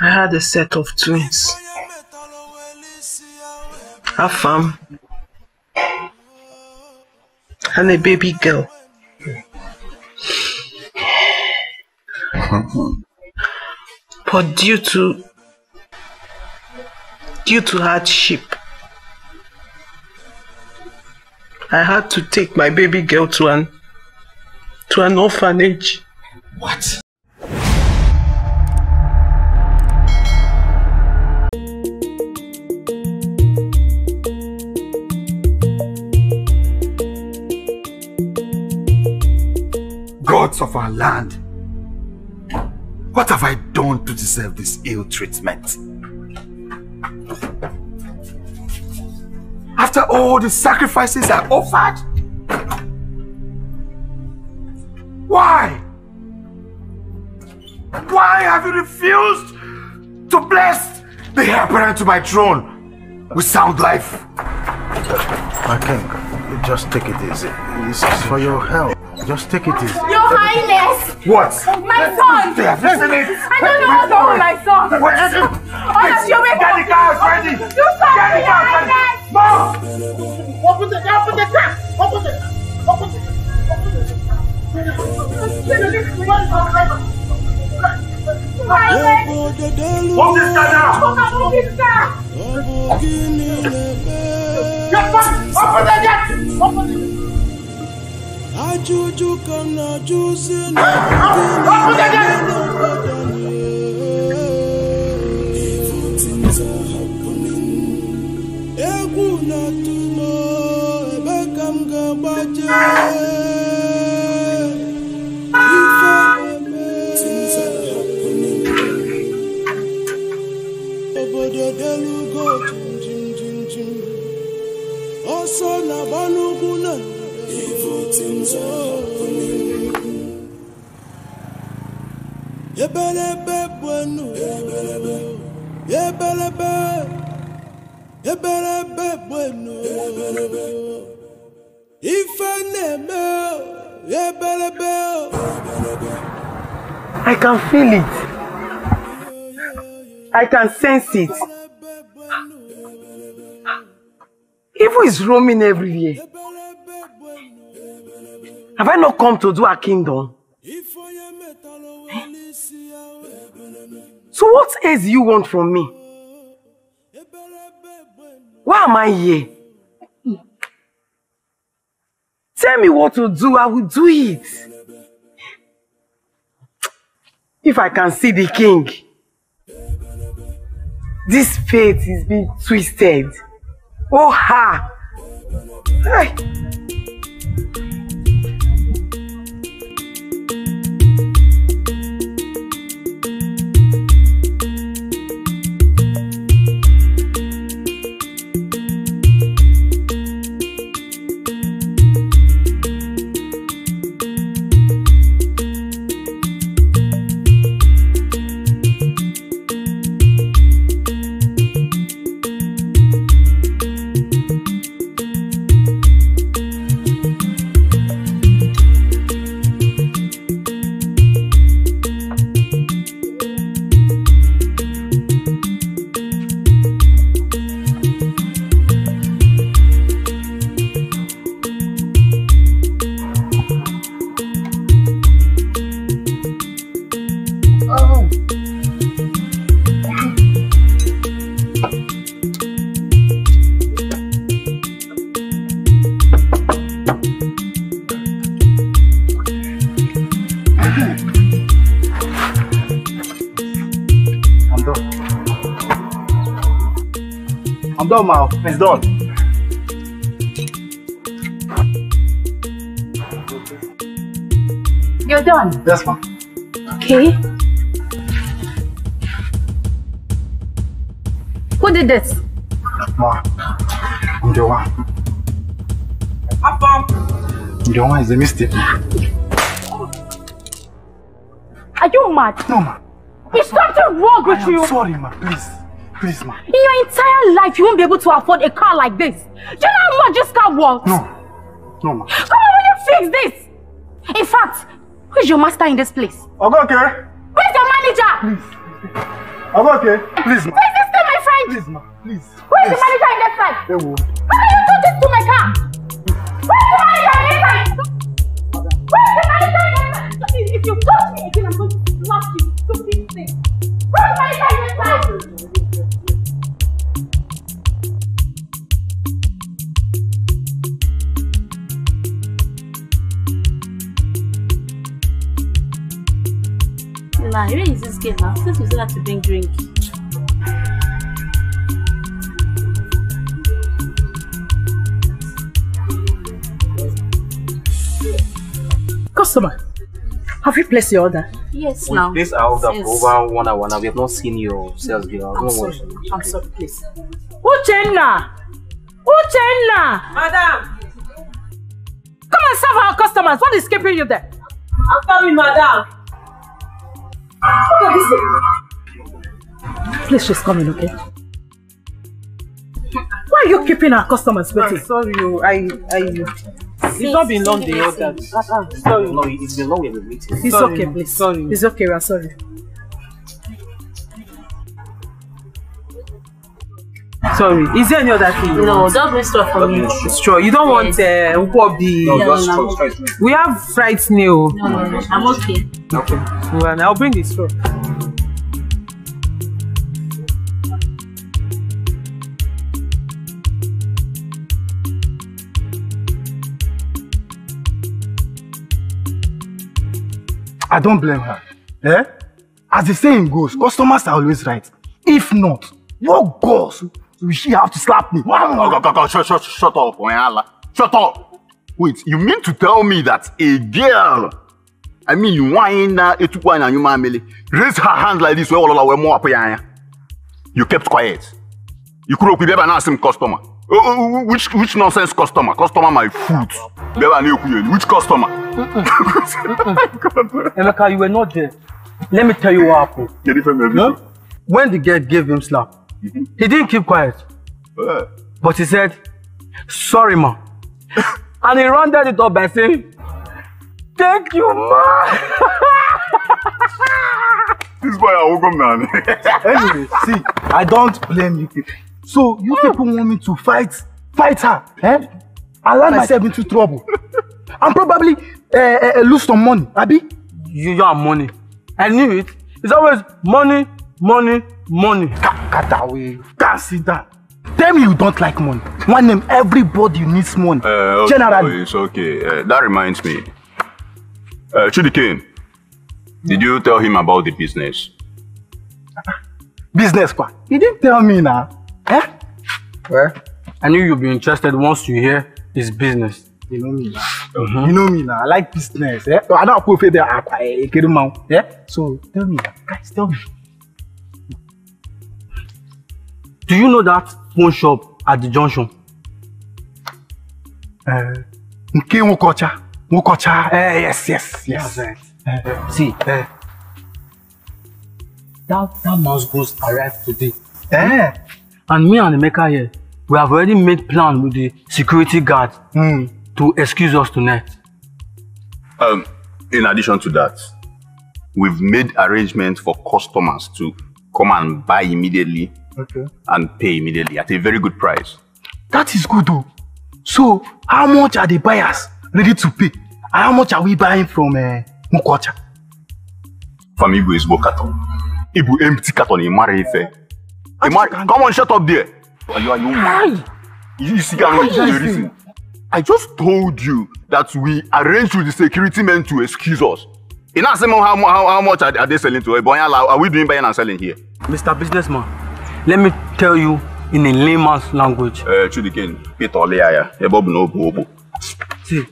I had a set of twins. A farm. And a baby girl. but due to due to hardship, I had to take my baby girl to an to an orphanage. What? Gods of our land, what have I done to deserve this ill treatment? After all the sacrifices I offered? Why? Why have you refused to bless the heir apparent to my throne with sound life? My king, just take it easy. This is for your health. Just take it easy. Your Highness! What? My son! They have listened it. I don't know what's wrong with my son! What is it? Honest, you make Get the oh, car ready! You Get the car ready! Move! Open the open the car! Open the open the! Move this car now! Move this car! Get back! Open the gate! Open the Ajụjụ ka m na-ajụzi na Open the gate! egwu na-atụ m ebe ka m ga-agbaje ife na-eme obodo delugo jimjimjimjim ọsọ na-agba n'ugwu na ebelebe bụ enu ebelebe ebelebe ebelebe bụ enu ebelebe ife na-eme. Ebelebe I can feel it. I can sense it. Evil is roaming everywhere. Have I not come to do a kingdom? So what else you want from me? Why am I here? Tell me what to do, I will do it. If I can see the king. This fate is being twisted. Oh ha! Hey. I'm done, Mal. It's done. You're done. Yes, ma. Okay. Who did this? Ma. I'm the one. I'm the one is a mistake. Are you mad? No, ma. Is something wrong with I am you? sorry, ma. Please. Please, ma. In your entire life, you won't be able to afford a car like this. Do you know how much this car wants? No. No, ma. Come on, will you fix this? In fact, who's your master in this place? Okay, okay. Where's your manager? I'm okay. Please, ma. Is this still my friend? Please, ma. Please. Where's the manager in that side? Hey, wo. How can you do this to my car? Where's the manager in that side? Where's the manager in that side? If you touch me again, I'm going to slap you, stupid thing. Where's the manager in that side? Nah, where is this girl now? Since we still have to bring drink. Customer, have you placed your order? Yes, We now. placed our order for over one hour now. We have not seen your sales girl. I'm sorry. I'm sorry, please. Uchenna! Uchenna! Madam, Come and serve our customers. What is keeping you there? I'm coming, madam. Please, she's coming, okay? Why are you keeping our customers waiting? Sorry, oh, I, I. It's not been long they ordered. Uh-uh, sorry. No, it's been long we have been waiting. It's Sorry, okay, please. Sorry. It's okay, we're sorry. Sorry. Is there any other thing? you No, want? just bring stuff for me. Sure. You don't want uh, Nkwobi. No, no, Just no. try, try. We have fried snail. No, no, no. I'm okay. Okay. Well, I'll bring the straw. I don't blame her. Eh? As the saying goes, customers are always right. If not, what goes she have to slap me? Shut, shut, shut up, Oyala. Shut up. Wait, you mean to tell me that a girl, I mean, you whine na etukwa na nyuma amele, raise her hand like this, where all of more apaya. You kept quiet. You could have been now some customer. Oh, oh, oh, which which nonsense customer? Customer my food. Beba yeli. Which customer? Emeka, you were not there. Let me tell you what happened. Huh? When the girl gave him slap, he didn't keep quiet, but he said, sorry ma. and he rounded it up by saying, thank you ma. This boy a welcome man. Anyway, see, I don't blame you people. So you people want me to fight, fight her, eh? I land myself into trouble. and probably uh, uh, lose some money, Abi? you got money. I knew it. It's always money, money, money. Cut away. Can't sit down. Tell me you don't like money. One name, everybody needs money. Uh, okay, Generally. It's okay. Uh, that reminds me. Uh, Chidike, did you tell him about the business? Business kwa. He didn't tell me now. Eh? Well, I knew you'd be interested once you hear his business. You know me now. You know me now. I like business. Eh? So I don't put there. I get him out. Yeah? So tell me. Guys, tell me. Do you know that phone shop at the junction? Uh, nke Nwokocha. Nwokocha. Eh, yes, yes, yes. right. See, Eh. that, that mouse goes arrived today. Eh. And me and Emeka here, we have already made plan with the security guard Hmm. to excuse us tonight. Um, in addition to that, we've made arrangements for customers to come and buy immediately Okay. and pay immediately at a very good price. That is good though. So, how much are the buyers ready to pay? And how much are we buying from uh, Nwokocha? From Igbo is carton. Igbo empty carton in Marife. Come on, shut up there. Are you, are you mad? You, you see, is it? listen. I just told you that we arranged with the security men to excuse us. In that same how, how, how much are, are they selling to? Boy, are we doing buying and selling here? Mr. Businessman, let me tell you in a layman's language. Uh, Chudikin, Peter Oleaya, Ebob no Bobo. See,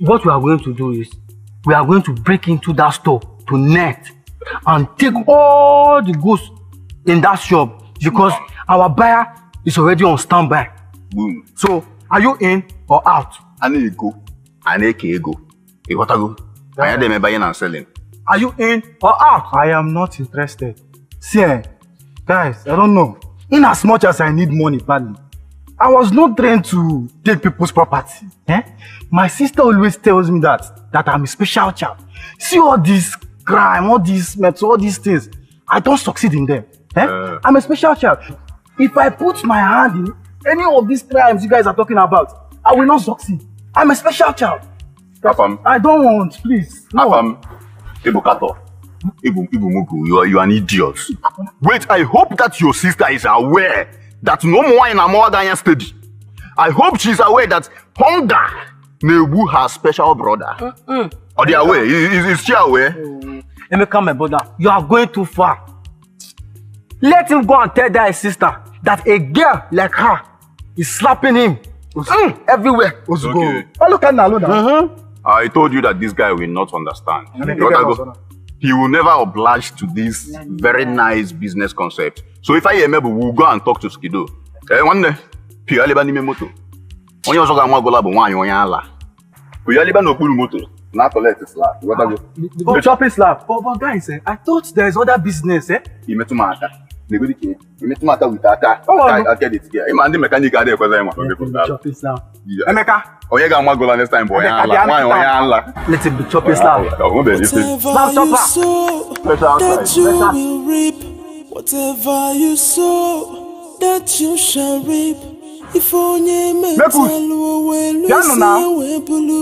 what we are going to do is we are going to break into that store tonight and take all the goods in that shop because our buyer is already on standby. Boom. So, are you in or out? a na-ego a na-eke ego ịghọtago anya dị eme buying and selling Are you in or out? I am not interested. See, eh, guys, I don't know. In as much as I need money badly, I was not trained to take people's property. Eh? My sister always tells me that that I'm a special child. See all these crime, all these methods, all these things. I don't succeed in them. Eh? Uh. I'm a special child. If I put my hand in any of these crimes you guys are talking about, I will not succeed. I'm a special child. Afam, I don't want, please. No. Afam, Ibukato, Ibu, Ibumugu, you are, you are an idiot. Wait, I hope that your sister is aware that no more in Amoaganya study. I hope she's aware that hunger Nebu her special brother. Or they are aware? Is, is, she aware? Emeka, my brother, you are going too far. Let him go and tell that sister that a girl like her is slapping him mm, everywhere. Okay. Oh, look at Nalo now. I told you that this guy will not understand. think What the he will never oblige to this very nice business concept. So if I hear maybe we'll go and talk to Skido. Eh, nwanne, pịa leba n'ime moto. Onye ọzọ ga-anwa agụla bụ nwaanyị onye ala. Pịa leba n'okpuru moto na collect slap. Ghọtago? Oh, chopping slap. But, but guys, eh, I thought there is other business, eh? Imetụ m aka. Na-egodi ka imetụ m aka wite aka. Oh, Aka aka dị tiga. Ịma ndị mekanik adịghị ekweza ịnwa for people that. Chopping slap. Yeah. Emeka, Onye ga-anwa agụla next time bụ onye Emeka, ala. bịa Nwaanyị nkịta. onye ala. Let him be chopping slap. Ọ nwebeghị isi. Whatever you sow, Special that size. you will reap. Whatever you sow, that you shall reap. Ife onye metalụ owelu Bịanụ si na. ya wee bụlụ.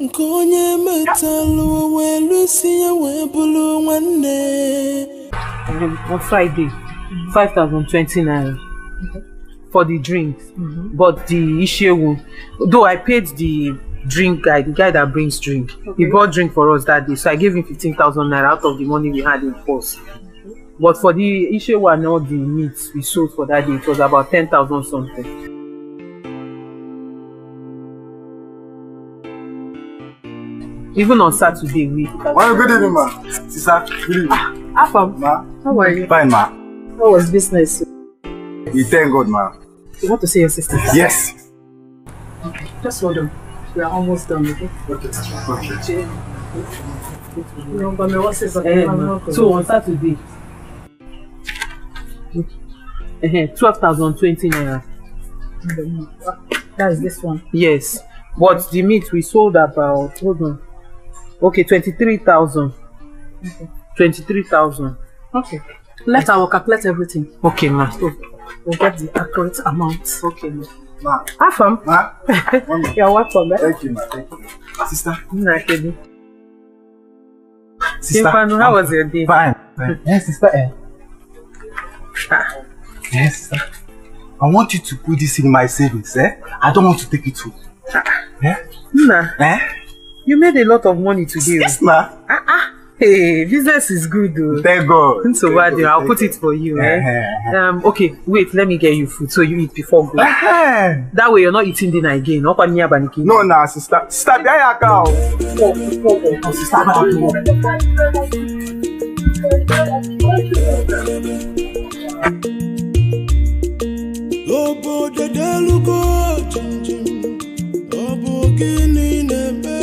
Nke onye metalụ owelu si ya wee bụlụ nwanne. Um, on Friday, 5,020 naira for the drinks. But the Ishewu, though I paid the drink guy, the guy that brings drink, he bought drink for us that day. So I gave him 15,000 naira out of the money we had in purse. But for the Ishewu and all the meats we sold for that day, it was about 10,000 something. Even on Saturday, we. Well, good evening, ma. Sister, good evening. Afam, Ma, how are you? fine, ma. How was business? We thank God, ma. You want to see your sister? Yes. Okay, Just hold on. We are almost done, okay? Okay. Um, so on Saturday, uh, twelve thousand twenty naira. That is this one. Yes, but the meat we sold about hold on. Okay, twenty three thousand. Twenty three thousand. Okay. Let I will calculate everything. Okay, ma. So we'll get the accurate amount. Okay, ma. Ma, Afam, ma. One minute. you're welcome. Eh? Thank you, ma. Thank you. Sister, Nakedi. sister. Timpano, how was your day? Fine. fine. Yes, sister. Eh. Yes, sister. I want you to put this in my savings, eh? I don't want to take it home. Eh? Nah, Eh? you made a lot of money today. Yes, ma. Ah, ah. Hey, business is good though. Thank God. So what? I'll put it for you. Eh? Eh, Um. Okay. Wait. Let me get you food so you eat before go. eh. That way you're not eating dinner again. No kwa niya baniki. No, nah, sister. Sister, there you go. Sister, I don't delugo jinjin, ọ bụ gịnị na-eme?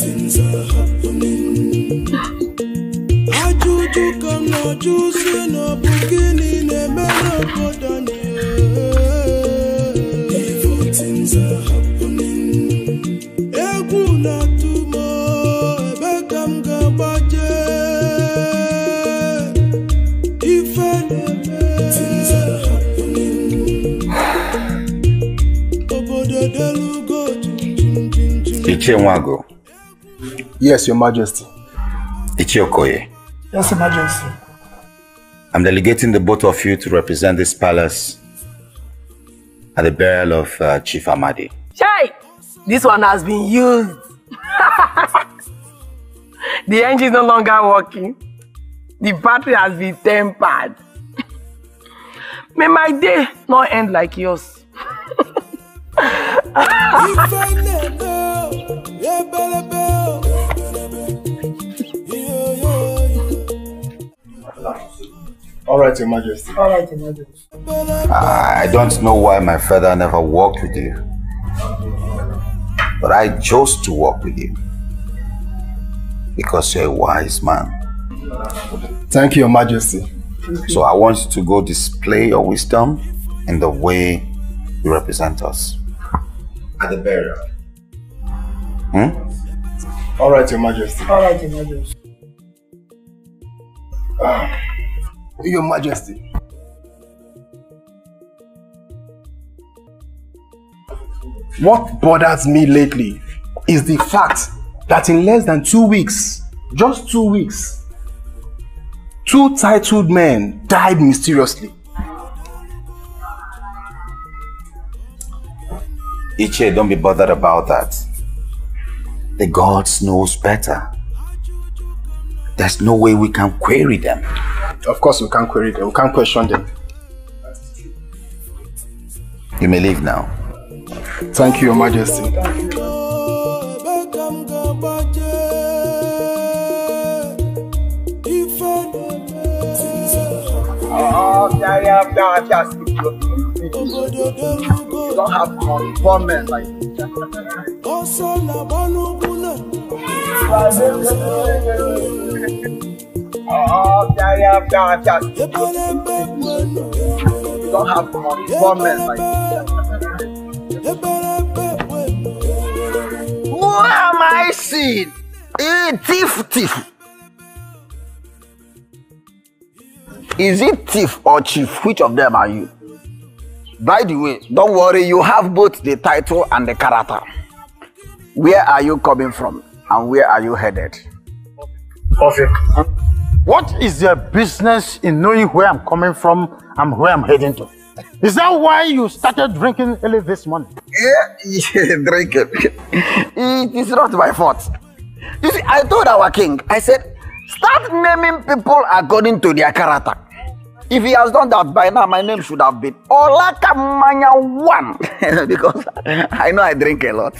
Things are happening. Ajụjụ ka m na-ajụ si na ọ bụ gịnị na-eme n'obodo anyị? Evil things are happening. Egwu na-atụ m, ebe ka m ga-agbaje? Ife na-eme. Things are happening. Obodo delugo. Ichie Nwago, Yes, Your Majesty. Ichie Okoye, Yes, Your Majesty. I'm delegating the both of you to represent this palace at the burial of uh, Chief Amadi. Chai! This one has been used. the engine is no longer working. The battery has been tempered. May my day not end like yours. All right, Your Majesty. All right, Your Majesty. I don't know why my father never worked with you, but I chose to work with you because you're a wise man. Thank you, Your Majesty. So I want you to go display your wisdom in the way you represent us at the burial. Hmm? All right, Your Majesty. All right, Emmanuel. Your Majesty. What bothers me lately is the fact that in less than two weeks, just two weeks, two titled men died mysteriously. Ichie, don't be bothered about that. The gods knows better. There's no way we can query them. Of course, we can't query them. We can't question them. You may leave now. Thank you, Your Majesty. Oh, yeah, yeah, yeah, yeah, speak your You don't have like Oh, yeah, yeah, yeah, yeah, You don't have conformment like Who am I seeing? Eh, thief, thief. Is it thief or chief? Which of them are you? By the way, don't worry, you have both the title and the character. Where are you coming from and where are you headed? Perfect. What is your business in knowing where I'm coming from and where I'm heading to? Is that why you started drinking early this morning? Yeah, yeah, drink it. Is not my fault. You see, I told our king, I said, start naming people according to their character. If he has done that by now, my name should have been Olaka Manya One because I know I drink a lot.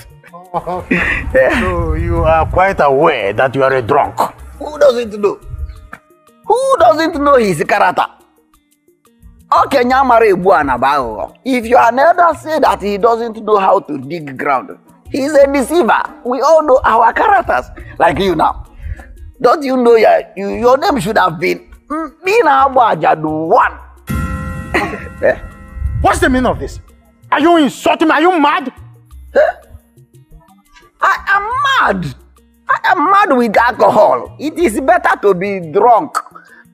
So you are quite aware that you are a drunk. Who doesn't know? Who doesn't know his character? Okay, Nyamara Ebuana Bago. If your elder say that he doesn't know how to dig ground, he's a deceiver. We all know our characters, like you now. Don't you know your, you, your name should have been Mina Abajadu One. What's the meaning of this? Are you insulting me? Are you mad? I am mad. I am mad with alcohol. It is better to be drunk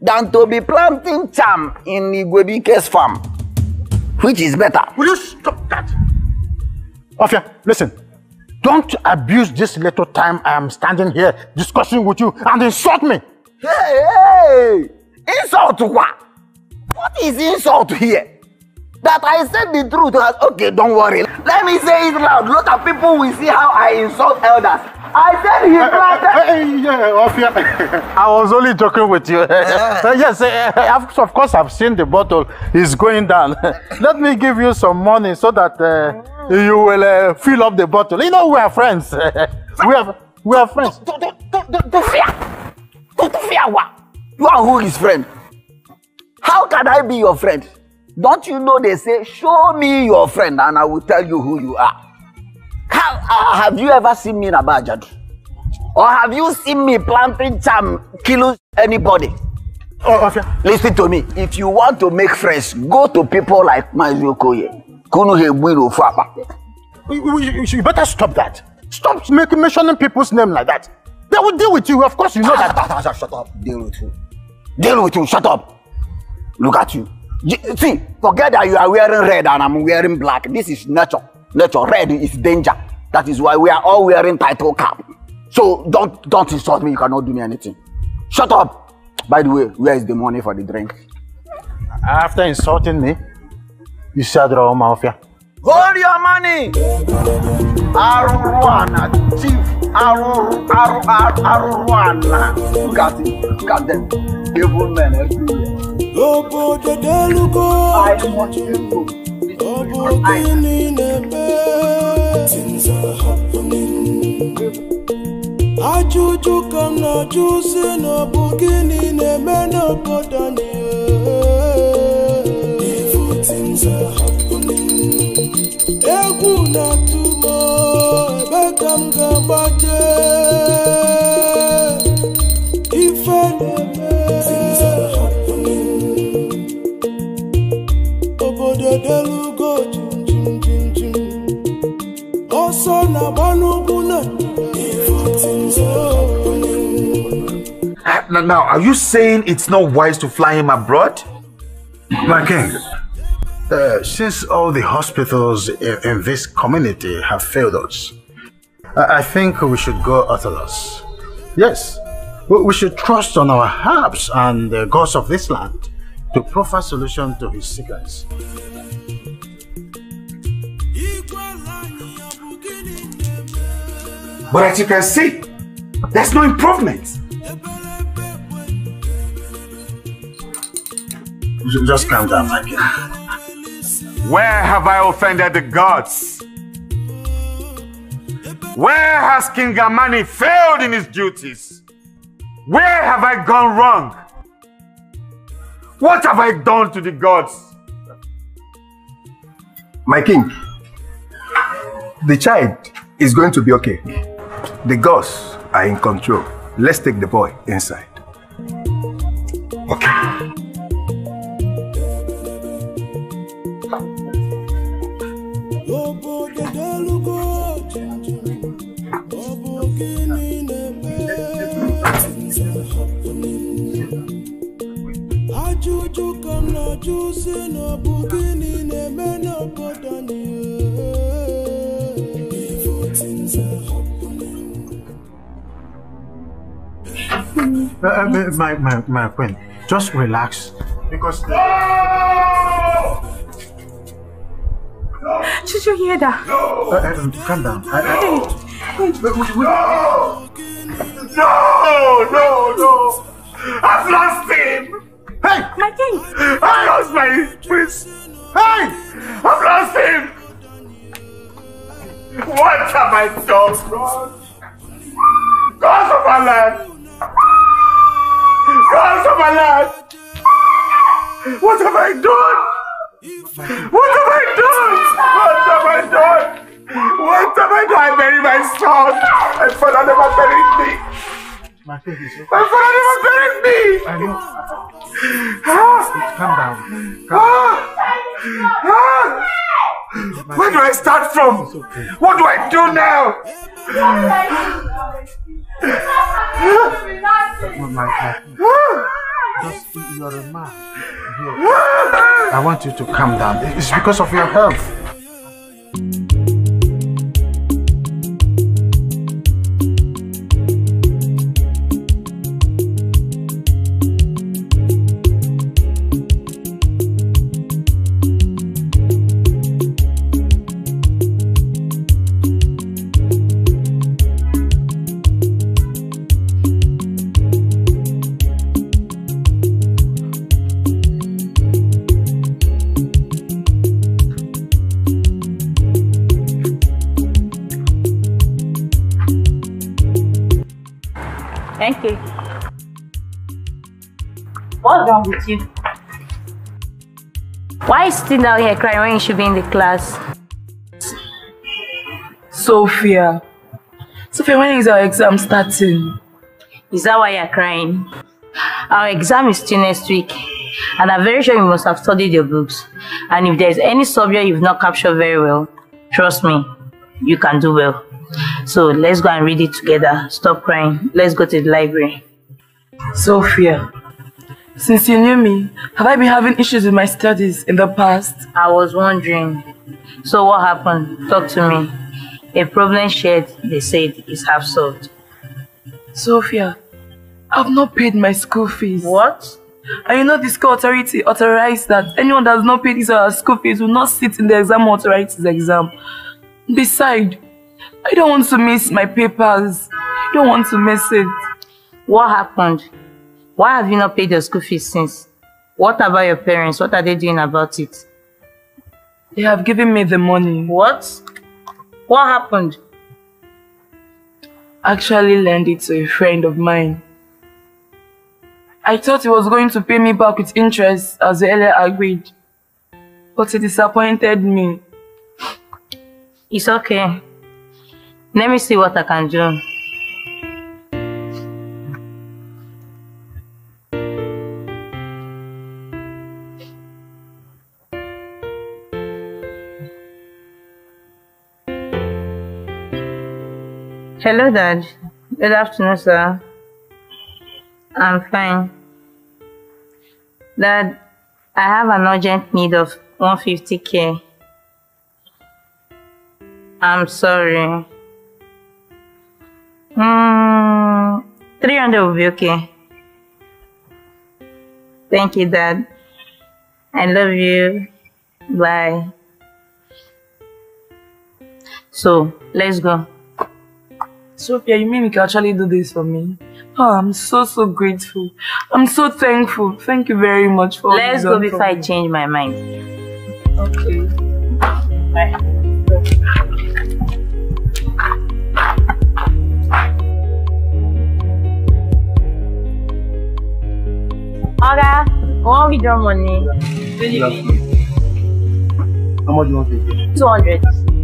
than to be planting charm in Igwebike's farm. Which is better? Will you stop that? Ofia, listen. Don't abuse this little time I am standing here discussing with you and insult me. Hey, hey! Insult what? What is insult here? That I said the truth. Okay, don't worry. Let me say it loud. Lot of people will see how I insult elders. I said he planted. yeah, Ofia. I was only joking with you. Uh, yes, uh, of course, I've seen the bottle is going down. Let me give you some money so that uh, you will uh, fill up the bottle. You know, we are friends. we are, we are friends. Don't, don't, don't, don't, don't fear. Don't fear what? You are who is friend? How can I be your friend? Don't you know they say, show me your friend and I will tell you who you are. How, uh, have you ever seen me in Abajadu? Or have you seen me planting charm, killing anybody? Oh, Ofia. Listen to me. If you want to make friends, go to people like Mazio Koye. Kunu Hebwiro Fapa. You, better stop that. Stop making mentioning people's name like that. They will deal with you. Of course, you know that. Shut up. Deal with you. Deal with you. Shut up. Look at you. See, forget that you are wearing red and I'm wearing black. This is nature. Nature. Red is danger. That is why we are all wearing title cap. So don't don't insult me. You cannot do me anything. Shut up. By the way, where is the money for the drink? After insulting me, you said Roma Ofia. Hold your money. Aruana, chief. Aru, aru, aru, Aruana. Look at it. Look at them. Evil men everywhere. I want you Ajụjụ ka m na-ajụ si na ọ bụ gịnị na-eme n'obodo. Egwu na-atụ m ebe ka m ga-agbaje Now, now, are you saying it's not wise to fly him abroad? My king, uh, since all the hospitals in, in this community have failed us, I, I think we should go orthodox. Yes, we, we should trust on our herbs and the gods of this land to proffer solution to his sickness. But as you can see, there's no improvement. Just calm down. Where have I offended the gods? Where has King Amani failed in his duties? Where have I gone wrong? What have I done to the gods? My king, the child is going to be okay. The gods are in control. Let's take the boy inside. are happening ajụjụ ka Uh, uh, my, my, my queen, just relax. Because Did you hear that? Uh, uh, calm down. I, I, No, no, no! I've lost him! Hey! My king! I lost my prince! Hey! I've lost him! What have I done wrong? Gods of my land! Gods of my land! What have I done? What have I done? What have I done? What have I done? I buried my son. My father never buried me. my queen is okay. My father never buried me. I know. Ah! Calm down. Ah! Ah! Where do I start from? What do I do now? Just man. I want you to calm down. It's because of your health. Wrong with you? Why you sitting down here crying when you should be in the class? Sophia. Sophia, when is our exam starting? Is that why you're crying? Our exam is still next week, and I'm very sure you must have studied your books. And if there's any subject you've not captured very well, trust me, you can do well. So let's go and read it together. Stop crying. Let's go to the library. Sophia, since you knew me, have I been having issues with my studies in the past? I was wondering. So what happened? Talk to me. A problem shared, they said, is half solved. Sophia, I've not paid my school fees. What? And you know the school authority authorized that anyone that has not paid his or her school fees will not sit in the exam authority's exam. Besides, I don't want to miss my papers. I don't want to miss it. What happened? Why have you not paid your school fees since? What about your parents? What are they doing about it? They have given me the money. What? What happened? Actually lent it to a friend of mine. I thought he was going to pay me back with interest as earlier agreed. But he disappointed me. It's okay. Let me see what I can do. Hello, Dad. Good afternoon, sir. I'm fine. Dad, I have an urgent need of 150k. I'm sorry. Hmm, 300 will be okay. Thank you, Dad. I love you. Bye. So, let's go. Sophia, you mean you can actually do this for me? Oh, I'm so, so grateful. I'm so thankful. Thank you very much for all Let's you've go done for before I me. change my mind. Okay. Bye. Oga, one withdraw money. How much do you want to take? 200.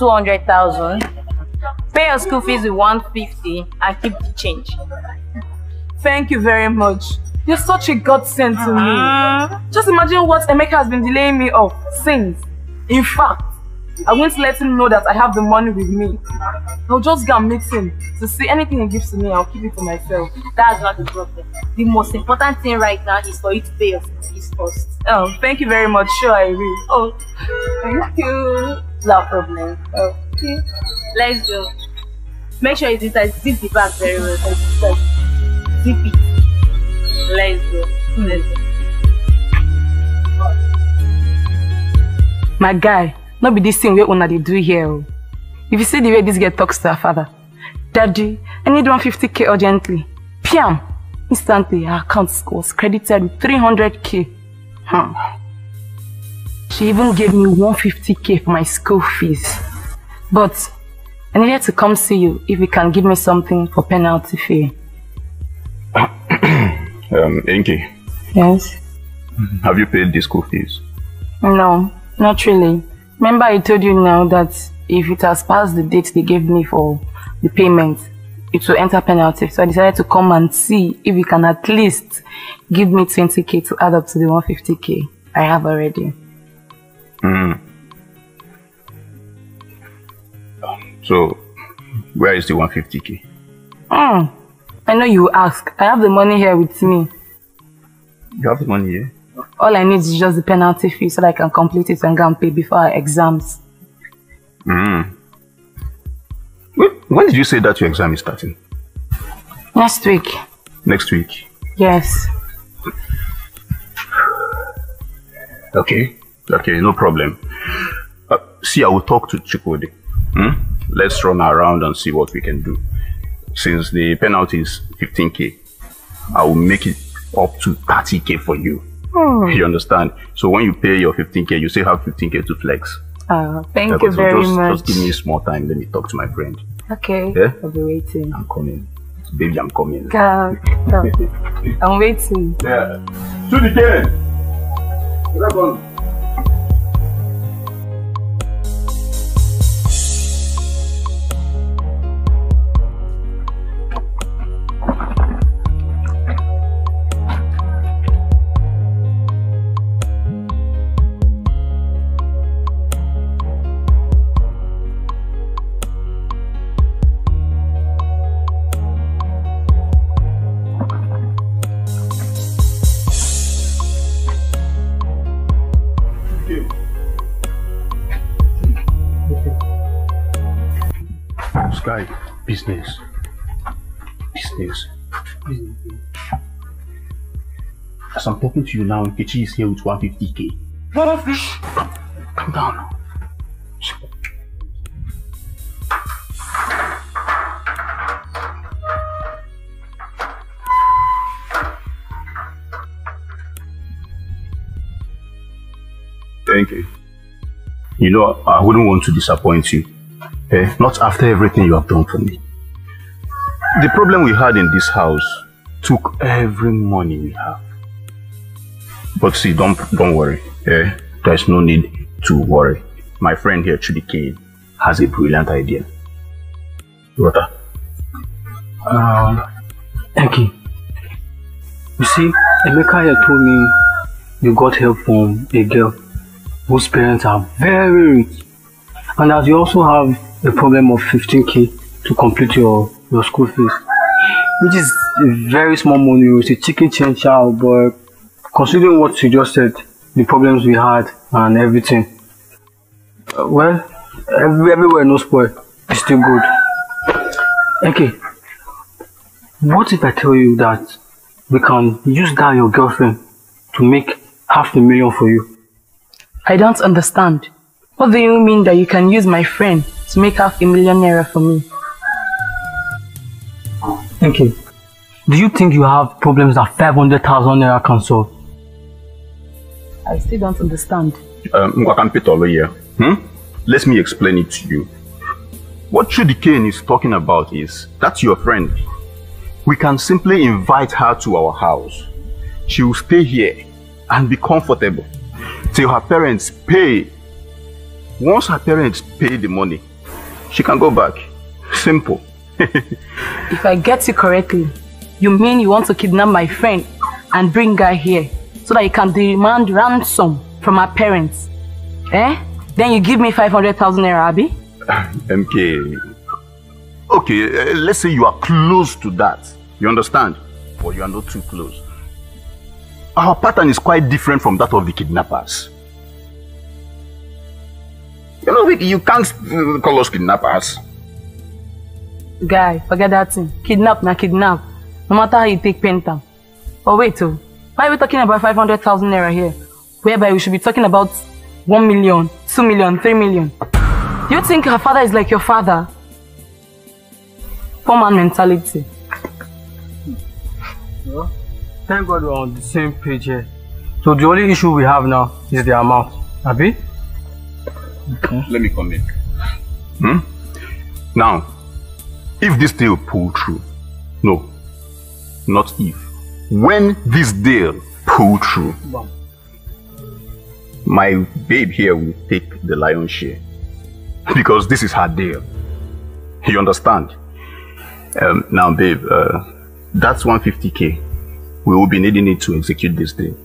200,000. Pay your school fees with 150 and keep the change. Thank you very much. You're such a godsend to Uh-huh. me. Just imagine what Emeka has been delaying me of since. In fact, I won't let him know that I have the money with me. I'll just go and meet him to see anything he gives to me. I'll keep it for myself. That's not the problem. The most important thing right now is for you to pay your fees first. Oh, thank you very much. Sure, I will. Oh, Thank you. No problem. Okay. Let's go. Make sure it's inside. Zip the bag very well. Zip it. Let's go. Let's go. my guy, not be this thing wey una dey do here. oh. If you see the way this girl talks to her father, Daddy, I need 150k urgently. Piam! Instantly, her account was credited with 300k. Hmm. She even gave me 150k for my school fees. But I needed to come see you if you can give me something for penalty fee. Um, Enki, Yes? have you paid the school fees? No, not really. Remember I told you now that if it has passed the date they gave me for the payment, it will enter penalty. So I decided to come and see if you can at least give me 20k to add up to the 150k I have already. Hmm. So, where is the 150k? Hmm. I know you ask. I have the money here with me. You have the money here? All I need is just the penalty fee so that I can complete it and go and pay before our exams. Hmm. When, when did you say that your exam is starting? Next week. Next week. Yes. Okay. Okay, no problem. Uh, see, I will talk to Chikode. Hmm? Let's run around and see what we can do. Since the penalty is 15k, I will make it up to 30k for you. Hmm. You understand? So when you pay your 15k, you still have 15k to flex. Uh, thank you so very just, much. Just give me a small time. Let me talk to my friend. Okay. Yeah? I'll be waiting. I'm coming. Baby, I'm coming. Go. Go. I'm waiting. Yeah. To the game. Grab business. Business. As I'm talking to you now, Nkechi is here with 150k. 150? Calm down. Thank you. You know, I wouldn't want to disappoint you. Eh? Not after everything you have done for me. The problem we had in this house took every money we have. But see, don't don't worry. Eh? There's no need to worry. My friend here, Chidike, has a brilliant idea. Rota. Um, Enki, you You see, Emeka here told me you got help from a girl whose parents are very rich, and that you also have a problem of 15k to complete your, your school fees, which is a very small money, it's a chicken change child, but considering what you just said, the problems we had and everything, uh, well, every, everywhere no spoil, it's still good. Okay, what if I tell you that we can use that your girlfriend to make half a million for you? I don't understand. What do you mean that you can use my friend to make half a million naira for me? Okay. Do you think you have problems that 500,000 naira can solve? I still don't understand. Um, Ngwakampitolo here. Hmm? Let me explain it to you. What Chudikane is talking about is that's your friend. We can simply invite her to our house. She will stay here and be comfortable till her parents pay. Once her parents pay the money, she can go back. Simple. If I get you correctly, you mean you want to kidnap my friend and bring her here so that you can demand ransom from her parents? Eh? Then you give me 500,000 naira, Abi? MK. Okay, uh, let's say you are close to that. You understand? But you are not too close. Our pattern is quite different from that of the kidnappers. You know, you can't uh, call us kidnappers. Guy, forget that thing. Kidnap na kidnap. No matter how you take pentam. Oh wait, oh. Why are we talking about 500,000 naira here? Whereby we should be talking about 1 million, 2 million, 3 million. You think her father is like your father? Poor man mentality. Well, thank God we're on the same page here. So the only issue we have now is the amount. Abi? Let me come in. Hmm? Now, if this deal pull through, no, not if. When this deal pull through, my babe here will take the lion's share because this is her deal. You understand? Um, now, babe, uh, that's 150k. We will be needing it to execute this deal.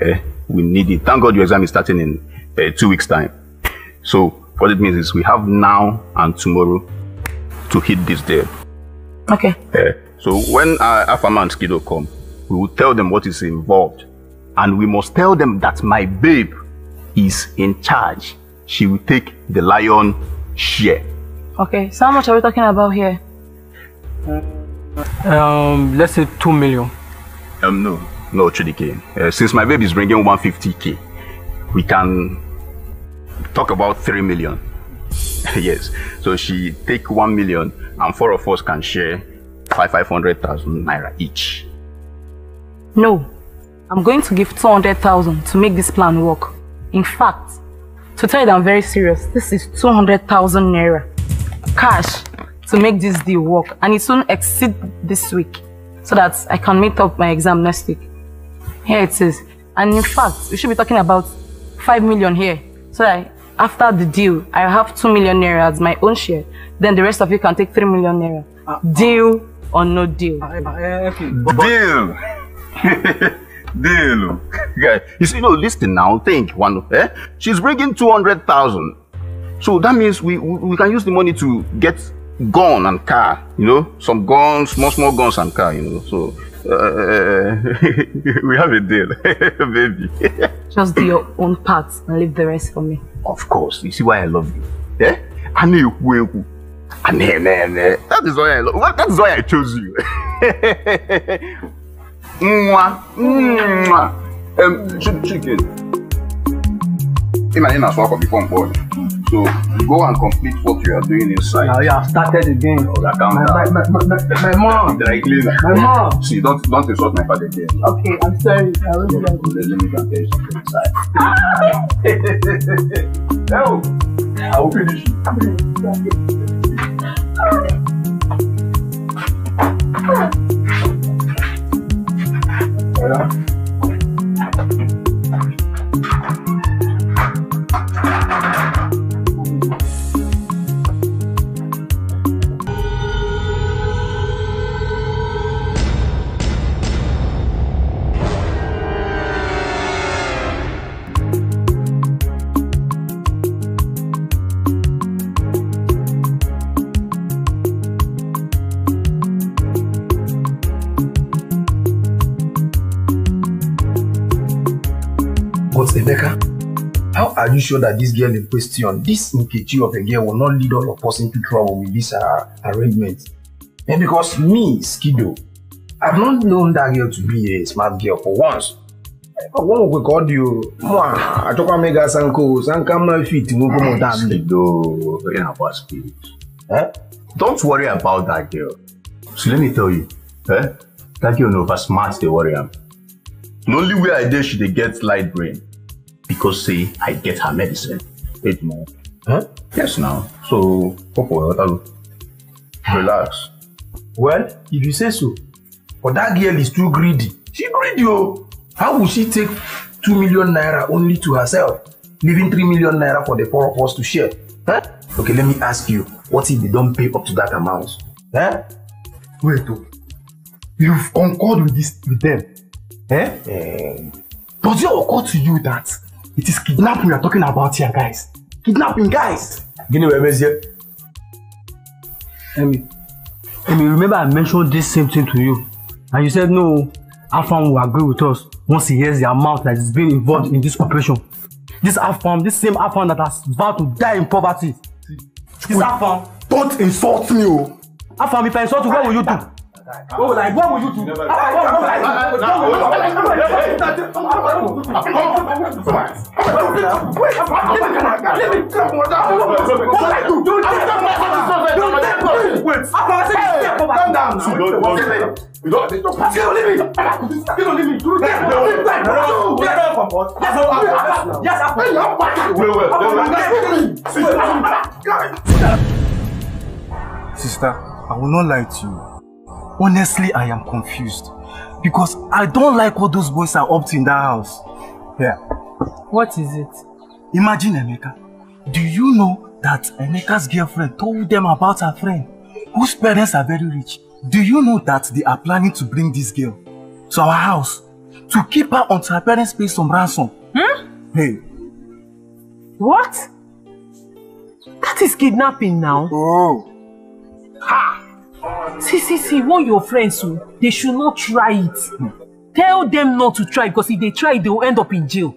Eh, we need it. Thank God your exam is starting in uh, two weeks' time. So what it means is we have now and tomorrow to hit this deal. Okay. Eh, so when uh, Afama and Skido come, we will tell them what is involved. And we must tell them that my babe is in charge. She will take the lion share. Okay, so how much are we talking about here? Um, let's say 2 million. Um, no, no, Chidike. Uh, since my baby is bringing 150k, we can talk about 3 million. yes. So she take 1 million and four of us can share five 500,000 naira each. No, I'm going to give 200,000 to make this plan work. In fact, to tell you that I'm very serious, this is 200,000 naira cash to make this deal work and it won't exceed this week so that I can meet up my exam next week. Here it is. And in fact, we should be talking about 5 million here so that after the deal, I have 2 million naira as my own share. Then the rest of you can take 3 million naira. Ah, ah. Deal or no deal? Ah, eh, eh, eh, deal. Deal. Guy, you see, no, listen now. Think one. Eh? She's bringing two hundred thousand. So that means we, we we can use the money to get gun and car. You know, some guns, small small guns and car. You know, so uh, uh, uh we have a deal, baby. Just do your own part and leave the rest for me. Of course. You see why I love you. Yeah? You. And that is why I love. That is why I chose you. Mwah. Mwah. Um, ch- chicken. Ima ina so akọ before mkpọ. So go and complete what you are doing inside. Now you have started again. Calm My, down. my, my, my, my mom. Dry cleaner. My mom. See, don't don't insult my father again. Okay, I'm sorry. I was Let, let me go and tell you something inside. No. I will finish you. Emeka, how are you sure that this girl in question, this Nkechi of a girl, will not lead all of us into trouble with this uh, arrangement? And because me, Skido, I've not known that girl to be a smart girl for once. But one we called you, Mwah, Atoka Mega Sanko, Sanka my feet, Moko Motan. Skido, forget about spirit. Eh? Don't worry about that girl. So let me tell you, eh? That girl no over smart dey worry am. The only way I dey she dey get light brain because say I get her medicine. Wait more. Huh? Yes now. So pop for water. Relax. Well, if you say so, but that girl is too greedy. She greedy, oh. How will she take two million naira only to herself, leaving three million naira for the four of us to share? Huh? Okay, let me ask you, what if they don't pay up to that amount? Huh? Wait, oh. You've concord with this with them. Eh? Eh, Does it occur to you that it is kidnapping we are talking about here, guys? Kidnapping, guys! Guinea Webezie. Emi, Emi, remember I mentioned this same thing to you, and you said no. Afam will agree with us once he hears the amount that is being involved in this operation. This Afam, this same Afam that has vowed to die in poverty. This Afam. Don't insult me, oh. Afam, if I insult you, what will you do? What will I? What will you do? Afam, what will Calm down. You don't leave me. You don't leave me. Sister, I will not lie to you. Honestly, I am confused. Because I don't like what those boys are up to in that house. Yeah. What is it? Imagine Emeka. Do you know that Emeka's girlfriend told them about her friend, whose parents are very rich? Do you know that they are planning to bring this girl to our house to keep her until her parents pay some ransom? Hmm? Hey. What? That is kidnapping now. Oh. Ha! See, see, see, warn your friends, oh, they should not try it. Hmm. Tell them not to try because if they try, they will end up in jail.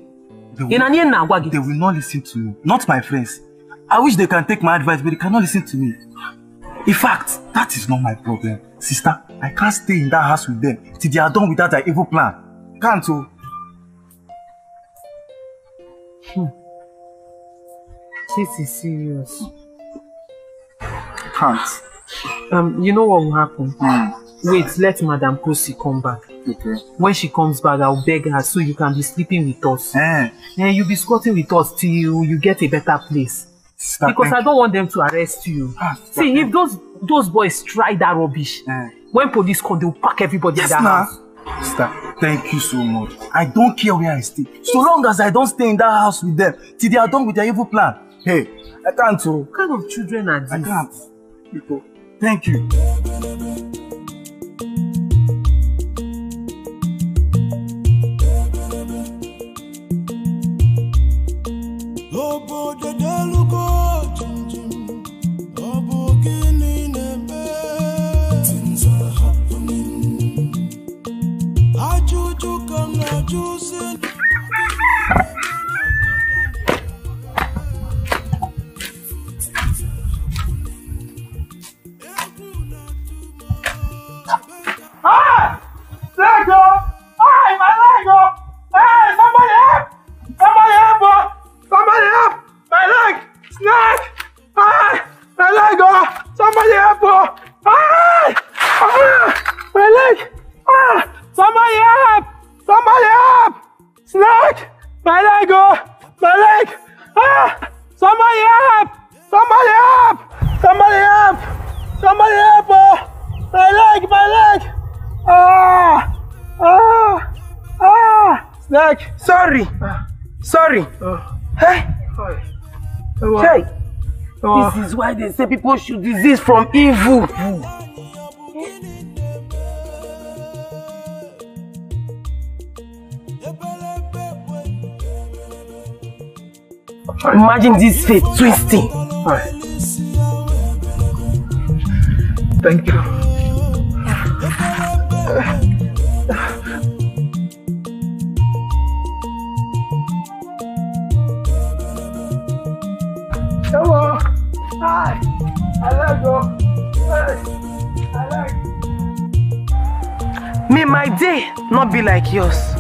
They end, they will not listen to me. Not my friends. I wish they can take my advice, but they cannot listen to me. In fact, that is not my problem. Sister, I can't stay in that house with them till they are done with that evil plan. Can't oh. Hmm. This is serious. Can't. Um, you know what will happen? Wait, let Madam Kosi come back. Okay. When she comes back, I'll beg her so you can be sleeping with us. Eh. And you'll be squatting with us till you get a better place. Sister, because thank I don't want them to arrest you. See, if those those boys try that rubbish, when police come, they'll pack everybody Yes, in their nah. house. Sister, thank you so much. I don't care where I stay. So long as I don't stay in that house with them till they are done with their evil plan. Hey, I can't oh. What kind of children are these? I can't. People, Thank you. obodo delugo is say people should disease from evil. Imagine this fate twisting. Thank you. Not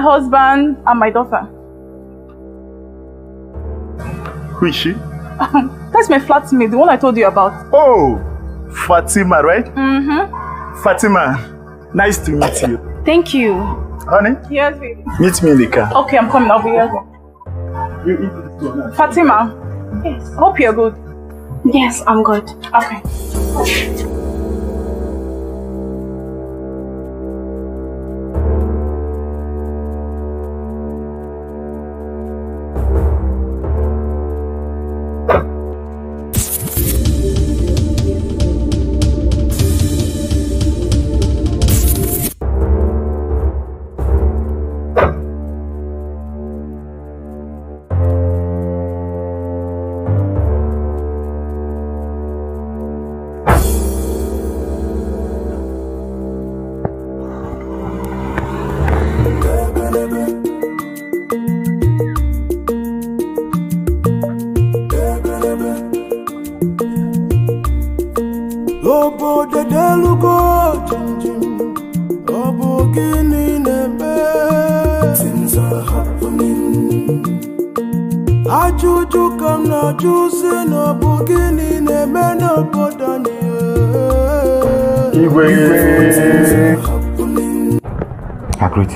husband and my daughter. Who is she? That's my flatmate, the one I told you about. Oh, Fatima, right? Mm-hmm. Fatima, nice to meet you. Thank you. Honey, Yes, baby. meet me in the car. Okay, I'm coming. I'll be here. Fatima. Yes. Hope you're good. Yes, I'm good. Okay.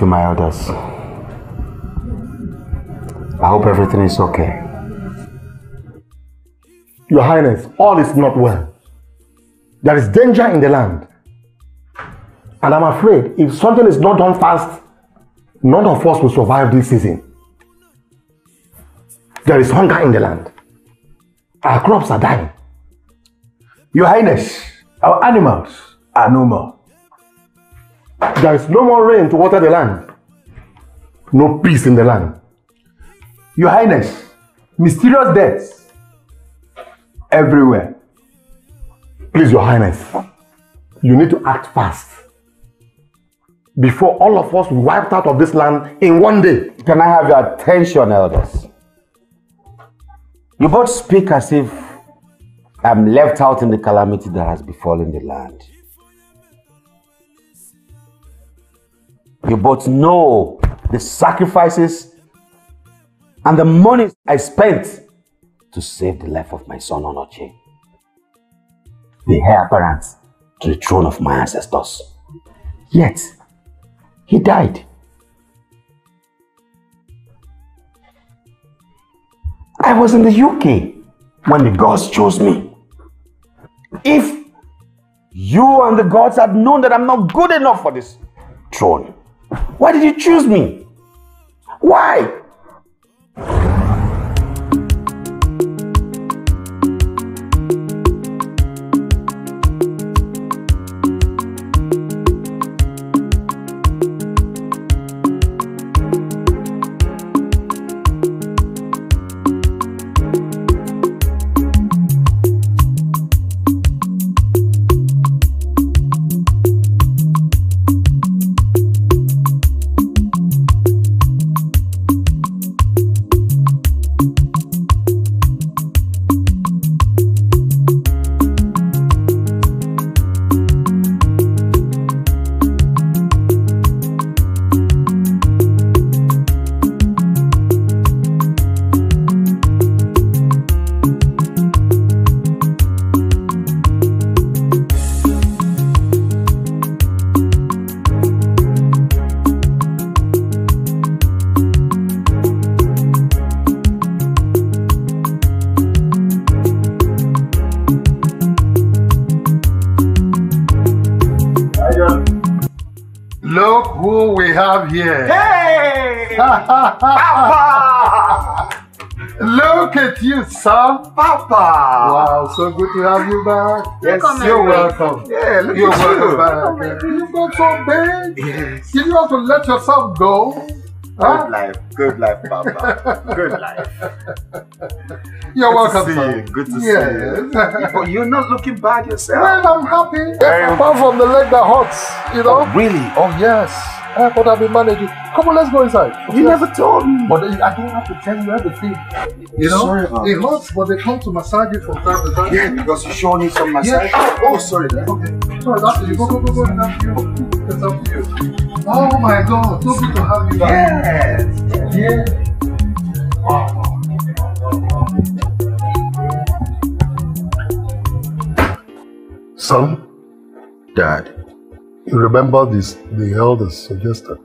You, my elders. I hope everything is okay. Your Highness, all is not well. There is danger in the land. And I'm afraid if something is not done fast, none of us will survive this season. There is hunger in the land. Our crops are dying. Your Highness, our animals are no more. There is no more rain to water the land. No peace in the land. Your Highness, mysterious deaths everywhere. Please, Your Highness, you need to act fast. Before all of us wiped out of this land in one day. Can I have your attention, elders? You both speak as if I'm left out in the calamity that has befallen the land. You both know the sacrifices and the money I spent to save the life of my son Onoche, the heir apparent to the throne of my ancestors. Yet, he died. I was in the UK when the gods chose me. If you and the gods had known that I'm not good enough for this throne, why did you choose me? Why? Papa! Look at you, son. Papa! Wow, so good to have you back. Yes, you're welcome. Yeah, look you're at you. welcome back. You got so big. Yes. Did you have to let yourself go? Good life, good life, Papa. Good life. You're Good welcome, to see son. you. Good to yes. see you. You're not looking bad yourself. Well, I'm happy. Very- Apart from the leg that hurts, you know. Oh, really? Oh yes. Uh, but I've been managing. Come on, let's go inside. You never told me. But I don't have to tell you everything. You know, Sorry about it hurts, but they come to massage you from time to time. Yeah, because you sure need some massage. Yeah. Oh, sorry. Dad. Okay. Sorry, that's you. Go, go, go, go. It's up to you. It's up to you. Oh my God, so good to have you back. Yes. Yeah. Son, Dad, you remember this? The elders suggested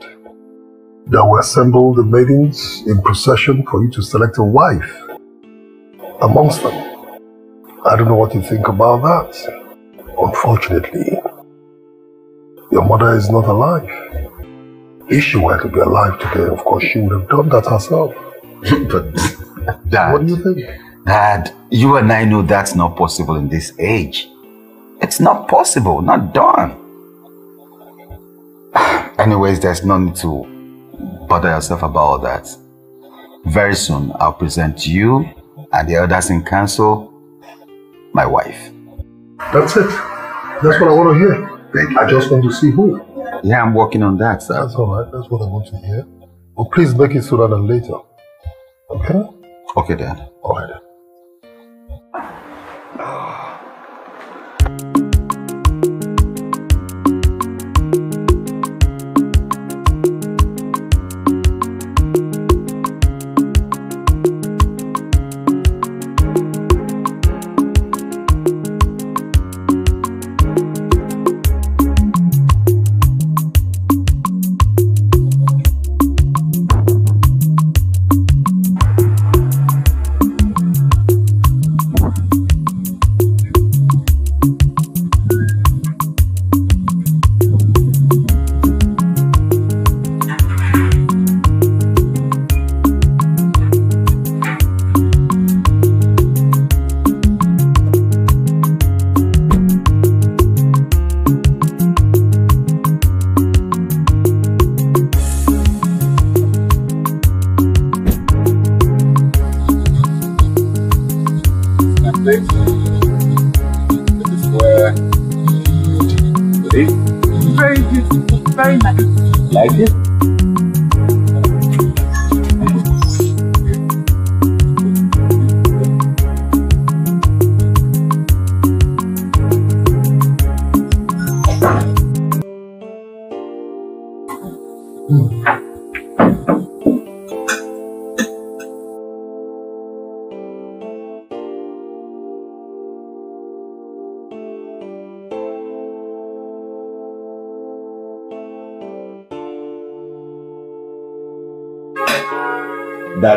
that we assemble the maidens in procession for you to select a wife amongst them. I don't know what you think about that. Unfortunately, your mother is not alive. If she were to be alive today, of course, she would have done that herself. but Dad, What do you think? Dad, you and I know that's not possible in this age. It's not possible, not done. Anyways, there's no need to bother yourself about all that. Very soon, I'll present you and the others in council my wife. That's it. That's what I want to hear. I just want to see who. Yeah, I'm working on that, sir. That's all right. That's what I want to hear. But please make it sooner than later. Okay? Okay, Dad. All right. then.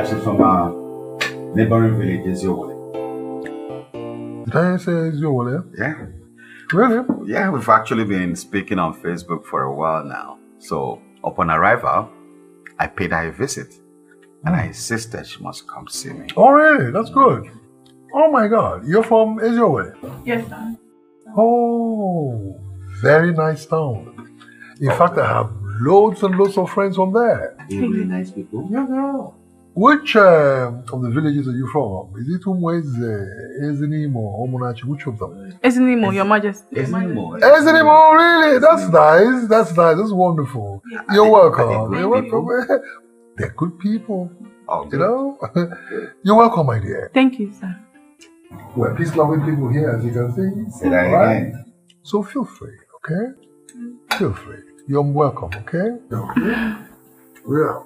That's from our neighboring villages, your way. Did I say it's your wallet? Yeah. Really? Yeah, we've actually been speaking on Facebook for a while now. So, upon arrival, I paid her a visit and I insisted she must come see me. Oh, really? That's good. Oh my God. You're from Israel? Yes, sir. Oh, very nice town. In fact, I have loads and loads of friends from there. They're really nice people. Yeah, yeah. Which um, of the villages are you from? Is it Umweze, Ezinim, or Omunachi? Which of them? Ezinimo, Your Majesty. Ezinimo. Ezinim, oh, really? That's nice. That's nice. That's wonderful. You're welcome. You're welcome. They're good people. You know? You're welcome, my dear. Thank you, sir. We're peace loving people here, as you can see. Say that Alright? again. So feel free, okay? Feel free. You're welcome, okay? Okay. Yeah.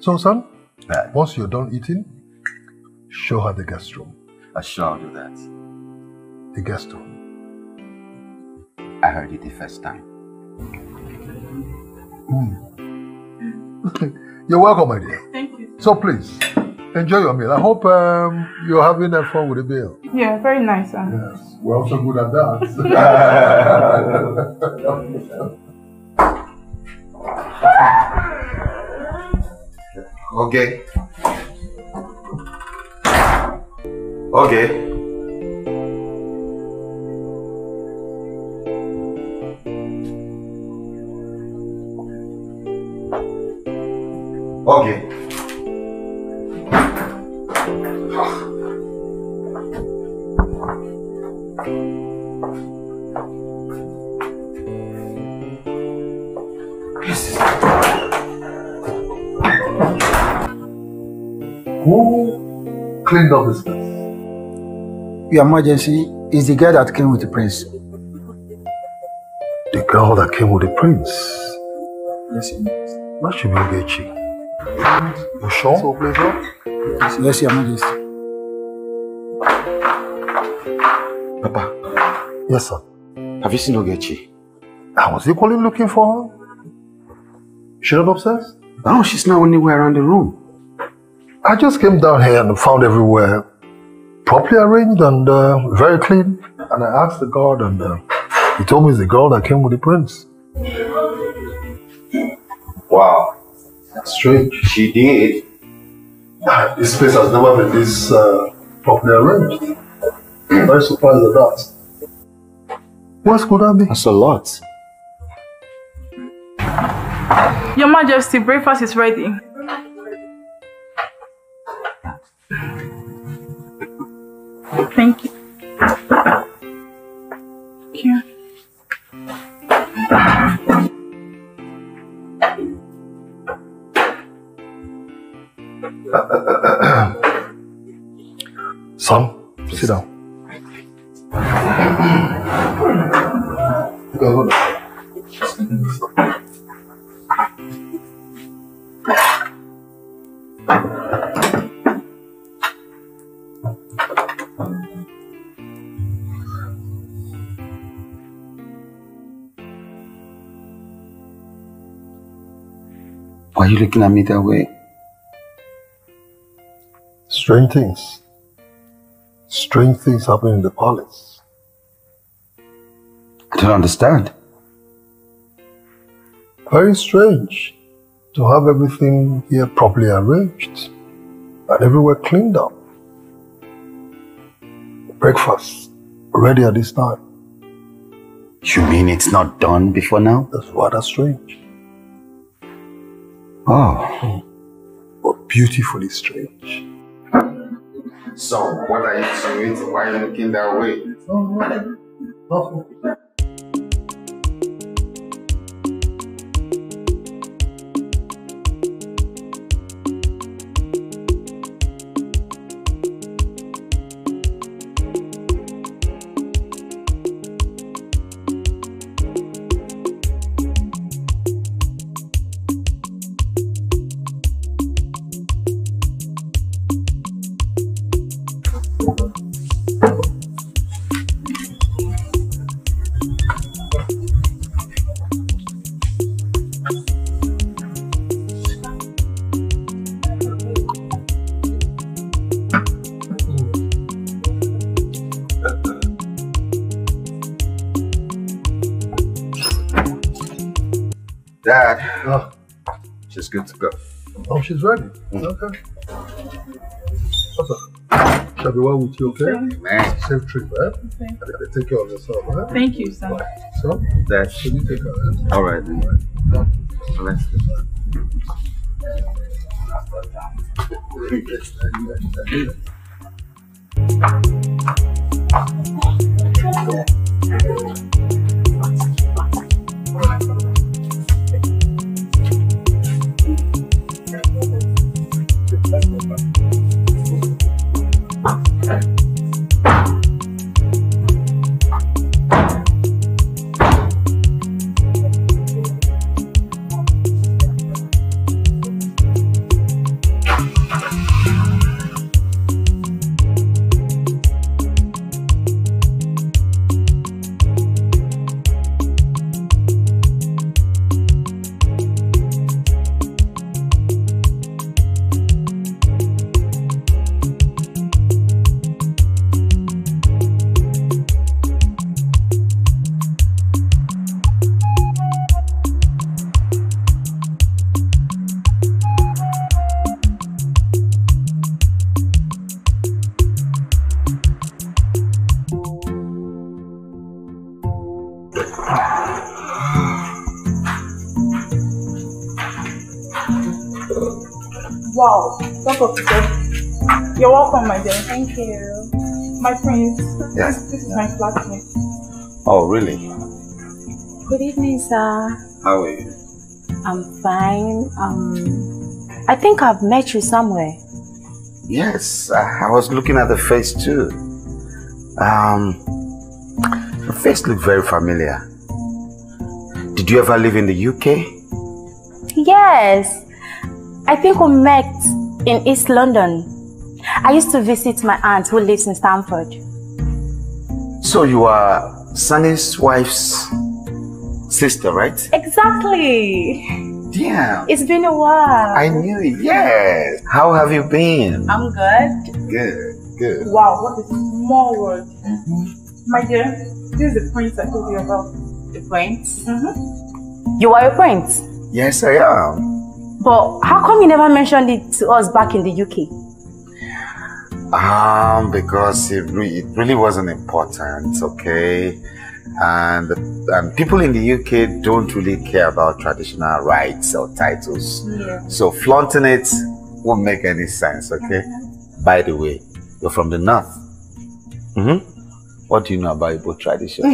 So, son, once you're done eating, show her the guest room. I shall do that. The guest room. I heard it the first time. You're welcome, my dear. Thank you. So please, enjoy your meal. I hope um, you're having a fun with the meal. Yeah, very nice, sir. Yes, we're also good at that. Okay. Okay. Okay. Who cleaned up this mess? Your Majesty is the girl that came with the prince. The girl that came with the prince. Yes, Your Majesty. That should be Ogechi. You sure? So, please, Yes, Your Majesty. Papa. Yes, sir. Have you seen Ogechi? I was equally looking for her. She not upstairs? No, she's not anywhere around the room. I just came down here and found everywhere properly arranged and uh, very clean. And I asked the guard, and uh, he told me it's the girl that came with the prince. Wow. That's strange. She did. This place has never been this uh, properly arranged. I'm very surprised at that. What could that be? That's a lot. Your Majesty, breakfast is ready. Thank you. You. Son, sit down. Go, go. Why are you looking at me that way? Strange things. Strange things happen in the palace. I don't understand. Very strange to have everything here properly arranged and everywhere cleaned up. Breakfast ready at this time. You mean it's not done before now? That's rather strange, Oh. but beautifully strange. So, what are you insinuating? Why are you looking that way? Oh, Dad. She's ready. Mm. Okay. Papa, shall be well with you, okay? Man, Safe trip, eh? Okay. Take care of yourself, eh? Thank you, sir. So, that's. Should you take care, eh? All right, then. All right. Bless you. This, is my flatmate. Oh, really? Good evening, sir. How are you? I'm fine. Um, I think I've met you somewhere. Yes, I, was looking at the face too. Um, the face looked very familiar. Did you ever live in the UK? Yes. I think we met in East London. I used to visit my aunt who lives in Stamford. So you are Sunny's wife's sister, right? Exactly. Damn. It's been a while. I knew it. Yes. How have you been? I'm good. Good. Good. Wow, what a small world. My dear, this is the prince I told you about. The prince? Mm-hmm. You are a prince? Yes, I am. But how come you never mentioned it to us back in the UK? Um, because it, re- it really wasn't important, okay? And, and people in the UK don't really care about traditional rites or titles. Yeah. So flaunting it won't make any sense, okay? By the way, you're from the north. Mm-hmm. What do you know about Igbo tradition?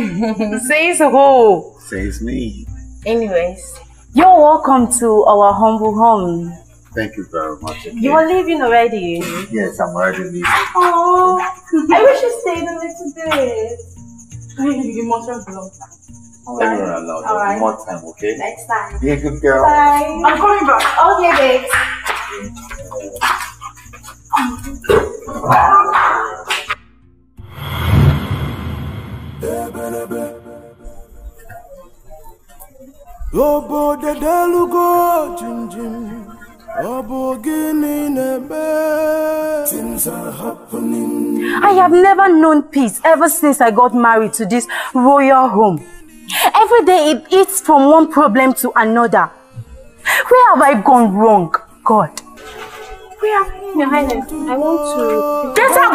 Says who? Says me. Anyways, you're welcome to our humble home. Thank you very much. okay? You are leaving already. Yes, I'm already leaving. Oh, I wish you stayed a little bit. You must have belong. Everyone allowed. All right. More time, okay? Next time. Be a good girl. Bye. I'm coming back. Okay, babes. obodo delugo jinjim ọ I have never known peace ever since I got married to this royal home. Every day it eats from one problem to another. Where have I gone wrong, God? Where Your Highness, I want to... Get out!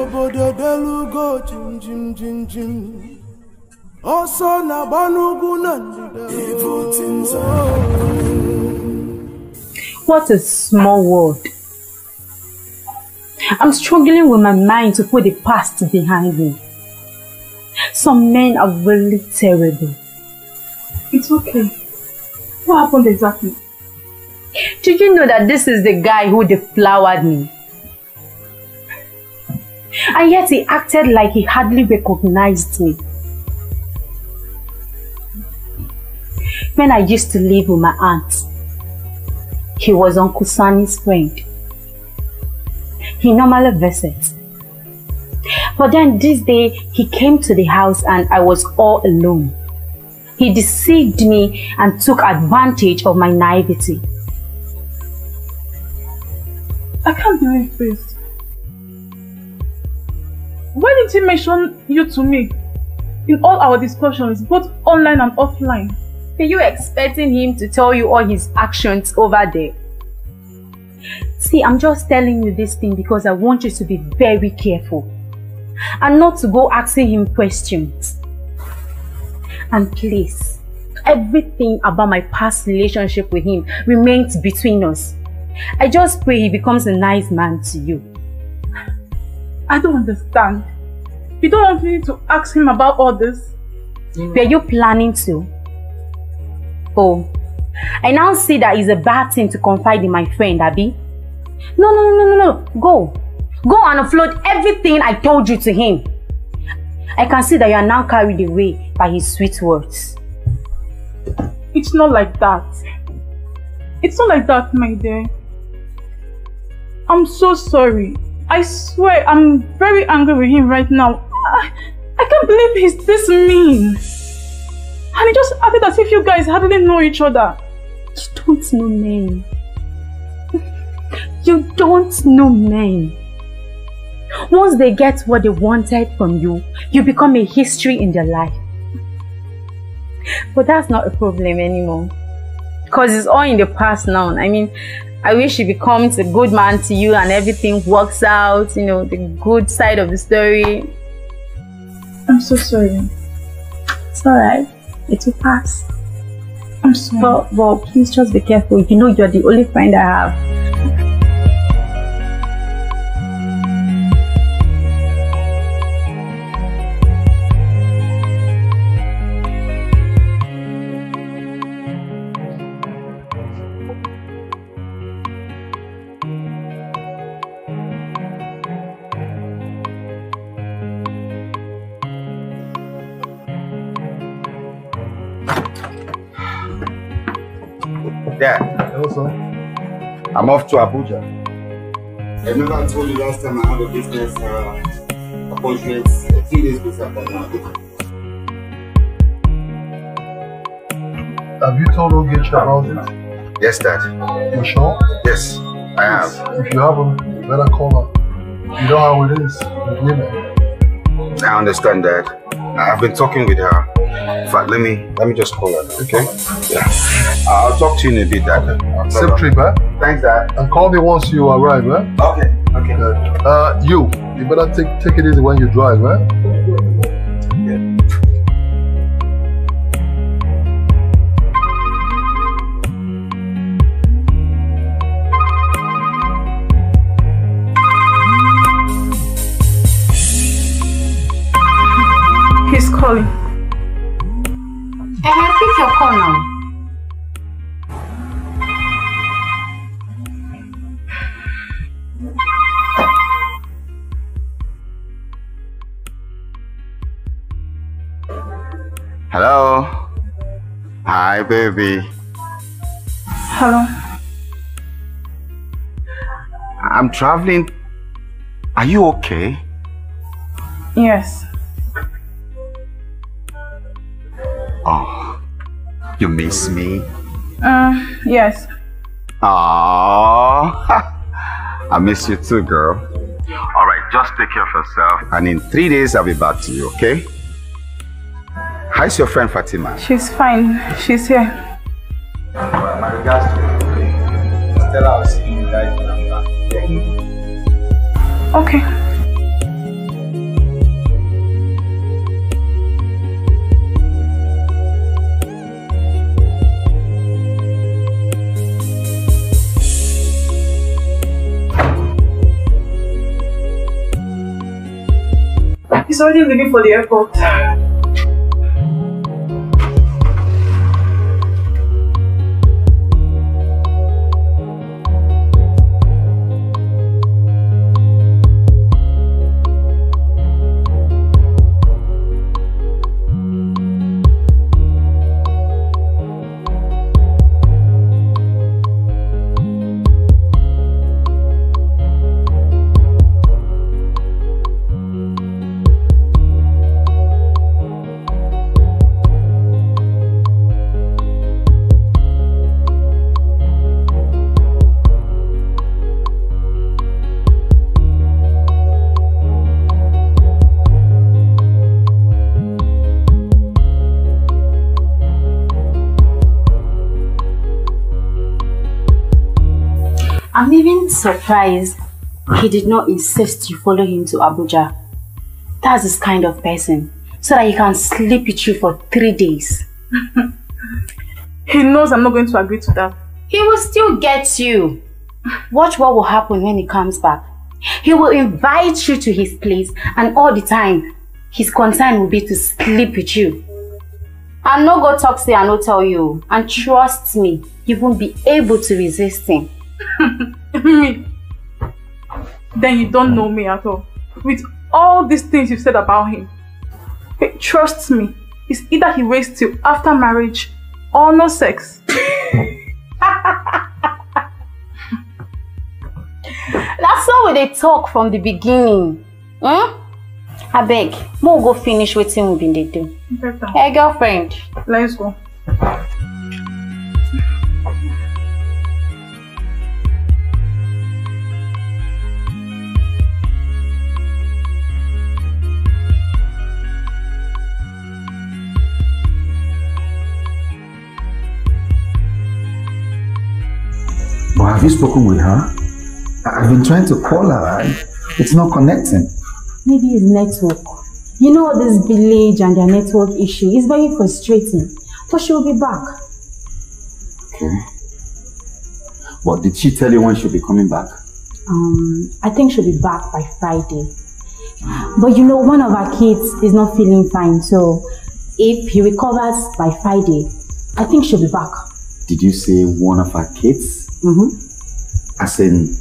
Obodo delugo jim jim jim jim ọsọ na-agba n'ugwu na ndịda evil things are happening What a small world. I'm struggling with my mind to put the past behind me. Some men are really terrible. It's okay. What happened exactly? Did you know that this is the guy who deflowered me? And yet he acted like he hardly recognized me. When I used to live with my aunt, he was Uncle Sunny's friend. He normally visits. But then this day he came to the house and I was all alone. He deceived me and took advantage of my naivety. I can't believe this. Why didn't he mention you to me in all our discussions, both online and offline? Are you expecting him to tell you all his actions over there? See, I'm just telling you this thing because I want you to be very careful and not to go asking him questions. And please, everything about my past relationship with him remains between us. I just pray he becomes a nice man to you. I don't understand. You don't want me to ask him about all this? Were you planning to? Oh, I now see that it's a bad thing to confide in my friend, Abby. No, no, no, no, no, go. Go and upload everything I told you to him. I can see that you are now carried away by his sweet words. It's not like that. It's not like that, my dear. I'm so sorry. I swear I'm very angry with him right now. I, I can't believe he's this mean. And he just acted as if you guys hardly know each other. You don't know men. You don't know men. Once they get what they wanted from you, you become a history in their life. But that's not a problem anymore. Because it's all in the past now. I mean, I wish he becomes a good man to you and everything works out, you know, the good side of the story. I'm so sorry. It's alright. It will pass. I'm sorry. But, but please just be careful. You know you're the only friend I have. I'm off to Abuja. Remember I told you last time I have a business uh, appointment a few days before I'm Have you told Ogechi about it? Yes, Dad. You sure? Yes, I have. If you haven't, you better call her. You know how it is with women. I understand that. I've been talking with her. In fact, let me let me just call her. Okay. Yeah. I'll talk to you in a bit, Dad. Safe her. trip, eh? Thanks, Dad. And call me once you arrive, eh? Okay. Okay. Uh, you, you better take take it easy when you drive, eh? He's calling. Eh, pick your call now. Hello. Hi, baby. Hello. I'm traveling. Are you okay? Yes. You miss me? Uh, yes. Aww. I miss you too, girl. All right, just take care of yourself. And in three days, I'll be back to you, okay? How's your friend Fatima? She's fine. She's here. My regards to you. her I'll see you guys when I'm back. Okay. He's already leaving for the airport. Surprised he did not insist you follow him to Abuja. That's his kind of person. So that he can sleep with you for three days. He knows I'm not going to agree to that. He will still get you. Watch what will happen when he comes back. He will invite you to his place and all the time, his concern will be to sleep with you. And no go talk say I no tell you. And trust me, you won't be able to resist him. me. Then you don't know me at all. With all these things you've said about him. Hey, trust me, it's either he waits till after marriage or no sex. That's how they talk from the beginning. Hmm? I beg, mo go finish wetin we been do. Better. Hey girlfriend. Let's go. But I've you spoken with her? I- I've been trying to call her. and It's not connecting. Maybe it's network. You know this village and their network issue is very frustrating. But she'll be back. Okay. But did she tell you when she'll be coming back? Um, I think she'll be back by Friday. But you know, one of our kids is not feeling fine, so if he recovers by Friday, I think she'll be back. Did you say one of her kids? Mm-hmm. As in,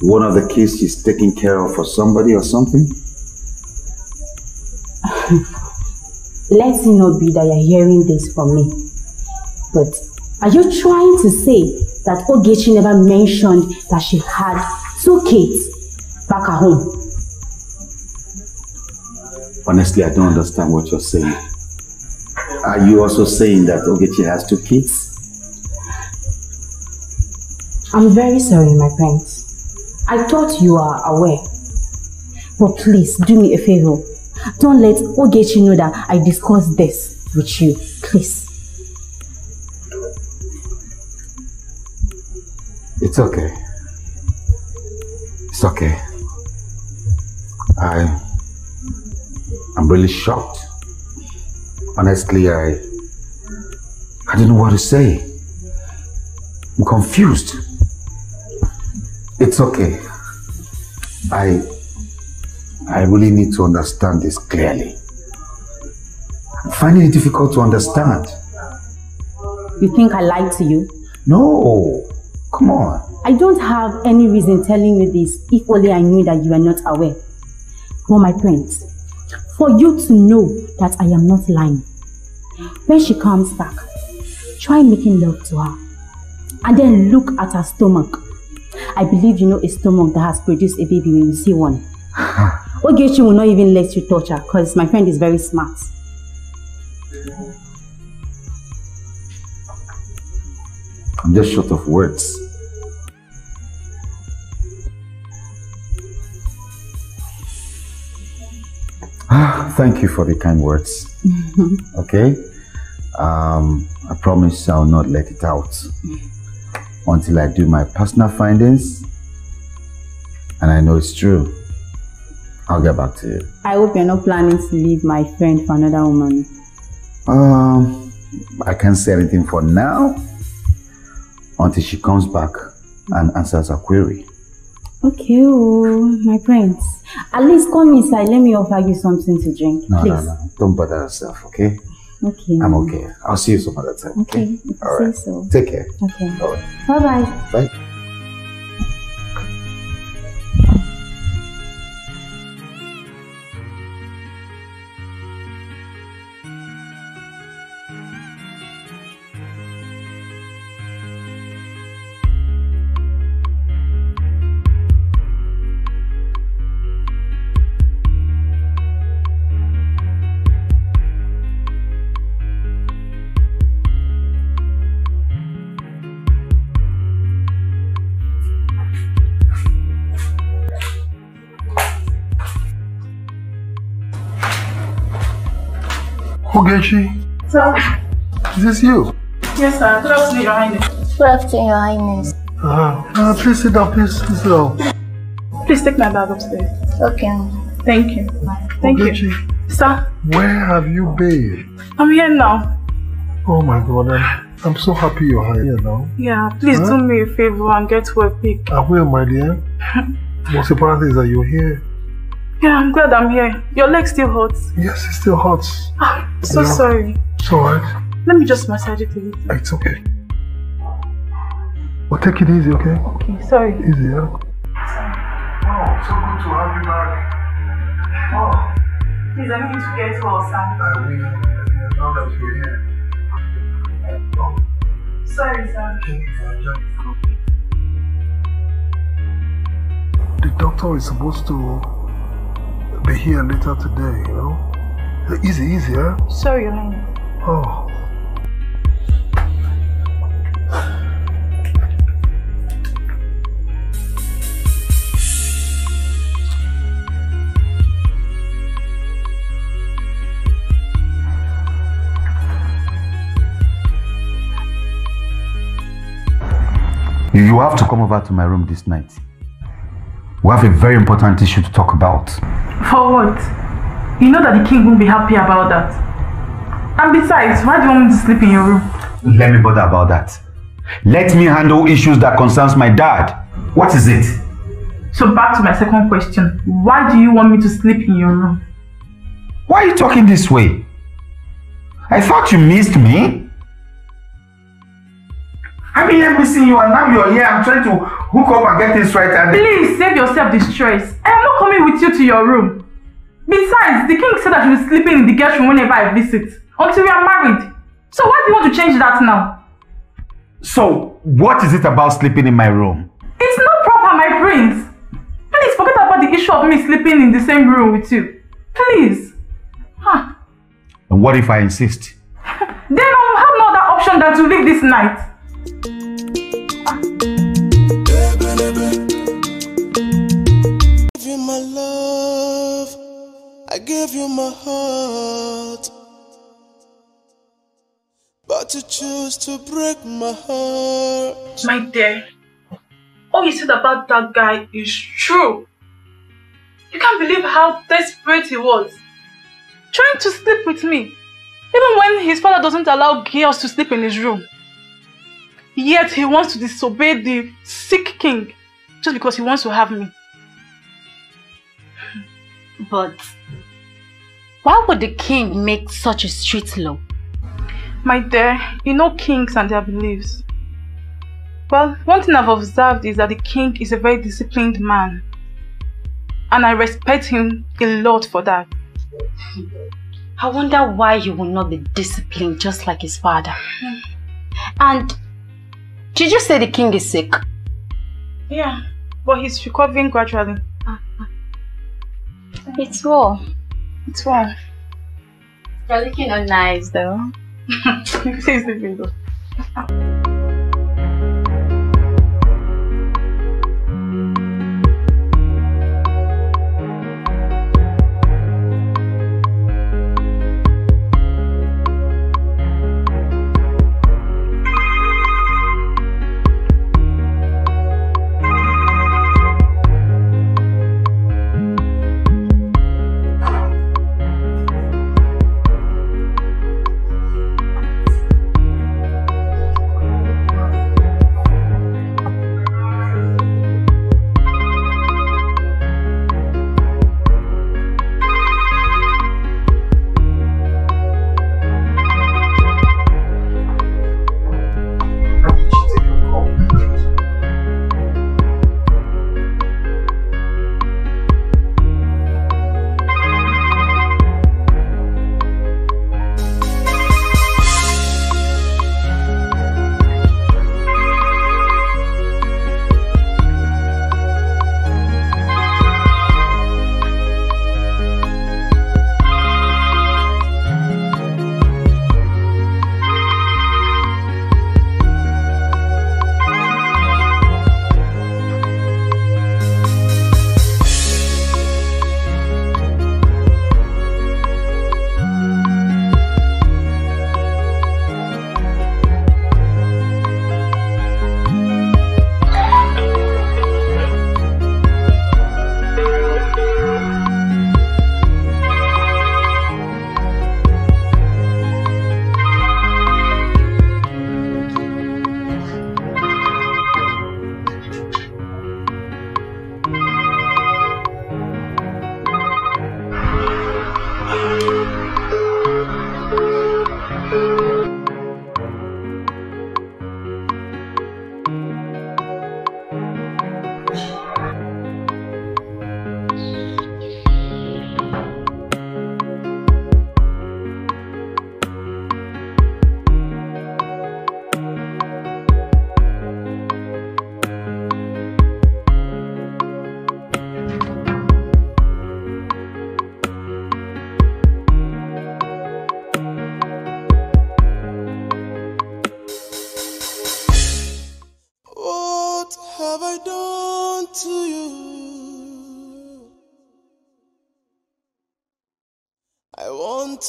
one of the kids she's taking care of for somebody or something? Let it not be that you're hearing this from me. But are you trying to say that Ogechi never mentioned that she had two kids back at home? Honestly, I don't understand what you're saying. Are you also saying that Ogechi has two kids? I'm very sorry, my friends. I thought you are aware. But please, do me a favor. Don't let Ogechi know that I discussed this with you. Please. It's okay. It's okay. I I'm really shocked. Honestly, I I don't know what to say. I'm confused. It's okay. I I really need to understand this clearly. I'm finding it difficult to understand. You think I lied to you? No. Come on. I don't have any reason telling you this if only I knew that you are not aware. But my friends, for you to know that I am not lying, when she comes back, try making love to her. And then look at her stomach. I believe you know a stomach that has produced a baby when you see one. Ogechi will not even let you touch her because my friend is very smart. I'm just short of words. Thank you for the kind words. Okay? Um, I promise I'll not let it out until I do my personal findings and I know it's true. I'll get back to you. I hope you're not planning to leave my friend for another woman. Um, I can't say anything for now until she comes back and answers her query. Okay, oh, my friends. At least come inside. Let me offer you something to drink. No, Please. no, no. Don't bother yourself, okay? Okay. I'm okay. I'll see you some other time. Okay, you All right. so. Take care. Okay. All right. Bye bye. Ogechi, Sir. is this you? Yes, sir. Good afternoon, Your Highness. Good afternoon, Your Highness. Uh, uh, please sit down, please, please sit down. Please take my bag upstairs. Okay. Thank you. Thank Ogechi, you. Sir, where have you been? I'm here now. Oh my god, I'm, I'm so happy you're here now. Yeah, please Huh? do me a favor and get well quick. I will, my dear. Most important thing is that you're here. Yeah, I'm glad I'm here. Your leg still hurts. Yes, it still hurts. Ah, so Yeah. sorry. It's alright. Let me just massage it a little. It's okay. Well, take it easy, okay? Okay, sorry. Easy, yeah? Oh, so good to have you back. Oh, Please, I need to get well, sir. I will. Now that you're here. Sorry, sir. The doctor is supposed to be here later today, you know? Easy, easy, yeah? Sorry, Your Highness. Oh. You have to come over to my room this night. We have a very important issue to talk about. For what? You know that the king won't be happy about that. And besides, why do you want me to sleep in your room? Let me bother about that. Let me handle issues that concerns my dad. What is it? So back to my second question. Why do you want me to sleep in your room? Why are you talking this way? I thought you missed me. I mean, I'm missing you and now you're here. I'm trying to hook up and get things right. And Please save yourself the stress. I am not coming with you to your room. Besides, the king said I should be sleeping in the guest room whenever I visit. Until we are married. So why do you want to change that now? So, what is it about sleeping in my room? It's not proper, my prince. Please forget about the issue of me sleeping in the same room with you. Please. Huh. And what if I insist? Then I will have no other option than to leave this night. I gave you my heart. But you choose to break my heart. My dear, all you said about that guy is true. You can't believe how desperate he was. Trying to sleep with me. Even when his father doesn't allow girls to sleep in his room. Yet he wants to disobey the sick king just because he wants to have me. But why would the king make such a strict law? My dear, you know kings and their beliefs. Well, one thing I've observed is that the king is a very disciplined man. And I respect him a lot for that. I wonder why he will not be disciplined just like his father. And did you say the king is sick? Yeah, but he's recovering gradually. Ah, ah. It's well. It's well. You're looking all nice though. Please leave me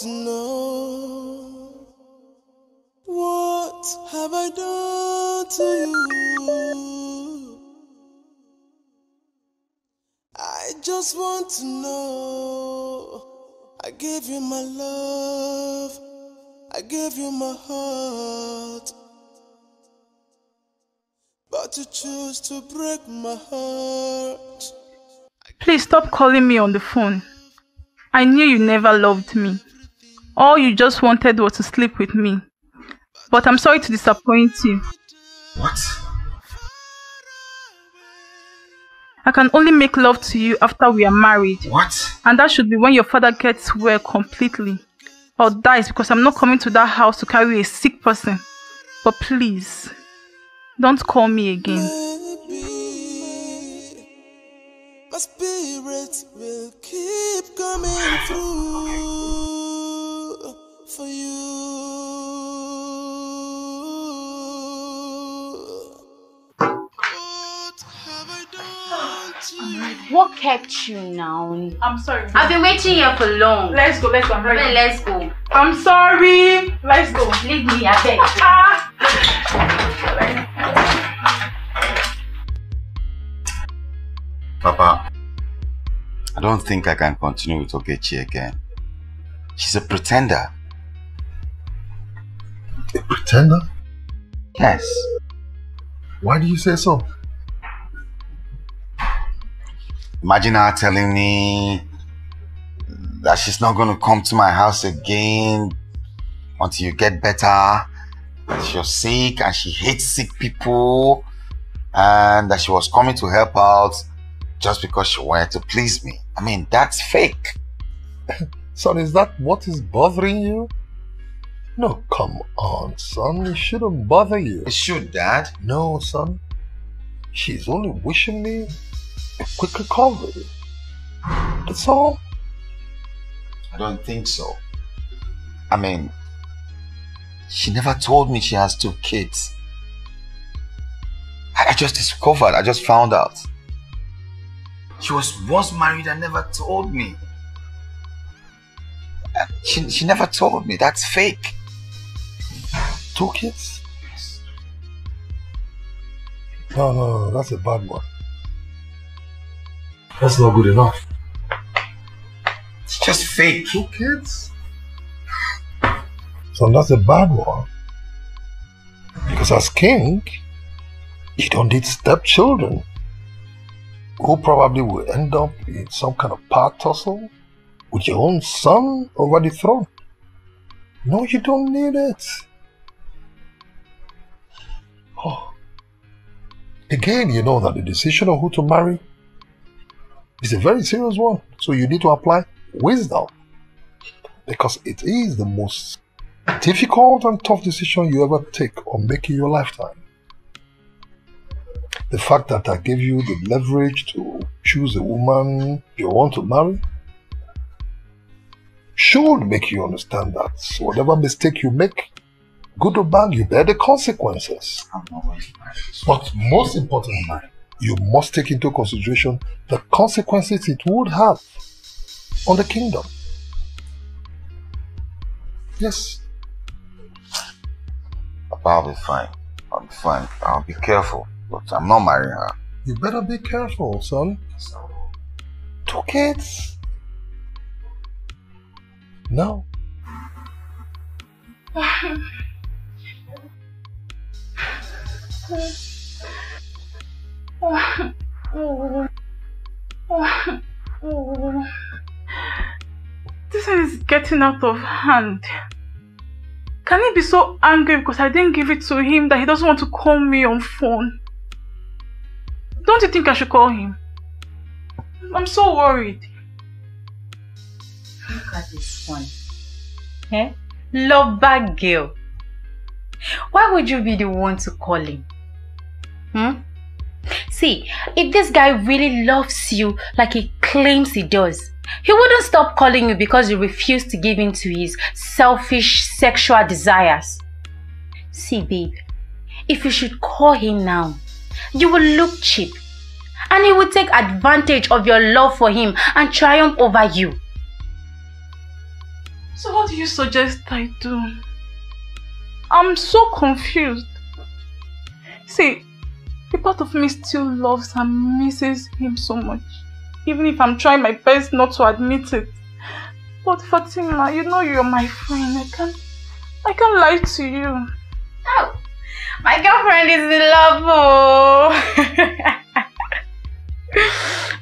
to know what have I done to you? I just want to know. I gave you my love. I gave you my heart. But you choose to break my heart. Please stop calling me on the phone. I knew you never loved me. All you just wanted was to sleep with me. But I'm sorry to disappoint you. What? I can only make love to you after we are married. What? And that should be when your father gets well completely. Or dies because I'm not coming to that house to carry a sick person. But please, don't call me again. My spirit will keep coming through for you. Oh what kept you now? I'm sorry. I've been waiting here for long. Let's go, let's go. I'm ready. Well, let's go. I'm sorry. Let's go. Leave me, I beg. Papa, I don't think I can continue with Ogechi again. She's a pretender. A pretender? Yes. Why do you say so? Imagine her telling me that she's not going to come to my house again until you get better. That you're sick and she hates sick people. And that she was coming to help out just because she wanted to please me. I mean, that's fake. Son, is that what is bothering you? No, come on, son. It shouldn't bother you. It should, Dad. No, son. She's only wishing me a quick recovery. That's all. I don't think so. I mean, she never told me she has two kids. I I just discovered, I just found out. She was once married and never told me. Uh, She, she never told me. That's fake. Two kids? No, no, no, that's a bad one. That's not good enough. It's just fake. Two kids? So that's a bad one. Because as king, you don't need stepchildren who probably will end up in some kind of power tussle with your own son over the throne. No, you don't need it. Oh. Again, you know that the decision of who to marry is a very serious one. So you need to apply wisdom because it is the most difficult and tough decision you ever take or make in your lifetime. The fact that I gave you the leverage to choose a woman you want to marry should make you understand that whatever mistake you make, good or bad, you bear the consequences. But most importantly, you must take into consideration the consequences it would have on the kingdom. Yes. I'll be fine. I'll be fine. I'll be careful. But I'm not marrying her. You better be careful, son. Two kids. No. This is getting out of hand. Can he be so angry because I didn't give it to him that he doesn't want to call me on phone? Don't you think I should call him? I'm so worried. Look at this one. Eh? Lover girl. Why would you be the one to call him? Hmm? See, if this guy really loves you like he claims he does, he wouldn't stop calling you because you refuse to give in to his selfish sexual desires. See, babe, if you should call him now, you will look cheap. And he will take advantage of your love for him and triumph over you. So what do you suggest I do? I'm so confused. See, a part of me still loves and misses him so much. even if I'm trying my best not to admit it. But Fatima, you know you're my friend. I can't, I can't lie to you. Oh, my girlfriend is in love. Oh.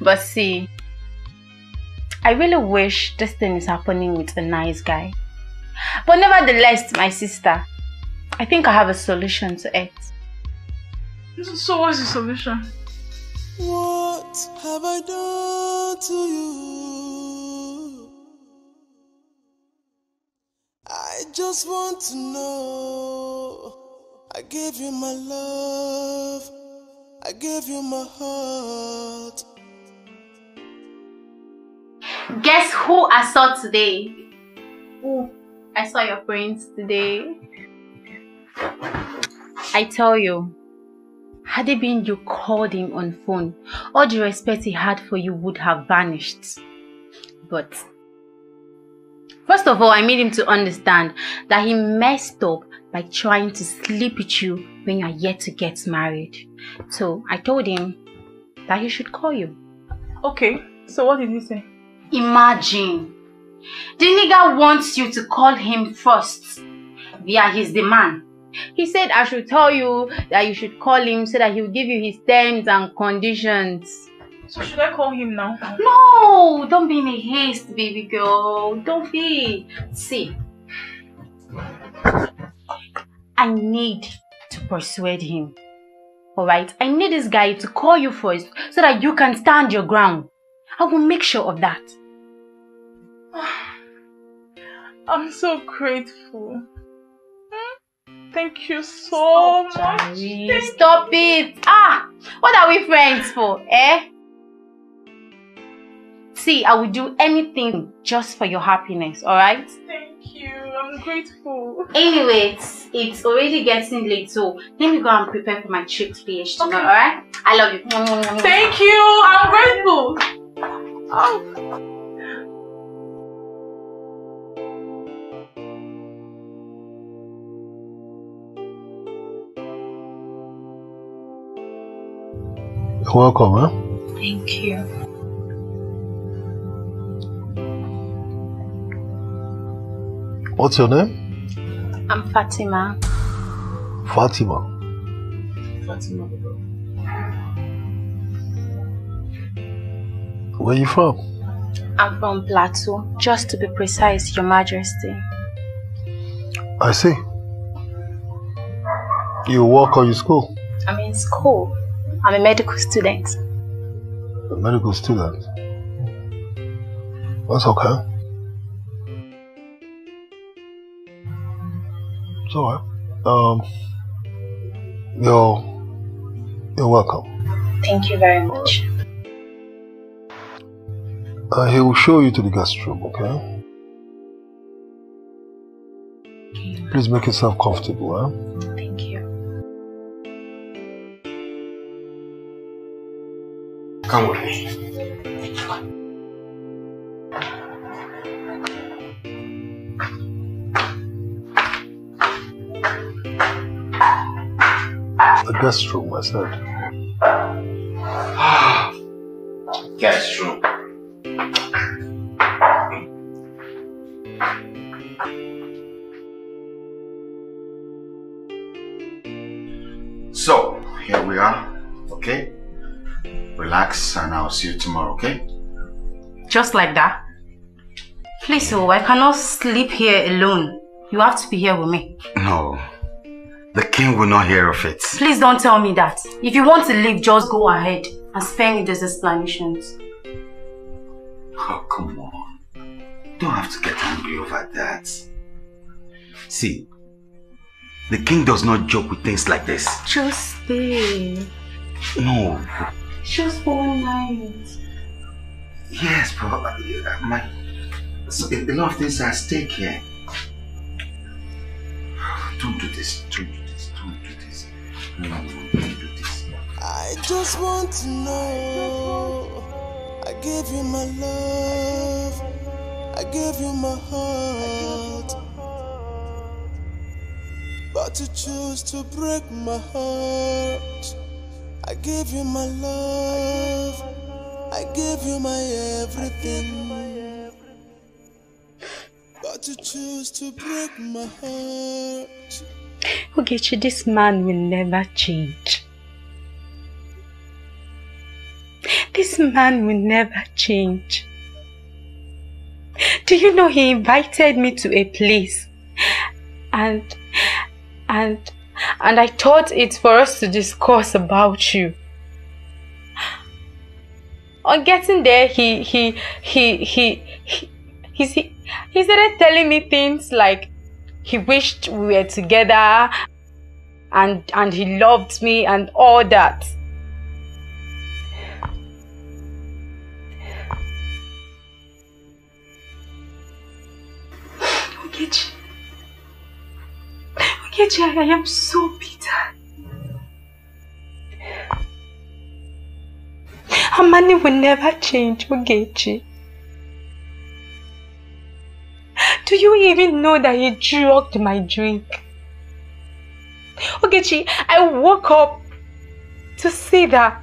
but see, I really wish this thing is happening with a nice guy. But nevertheless, my sister, I think I have a solution to it. So what's the solution? What have I done to you? I just want to know. I gave you my love. I gave you my heart. Guess who I saw today? Ooh, I saw your friends today. I tell you, had it been you called him on phone, all the respect he had for you would have vanished. But first of all, I made him to understand that he messed up by trying to sleep with you when you are yet to get married. So I told him that he should call you. Okay, so what did he say? Imagine. The nigga wants you to call him first via his demand. He said I should tell you that you should call him so that he'll give you his terms and conditions. So should I call him now? No, don't be in a haste, baby girl. Don't be. See, I need to persuade him. Alright? I need this guy to call you first so that you can stand your ground. I will make sure of that. I'm so grateful. Thank you so much. Charlie, Stop it! Ah! What are we friends for, eh? See, I will do anything just for your happiness, alright? Thank you. I'm grateful. Anyway, it's, it's already getting late, so let me go and prepare for my trip to PH tomorrow, alright? I love you. Thank you. I'm grateful. Oh. Welcome, huh? Thank you. What's your name? I'm Fatima. Fatima. Fatima. Where you from? I'm from Plateau, just to be precise, Your Majesty. I see. You work or you school? I'm in school. I'm a medical student. A medical student. That's okay. It's alright. Um, you're, you're welcome. Thank you very much. Uh, he will show you to the guest room, okay? Please make yourself comfortable, huh? Come with me. The guest room, I said. Guest room. So, here we are, okay? Relax and I'll see you tomorrow, okay? Just like that? Please, oh, I cannot sleep here alone. You have to be here with me. No. The king will not hear of it. Please don't tell me that. If you want to leave, just go ahead and spare me those explanations. Oh, come on. Don't have to get angry over that. See, the king does not joke with things like this. Just stay. No. Just for one night. Yes, but uh, my, so a a lot of things are at stake here. Don't do this. Don't do this. Don't do this. No, no, no, don't do this. I just want to know. I gave you my love. I gave you my heart. But you choose to break my heart. I gave you my love. I gave you my everything. But you choose to break my heart. Ogechi, this man will never change. This man will never change. Do you know he invited me to a place and and and I thought it's for us to discuss about you. On getting there, he he he he he he, he started telling me things like he wished we were together and and he loved me and all that. Ogechi, I am so bitter. Amani will never change, Ogechi. Do you even know that he drugged my drink? Ogechi, I woke up to see that.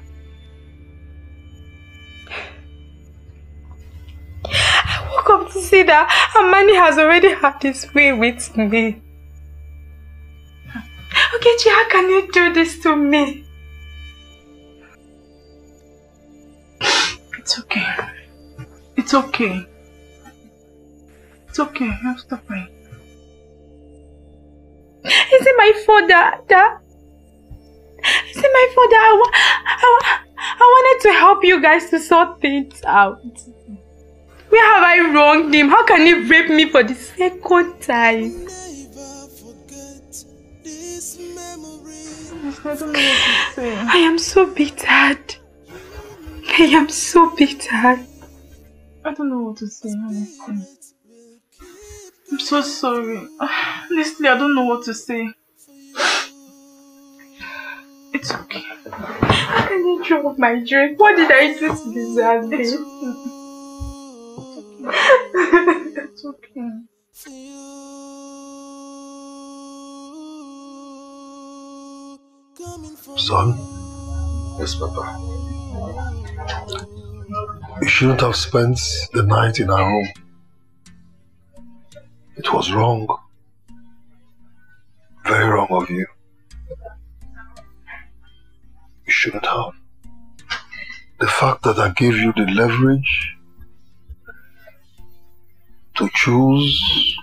I woke up to see that Amani has already had his way with me. Ogechi, how can you do this to me? It's okay. It's okay. It's okay. I'll stop crying. Is it my fault that is it my fault that I, wa- I, wa- I wanted to help you guys to sort things out? Where have I wronged him? How can he rape me for the second time? I don't know what to say. I am so bitter. I am so bitter. I don't know what to say, honestly. I'm so sorry. Ah, honestly, I don't know what to say. It's okay. How can you drop my drink? What did I do to deserve this? It's okay. Son, Yes, Papa. you shouldn't have spent the night in our room. It was wrong. Very wrong of you. You shouldn't have. The fact that I gave you the leverage to choose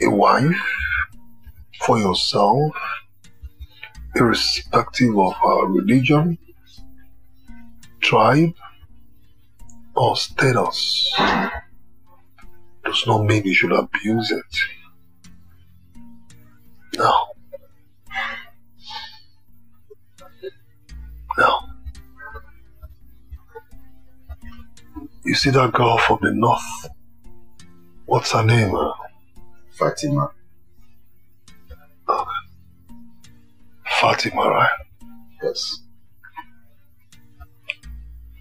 a wife for yourself, irrespective of our religion, tribe, or status, does not mean you should abuse it. No. No. You see that girl from the north? What's her name? Uh? Fatima. Fatima, right? Yes.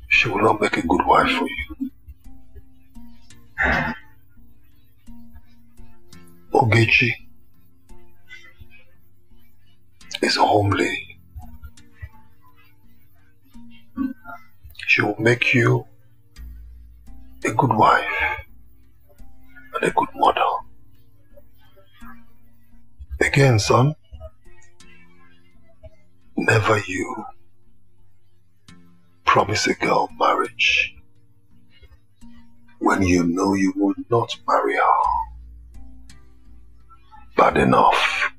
She will not make a good wife for you. Ogechi is homely. She will make you a good wife and a good mother. Again, son, never you promise a girl marriage when you know you will not marry her. Bad enough.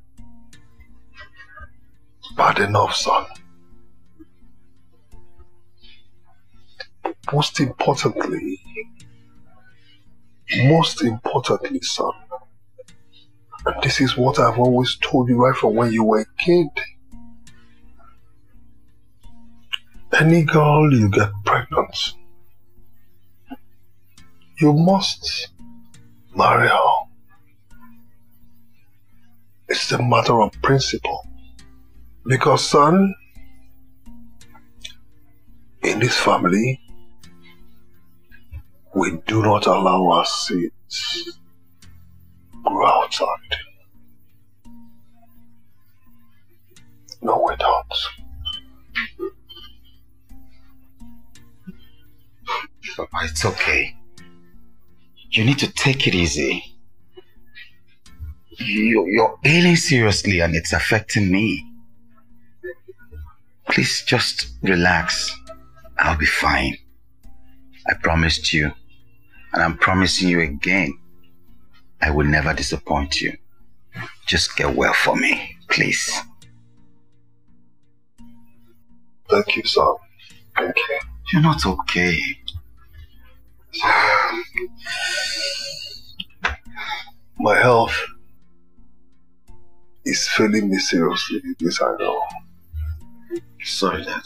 Bad enough, son. Most importantly, most importantly, son, this is what I've always told you right from when you were a kid. Any girl you get pregnant, you must marry her. It's a matter of principle. Because, son, in this family, we do not allow our seeds grow outside. No, don't. Papa, it's okay. You need to take it easy. You, you're ailing seriously and it's affecting me. Please just relax. I'll be fine. I promised you. And I'm promising you again. I will never disappoint you. Just get well for me, please. Thank you, sir. Thank you. You're not okay. My health is failing me seriously. This I know. Sorry, Dad.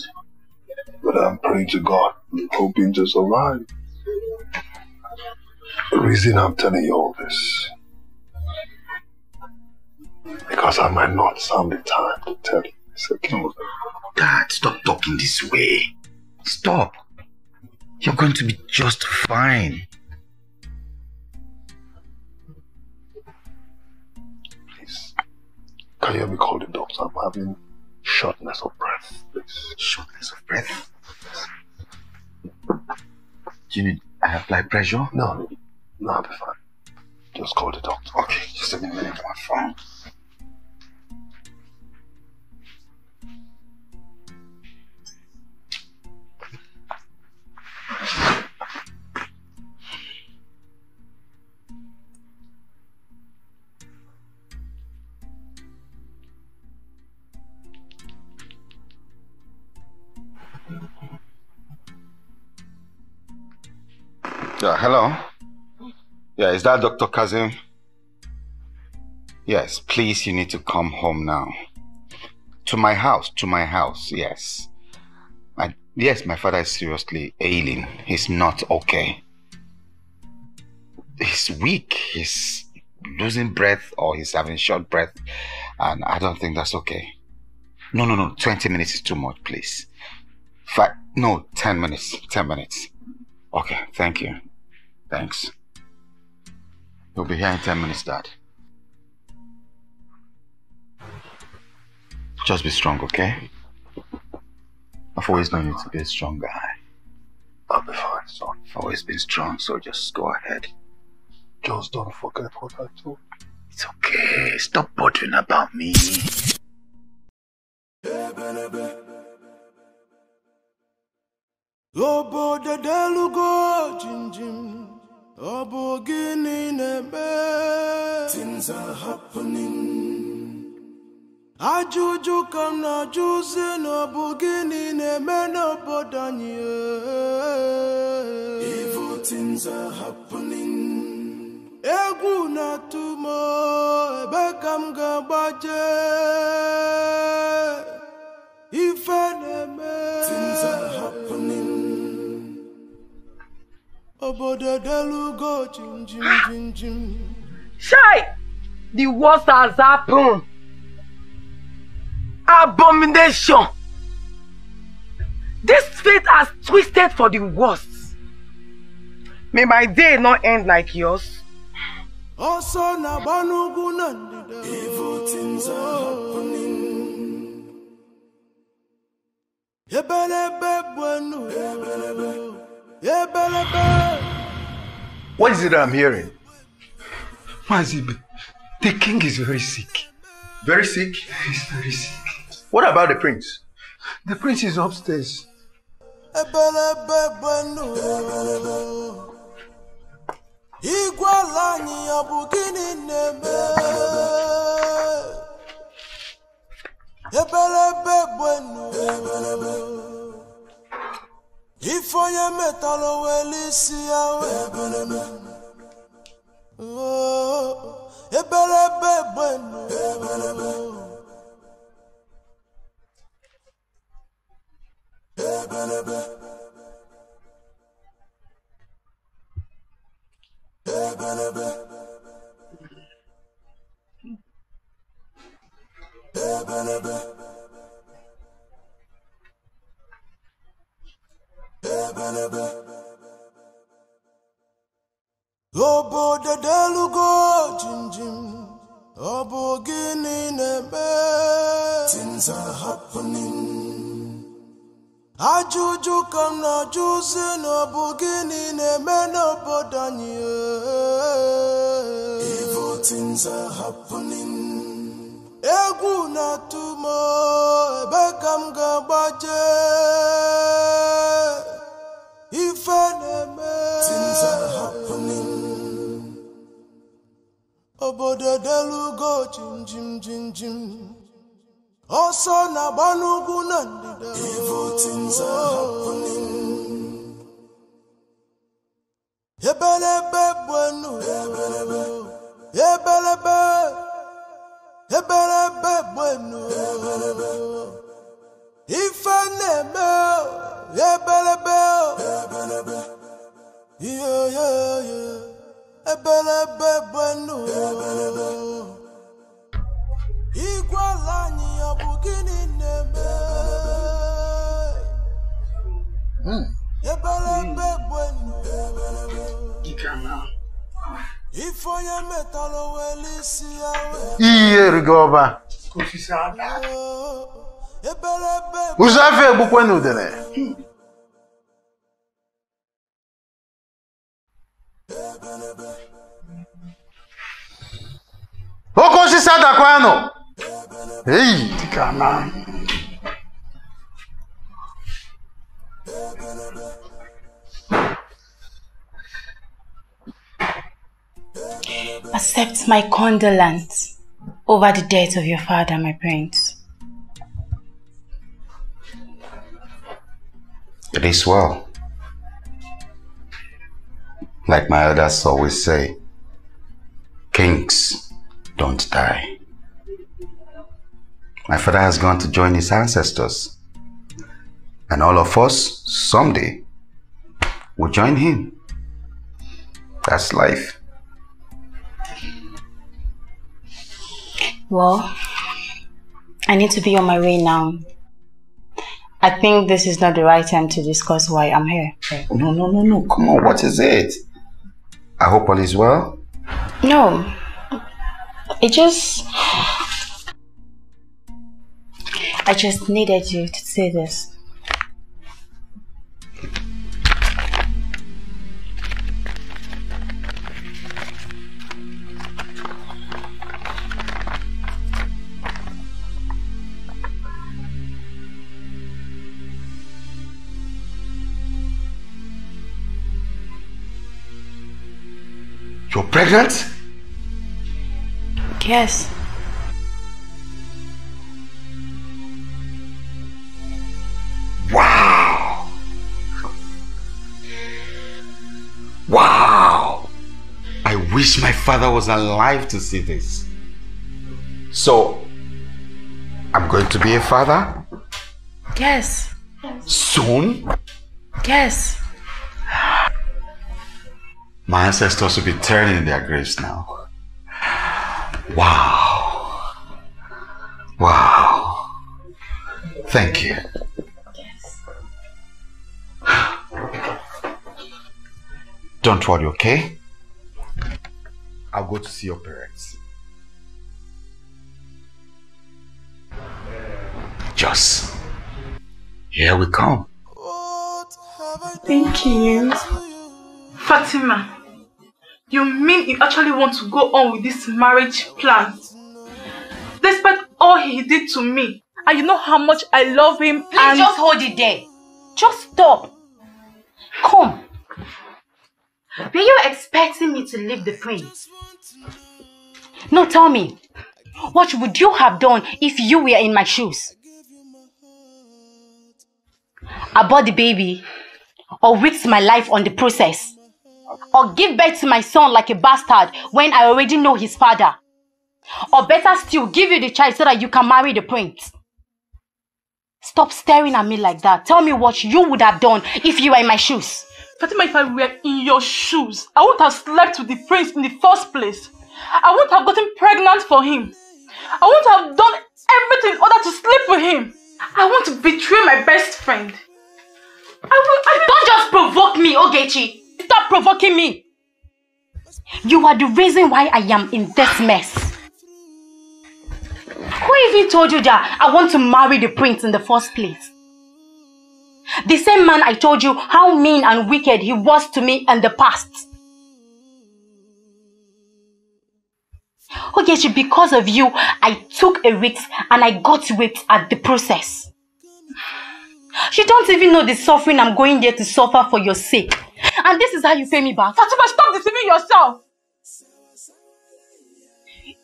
But I'm praying to God, hoping to survive. The reason I'm telling you all this, because I might not sound the time to tell you this again. Dad, stop talking this way. Stop. You're going to be just fine. Please, can you help me call the doctor? I'm having shortness of breath, please. Shortness of breath? Do you need I have blood pressure? No, no, I'll be fine. Just call the doctor. Okay, just a minute on my phone. Yeah, hello. Yeah, is that Dr. Kazim? Yes, please, you need to come home now. To my house, to my house, yes. My, yes, my father is seriously ailing. He's not okay. He's weak. He's losing breath or he's having short breath. And I don't think that's okay. No, no, no. 20 minutes is too much, please. Five, no, 10 minutes. 10 minutes. Okay, thank you. Thanks. You'll be here in 10 minutes, Dad. Just be strong, okay? I've always known you to be a strong guy. I'll be fine, son. I've always been strong, so just go ahead. Just don't forget what I told you. It's okay. Stop bothering about me. obodo delugo jinjim ọ bụ gịnị na-eme things are happening. Ajụjụ ka m na-ajụzi na ọ bụ gịnị na-eme n'obodo anyị evil things are happening. Egwu na-atụ m ebe ka m ga-agbaje ife na-eme things are happening obodo delugo jim jim jim jim Chai! The worst has happened. Abomination. This fate has twisted for the worst. May my day not end like yours. ọsọ na-agba n'ugwu evil things are happening ebelebe bueno. ebelebe ebelebe What is it I'm hearing? Mazibe, the king is very sick. Very sick? He's very sick. What about the prince? The prince is upstairs. ebelebe bụ enu ebelebe igwe anyị ọ bụ gịnị na-eme ebelebe bụ enu ebelebe ife onye metalụ wele isi ya wee ebelebe Oh, ebelebe bụ enu ebelebe ebelebe na-eme things are happening ajụjụ ka m na-ajụzi na anyị Evil things are happening. egwu na-atụ m ebe ka m ga-agbaje ife na-eme things are happening. obodo delugo jim jim jim jim. Ọsọ na-agba n'ugwu na ndịda. Evil things are happening. ebelebe bụ enu ebelebe. Ebelebe. Ebelebe bụ enu ebelebe ife na-eme ebelebe ebelebe ihe ihe ihe ebelebe bụ enu ebelebe igwe ala anyị ọ bụ gịnị na-eme? Ebelebe bụ enu ebelebe ife onye metalụ wele isi ya. Wee Iye rigo ọba. Afọ egbukwe n'udene. Oke osisi adakwanụ. Eyi. Dịka na. Accept my condolence over the death of your father, my prince. It is well. Like my elders always say, kings don't die. My father has gone to join his ancestors. And all of us, someday, will join him. That's life. Well, I need to be on my way now. I think this is not the right time to discuss why I'm here. No, no, no, no. Come on, what is it? I hope all is well. No, it just. I just needed you to say this. Pregnant? Yes. Wow! Wow! I wish my father was alive to see this. So, I'm going to be a father Yes. soon? Yes. My ancestors will be turning in their graves now. Wow. Wow. Thank you. Yes. Don't worry, okay? I'll go to see your parents. Just here we come. Thank you. Fatima, you mean you actually want to go on with this marriage plan? Despite all he did to me, and you know how much I love him Please and... just hold it there. Just stop. Come. Were you expecting me to leave the prince? No, tell me. What would you have done if you were in my shoes? Abort the baby or risk my life on the process? Or give birth to my son like a bastard when I already know his father? Or better still, give you the child so that you can marry the prince? Stop staring at me like that. Tell me what you would have done if you were in my shoes. Fatima, if I were in your shoes, I wouldn't have slept with the prince in the first place. I wouldn't have gotten pregnant for him. I wouldn't have done everything in order to sleep with him. I want to betray my best friend. I will, I will... Don't just provoke me, Ogechi. Stop provoking me. You are the reason why I am in this mess. Who even told you that I want to marry the prince in the first place? The same man I told you how mean and wicked he was to me in the past. Oh, Ogechi, because of you, I took a risk and I got whipped at the process. You don't even know the suffering I'm going there to suffer for your sake. And this is how you pay me back. Fatima, stop deceiving yourself.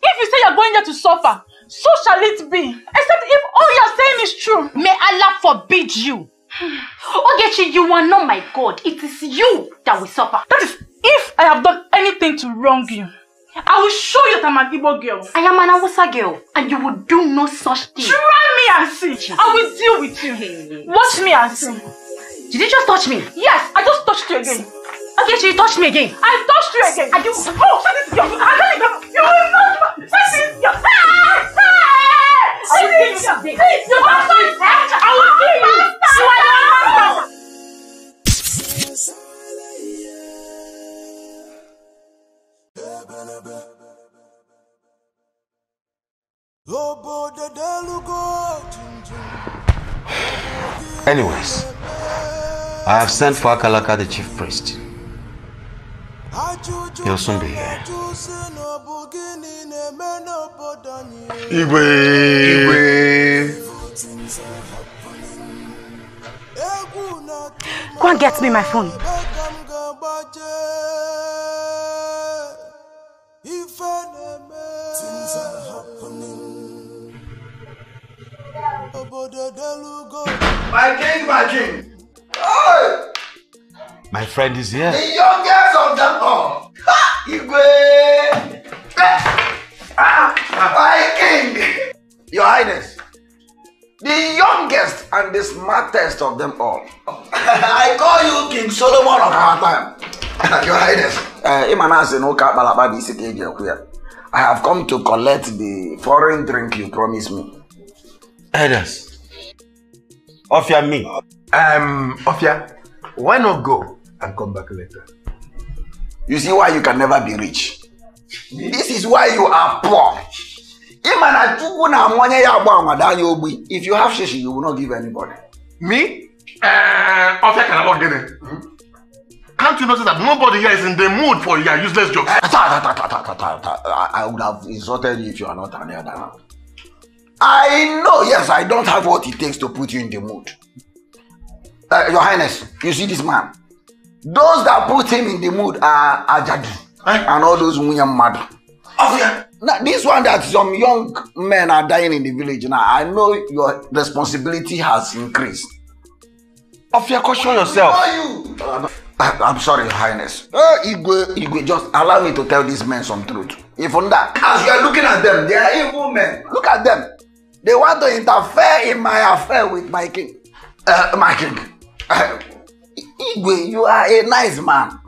If you say you're going there to suffer, so shall it be. Except if all you're saying is true. May Allah forbid you. Ogechi, you are not my God. It is you that will suffer. That is if I have done anything to wrong you. I will show you that I'm an Igbo girl. I am an Hausa girl, and you will do no such thing. Try me and see. I will deal with you. Watch me and see. Did you just touch me? Yes, I just touched you again. Okay, so you touched me again. I touched you again. Oh, are you? Oh, shut it! You, I can't even. You will not. Shut it! You. I will kill you. Please, you master is I will kill you. You are your master. Anyways, I have sent for Akalaka, the chief priest. He'll soon be here. Igwe. Igwe. Go and get me my phone. My king, my king. Oh, My friend is here. the youngest of them all. Ha! Igwe. Ah, my king. Your Highness. The youngest and the smartest of them all. I call you King Solomon of our time. Your Highness. Uh, Imanasi no kapalapa di isi ka eji ekwu ya. I have come to collect the foreign drink you promised me. Elders. Offer me. Um, Ofia, why not go and come back later? You see why you can never be rich. This is why you are poor. Ịma na Chukwu na-amụnye ya agba amada anya ogbi. If you have shishi, you will not give anybody. Me? Uh, Ofia can about getting. Can't you notice that nobody here is in the mood for your useless jokes? I would have insulted you if you are not an elder now. I know, yes, I don't have what it takes to put you in the mood. Uh, Your Highness, you see this man? Those that put him in the mood are Ajadu and all those Nwunye mmadụ. Now, this one that some young men are dying in the village now, I know your responsibility has increased. Ofia, caution yourself. you? I, I'm sorry, Your Highness. Uh, Igwe, Igwe, just allow me to tell these men some truth. Even that, as you are looking at them, they are evil men. Look at them. They want to interfere in my affair with my king. Uh, my king. Uh, Igwe, you are a nice man.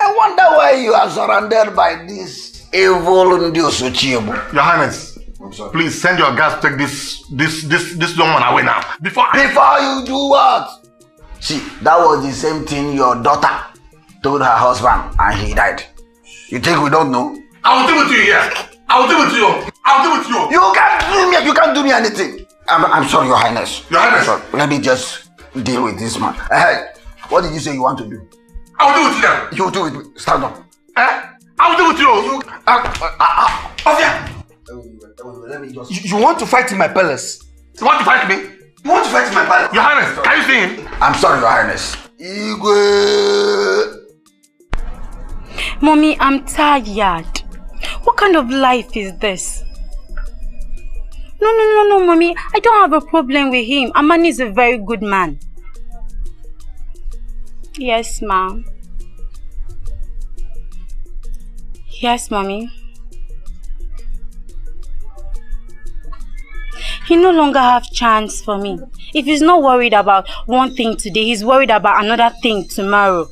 I wonder why you are surrounded by this evil Ndiosochiebo. Your Highness, please send your guards to take this this this this young man away now. Before I... Before you do what? See, that was the same thing your daughter told her husband and he died. You think we don't know? I will deal with you here. I will deal with you. I will deal with you. You can't do me. You can't do me anything. I'm, I'm sorry, Your Highness. Your Highness. Sorry. Let me just deal with this man. Hey, what did you say you want to do? I will deal with you then. You do it. Stand up. Eh? I will deal with you. You, uh, uh, uh, Ofia, let me just. you, you want to fight in my palace? You want to fight me? You want to fight in my palace? Your Highness, can you see him? I'm sorry, Your Highness. Igwe. Mommy, I'm tired. What kind of life is this? No, no, no, no, mommy. I don't have a problem with him. Amani is a very good man. Yes, ma'am. Yes, mommy. He no longer have chance for me. If he's not worried about one thing today, he's worried about another thing tomorrow.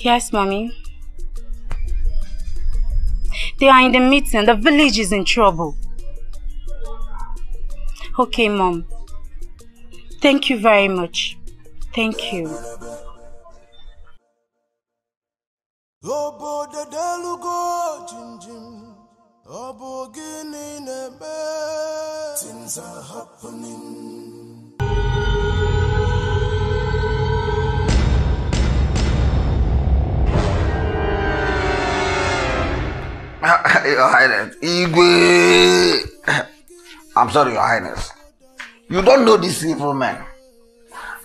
Yes, mommy. They are in the meeting. The village is in trouble. Okay, mom. Thank you very much. Thank you. Things are happening. Your Highness, Igwe. I'm sorry, Your Highness. You don't know this evil man.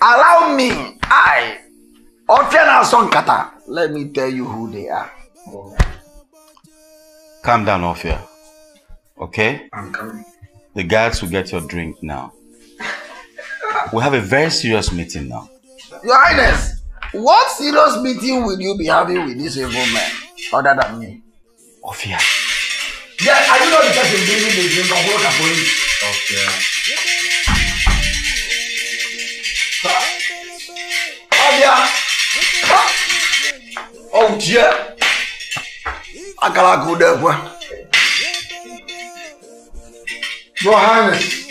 Allow me, I, Otiana Sonkata, let me tell you who they are. Calm down, Ophia. Okay? I'm coming. The guards will get your drink now. We have a very serious meeting now. Your Highness, what serious meeting will you be having with this evil man other than me? Ophia. Yeah, are you not the person bringing the drink of water for you? Ọbịa! Oh, jie! Akara aka ụda ekwe. Your Highness,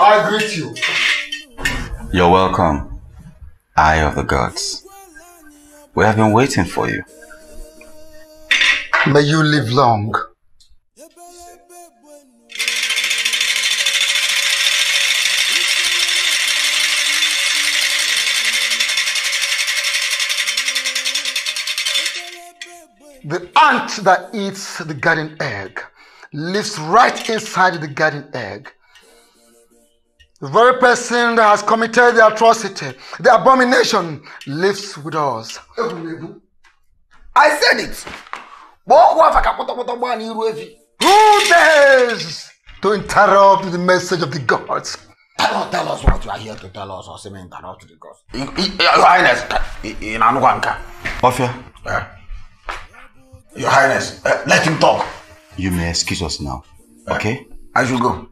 I greet you. You're welcome, Eye of the Gods. We have been waiting for you. May you live long. The ant that eats the garden egg lives right inside the garden egg. The very person that has committed the atrocity, the abomination, lives with us. I said it. Gbọọ afa ka kpọtọkpọtọ gbaa n'iru efi. Who dares to interrupt the message of the gods? Tell us, tell us what you are here to tell us or me interrupt the gods. Your Highness, ị na-anụkwa nka? Ophia, Eh. Your Highness, eh, let him talk. you may excuse us now. Okay? I should go.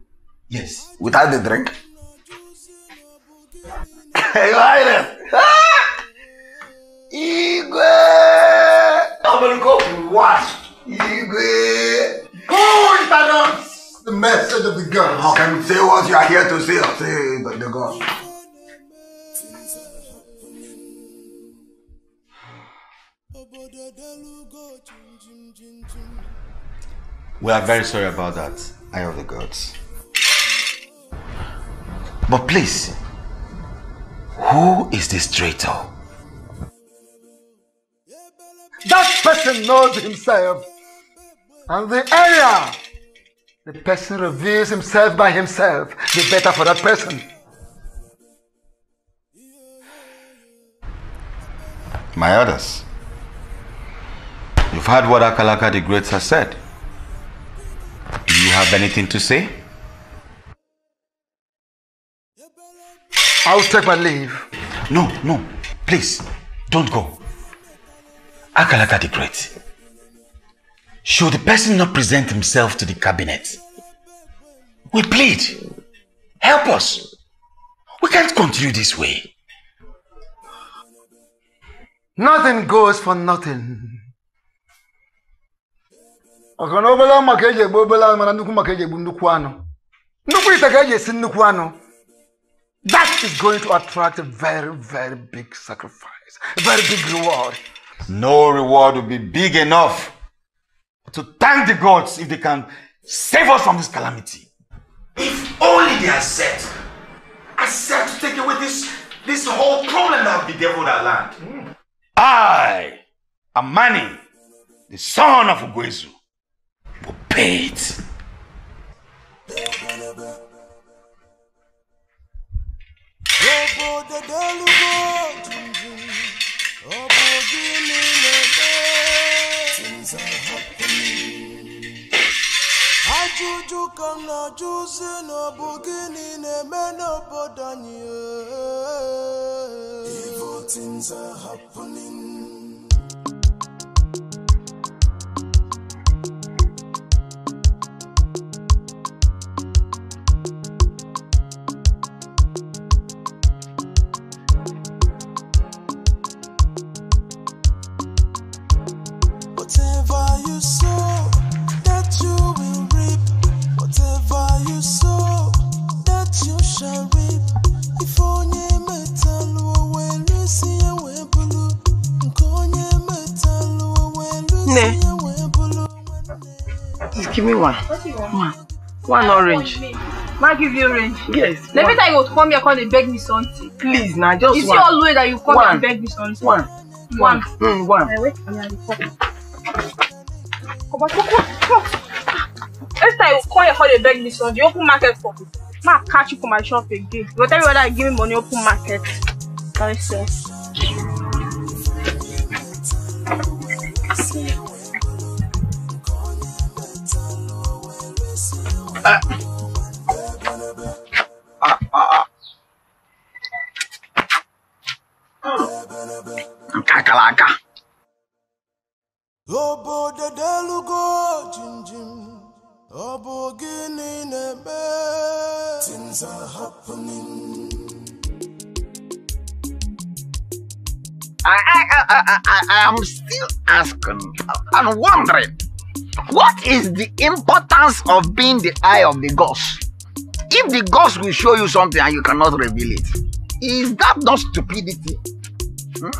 Yes. Without the drink? Your Highness. Igwe! Abalukọ what? Igwe! Who interrupts the message of the gods? How can you say what you are here to say or say the, the gods? We are very sorry about that, Eye of the Gods. But please, who is this traitor? That person knows himself. And the area the person reveals himself by himself, the better for that person. My orders. You've heard what Akalaka the Great has said. Do you have anything to say? I'll take my leave. No, no, please, don't go. Akalaka the Great. Should the person not present himself to the cabinet? We plead. Help us. We can't continue this way. Nothing goes for nothing. That is going to attract a very, very big sacrifice, a very big reward. No reward will be big enough to thank the gods if they can save us from this calamity. If only they accept, accept to take away this, this whole problem that have bedeviled our land. I, Amani, the son of Ugwezu, will pay it. obodo delugo jinjin ọ bụ gịnị na-eme Things are happening. ajụjụ ka m na-ajụzi na ọ bụ gịnị na-eme n'obodo anyị Evil things are happening. Ya wee bụrụ Please give me one. One. One orange. Ma give you orange. Yes. Every time you come here, come dey beg me something. Please, now just You see one. all the way that you come One. and beg me something. One. One. Mm, one. Eh, wait, I'm gonna come. On, come on, come on. Every time you come here, come dey beg me something. You open market for me. Ma catch you for my shop again. You go tell me whether you give me money, open market. Nonsense. Nke akara aka. obodo delugo jinjim ọ bụ gịnị na-eme things are happening I, I, I, I, I I am still asking and wondering what is the importance of being the eye of the gods? If the gods will show you something and you cannot reveal it, is that not stupidity? Hmm?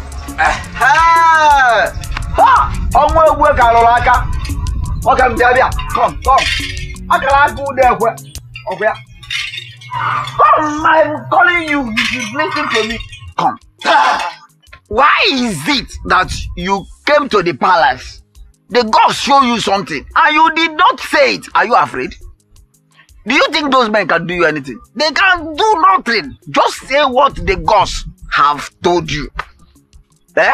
Ọnwa egwu ka lụrụ aka ya Come, I'm calling you. You should listen to me. Come. Why is it that you came to the palace? The gods show you something and you did not say it. Are you afraid? Do you think those men can do you anything? They can do nothing. Just say what the gods have told you. Eh?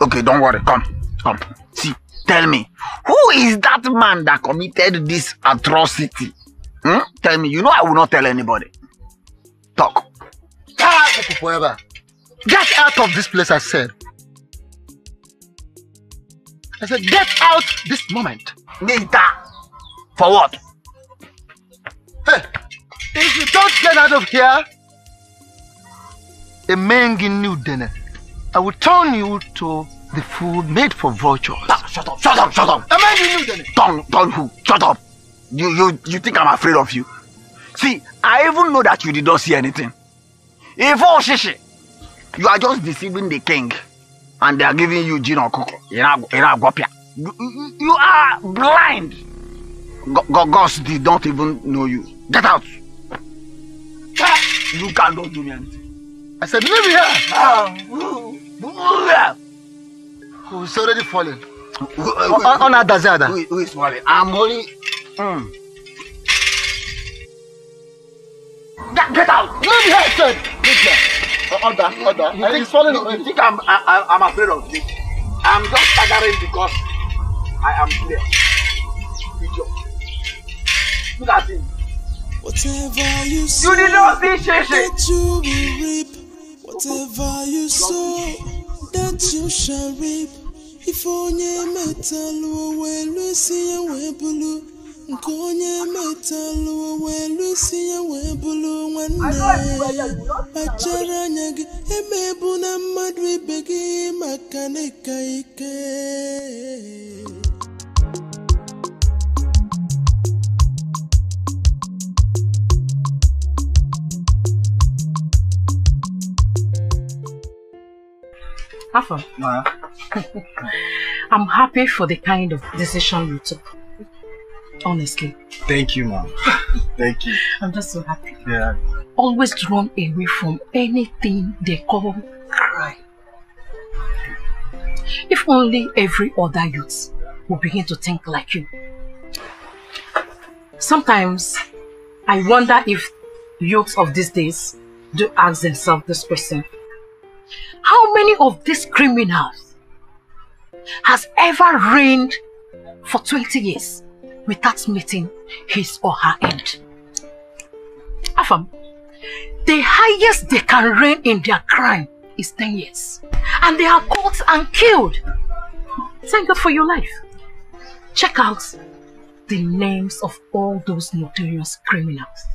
Okay, don't worry. Come, come. See, tell me, who is that man that committed this atrocity? Hmm? Tell me. You know I will not tell anybody. Talk. Get out of this place, I said. I said, get out this moment. Nita. For what? Hey, if you don't get out of here, a mengi new dinner. I will turn you to the food made for vultures. Ah, shut up, shut up, shut up. A mengi new dinner. Don't, don't who? Shut up. You, you, you think I'm afraid of you? See, I even know that you did not see anything. If oh shishi, you are just deceiving the king, and they are giving you gin or cocoa. You know, you know, gopia. You, you- you are blind. Go, go, gods did not even know you. Get out. You cannot do me anything. I said, leave here. Ah, Oh, it's already falling. On, on Adazada. Who, who is worried? I'm only. Mm. Get, get out! Leave here, I said. Leave here. Uh, Order, order. You I think falling you, you think I'm, I, I'm afraid of you? I'm just staggering because I am clear. Idiot. Look at him. Whatever you sow, You did not see Sheshe. that you will reap. Whatever you sow, that you shall reap. Ife onye metalụ welu isi ya wee bụlụ nke onye metalụ welu isi ya wee bụlụ nwanne. Kpachara anya gị emebu na mmadụ ibe gị maka na ịka ike. Alpha, I'm happy for the kind of decision you took. Honestly, Thank you, mom. Thank you. I'm just so happy. Yeah. Always run away from anything they call crime. If only every other youth would begin to think like you. Sometimes I wonder if youths of these days do ask themselves this question. How many of these criminals has ever reigned for 20 years without meeting his or her end? Afam, the highest they can reign in their crime is 10 years. And they are caught and killed. Thank God for your life. Check out the names of all those notorious criminals.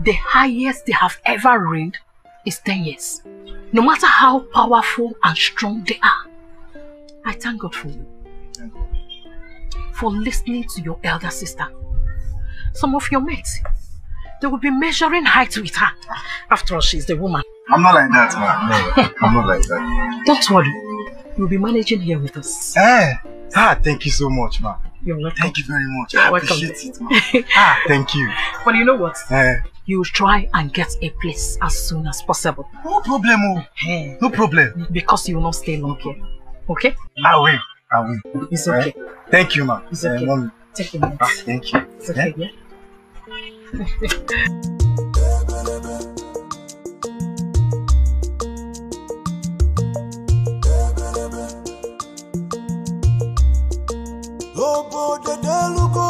The highest they have ever reigned is 10 years. No matter how powerful and strong they are. I thank God for you. For listening to your elder sister. Some of your mates, they will be measuring height with her. After all, she's the woman. I'm not like that, man. No, I'm not like that. Don't worry. You'll be managing here with us. Eh, ah, thank you so much, man. You're welcome. Thank you very much. You're I welcome. appreciate it, man. ah, thank you. But you know what? Eh, You will try and get a place as soon as possible. no problem, oh. No problem. Because you will not stay long here. Okay? I will. I will. It's okay. Thank you, man. It's okay. mommy. Take a minute. Ah, thank you. It's okay, yeah? delugo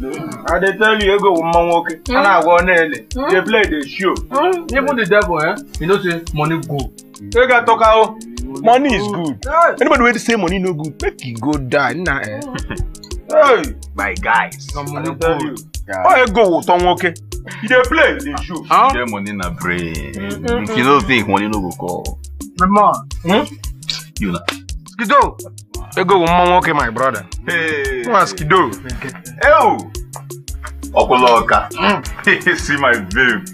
jinjim ọ bụ gịnị na-eme things are happening Chidike. My mom. I dey tell you, ego mma nwoke. A na-agwa ọ na-ele. Dey play dey show. Even the devil, eh? You know, say money go. Ego atọka o. Money is good. Anybody wey dey say money no good, make e go die. Nna eh. Hey, my guys. I dey tell you. Ọ ego wụ ụtọ nwoke. You dey play dey show. Get money na brain. If you don't think money no go come. My mom. Hmm? You na. Skido. Ego wụ mma nwoke my brother. Hey. Nwa Skido. Ew. Okoloka. See my babe.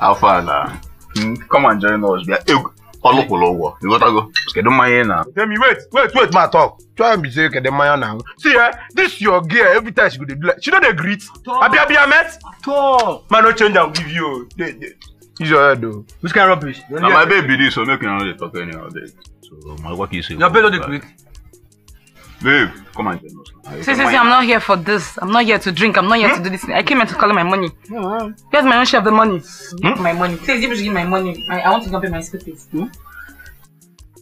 How far na? Hmm, Come and join us. Bịa. Ew. Ọlụkwụlụ ụgwọ. You gotta go. Kedu mmanya ị na? Tell me wait wait wait ma talk. Try be say kede mmanya na. See eh, this your girl every time she go dey do like she no dey greet. Abi abi amet. Talk. Man no change am give you. o. Dey dey. Use your head o. Which kind rubbish? Na my babe be this, so make you no dey talk anyhow there. So my work is. Your dey quick. Babe, come and join us. See, see, see, I'm not here for this. I'm not here to drink. I'm not here to do this. I came here to collect my money. Here's my own share of the money. Give my money. Say, you should give my money. I, I want to go pay my school fees.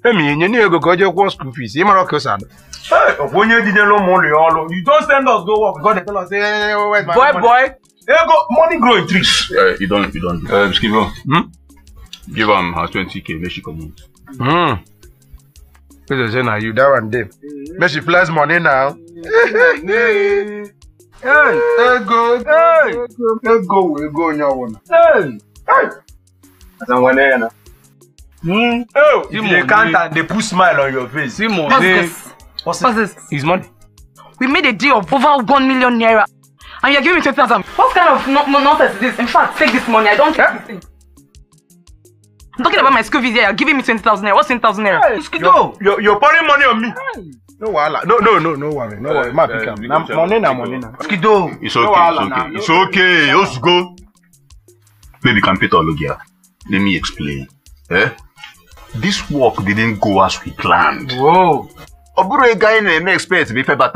Emi nye ni ego ka o je kwụọ school fees. Ị mara ka o si adị. Ọ bụ onye ejidela ụmụ ụlọ ya ọrụ. You don't send us go work they tell us say "Eh, eh, where's my Boy, money?" boy. Ego money grow in trees. Uh, you don't, you don't. Uh, Skibo. Hmm? Give am her 20k, make she come out. Hmm. Because say na you that one dey. Make she flex money now. Hey, ego, ego, ego wee go onye ọwụna. Hey. Asa nwanne ya na. Hmm. Oh, if you count am, dey put smile on your face. See What's money. this? What's What's this? His money. We made a deal of over one million naira. And you're giving me 20,000. What kind of no- no- nonsense is this? In fact, take this money. I don't take this thing. I'm talking about my school fees here. You're giving me 20,000 naira. What's 20,000 naira? You're, you're, you're pouring money on me. No wahala. No, no, no, no worry. No worry. Ma pick am. Na money na money na. Skido. It's okay, wahala it's now. okay. It's okay, let's go. Baby, can Peter Logia. Let me explain. Eh? This work didn't go as we planned. Whoa. Oburu a guy na expect to be better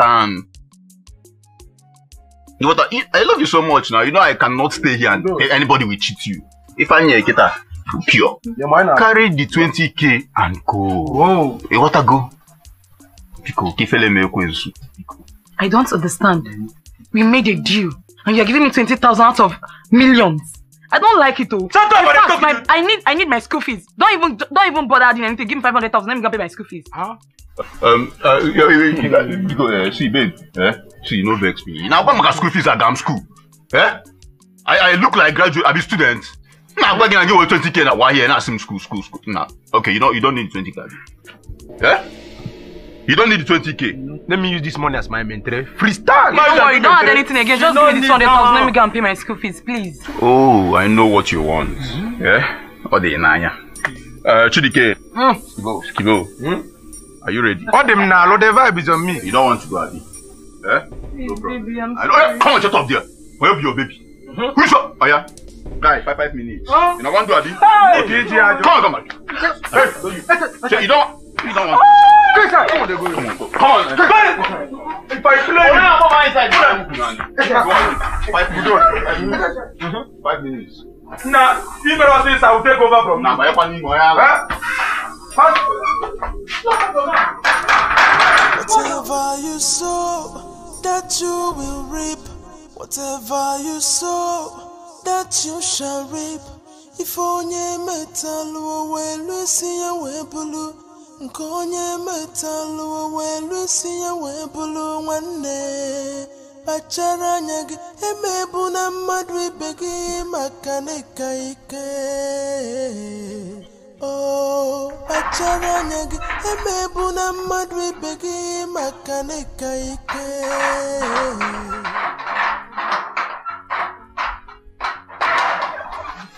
You know what? I, I love you so much now. You know I cannot stay here and eh, anybody will cheat you. If I need get pure. Your mind na. Carry the 20k and go. Whoa. You want to go? Biko, kifele me ekwensu. I don't understand. We made a deal. And you're giving me 20,000 out of millions. I don't like it though. Shut up, In I'm fact, my, I need I need my school fees. Don't even don't even bother adding anything. Give me 500,000. Let me go pay my school fees. Huh? Um, uh, you, you, you, you, you uh, see, babe, eh? See, no vex me. Now, what my school fees at damn school? Eh? I, I look like graduate, I be student. Now, we're gonna give away 20k now. Why here? Now, sim school, school, school. Nah. Okay, you don't, you don't need 20k. Eh? You don't need the 20k. Let me use this money as my mentor. Freestyle. Don't worry, don't add anything again. Just give me this 200,000. Let me go and pay my school fees, please. Oh, I know what you want. Yeah? Or the Naya. Uh, Chidike. Hmm. Skibo. Skibo. Are you ready? All them now, the vibe is on me. You don't want to go, Abi? Eh? No problem. Baby, I'm I know, eh, come on, shut up there. Where be your baby? Who's up? Oh, yeah. Guy, five, five minutes. You don't want to, Abi? Hey! Okay, come on, come on. Hey, don't you. Say, you don't, you don't want. Chris, come on, they go. Come on, go. come on. If I play, Oh, now, come on inside. Go on. Five minutes. Five minutes. Nah, you better say I will take over from Nah, now. but I want to Whatever you sow, that you will reap. Whatever you sow, that you shall reap. If onye metalụ welu isi ya wee bụlụ. Nke onye metalụ welu isi ya wee bụlụ nwanne. Kpachara anya gị emebu na mmadụ ibe gị maka na ịka ike. Kpachara anya gị emebu na mmadụ ibe gị maka na ịka ike.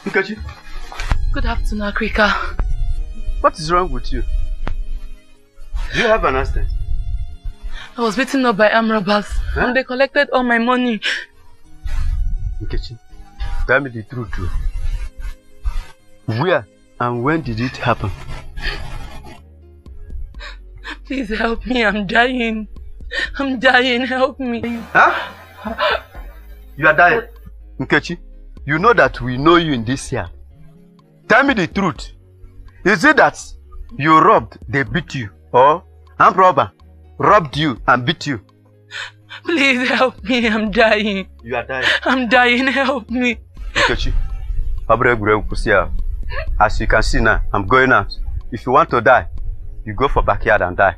Nkechi, Good afternoon, Africa. what is wrong with you? Do you have an accident? I was beaten up by armed robbers and they collected all my money. Nkechi, tell me the truth. Where and when did it happen? Please help me, I'm dying. I'm dying, help me. Huh? You are dying. Nkechi, you know that we know you in this year. Tell me the truth. Is it that you robbed, they beat you? Or armed robber robbed you and beat you? Please help me, I'm dying. You are dying. I'm dying, help me. Nkechi, Abra egwuregwu kwụsị ya. As you can see now, I'm going out. If you want to die, you go for backyard and die.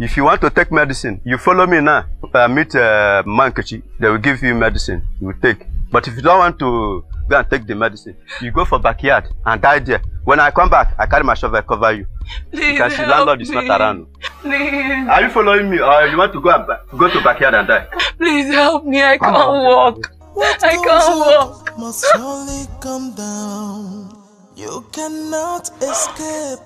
If you want to take medicine, you follow me now. Uh, meet uh, Mankechi. They will give you medicine. You will take. But if you don't want to go and take the medicine, you go for backyard and die there. When I come back, I carry my shovel cover you. Please Because the help landlord is me. not around. Please, Are you following me or you want to go and go to backyard and die? please help me, I can't walk. I can't walk. must surely come down. You cannot escape.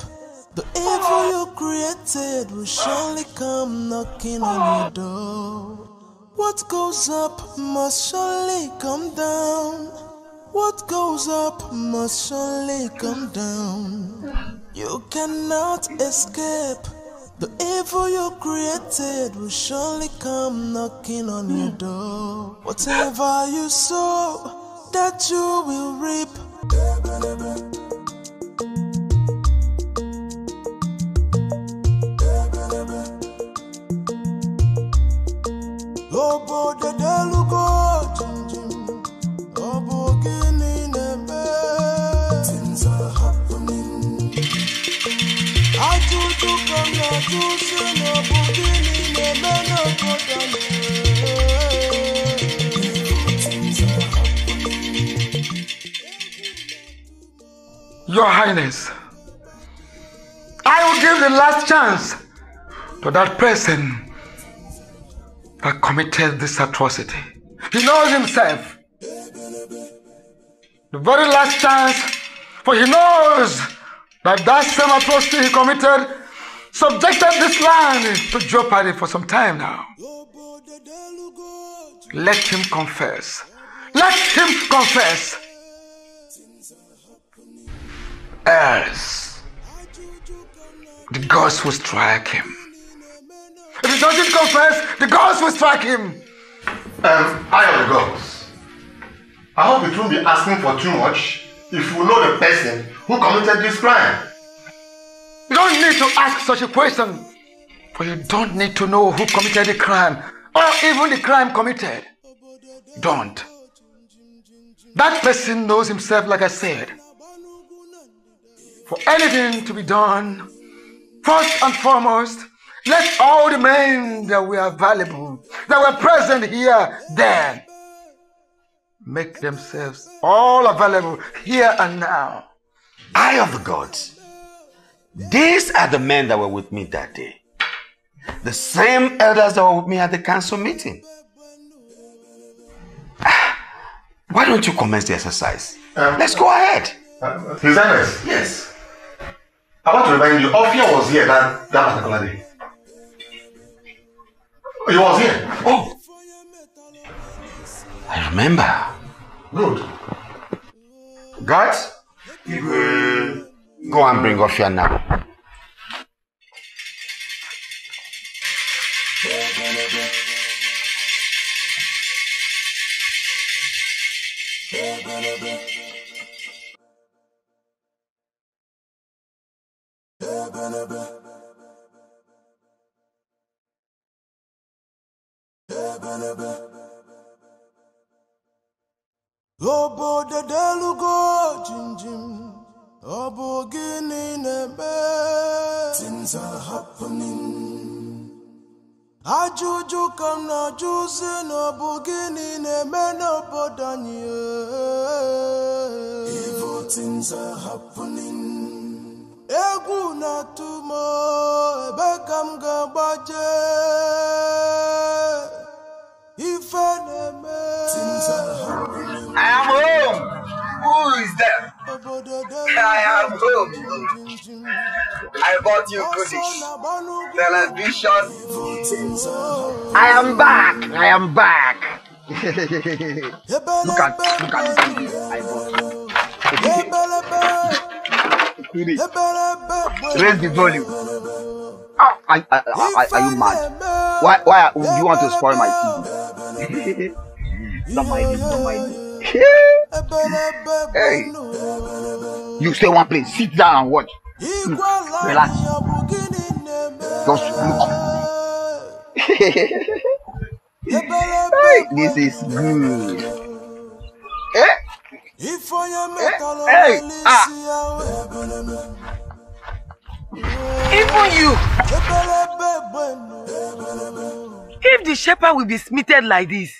The evil you created will surely come knocking on your door. What goes up must surely come down. What goes up must surely come down. You cannot escape. The evil you created will surely come knocking on your door. Whatever you sow, that you will reap. Your Highness, I will give the last chance to that person that committed this atrocity. He knows himself. The very last chance, for he knows that that same atrocity he committed subjected this land to jeopardy for some time now. Let him confess. Let him confess. Else, the gods will strike him. If he doesn't confess, the gods will strike him. Um, I am the gods. I hope it won't be asking for too much if you know the person who committed this crime. You don't need to ask such a question, for you don't need to know who committed the crime or even the crime committed. Don't. That person knows himself, like I said. For anything to be done, first and foremost, let all the men that were available, that were present here then, make themselves all available here and now. Eye of the gods. These are the men that were with me that day. The same elders that were with me at the council meeting. Ah, Why don't you commence the exercise? Um, Let's go ahead. Uh, uh, His Highness. Yes. I want to remind you, Ophia was here that, that particular day. Oh, he was here. Oh. I remember. Good. Guards, go and bring Ophia now. Delugo jinjim, ọ bụ gịnị na-eme? Things are happening. Ajụjụ ka m na-ajụ sị na ọ bụ gịnị na-eme n'obodo? Evil things are happening. Egwu na-atụ m ebe ka m ga-agbaje? I am home. Who is there? Follow me. I bought you goodies. Television. I am back. I am back. look at look at this I bought. Raise the volume. Ah, are, are, are, are you mad? Why why do you want to spoil my TV? Mind it. hey, you stay one place, sit down and watch. Hmm, Relax. Just look. hey, this is good. Eh? Eh? Hey, ah. Even you. If the shepherd will be smitten like this,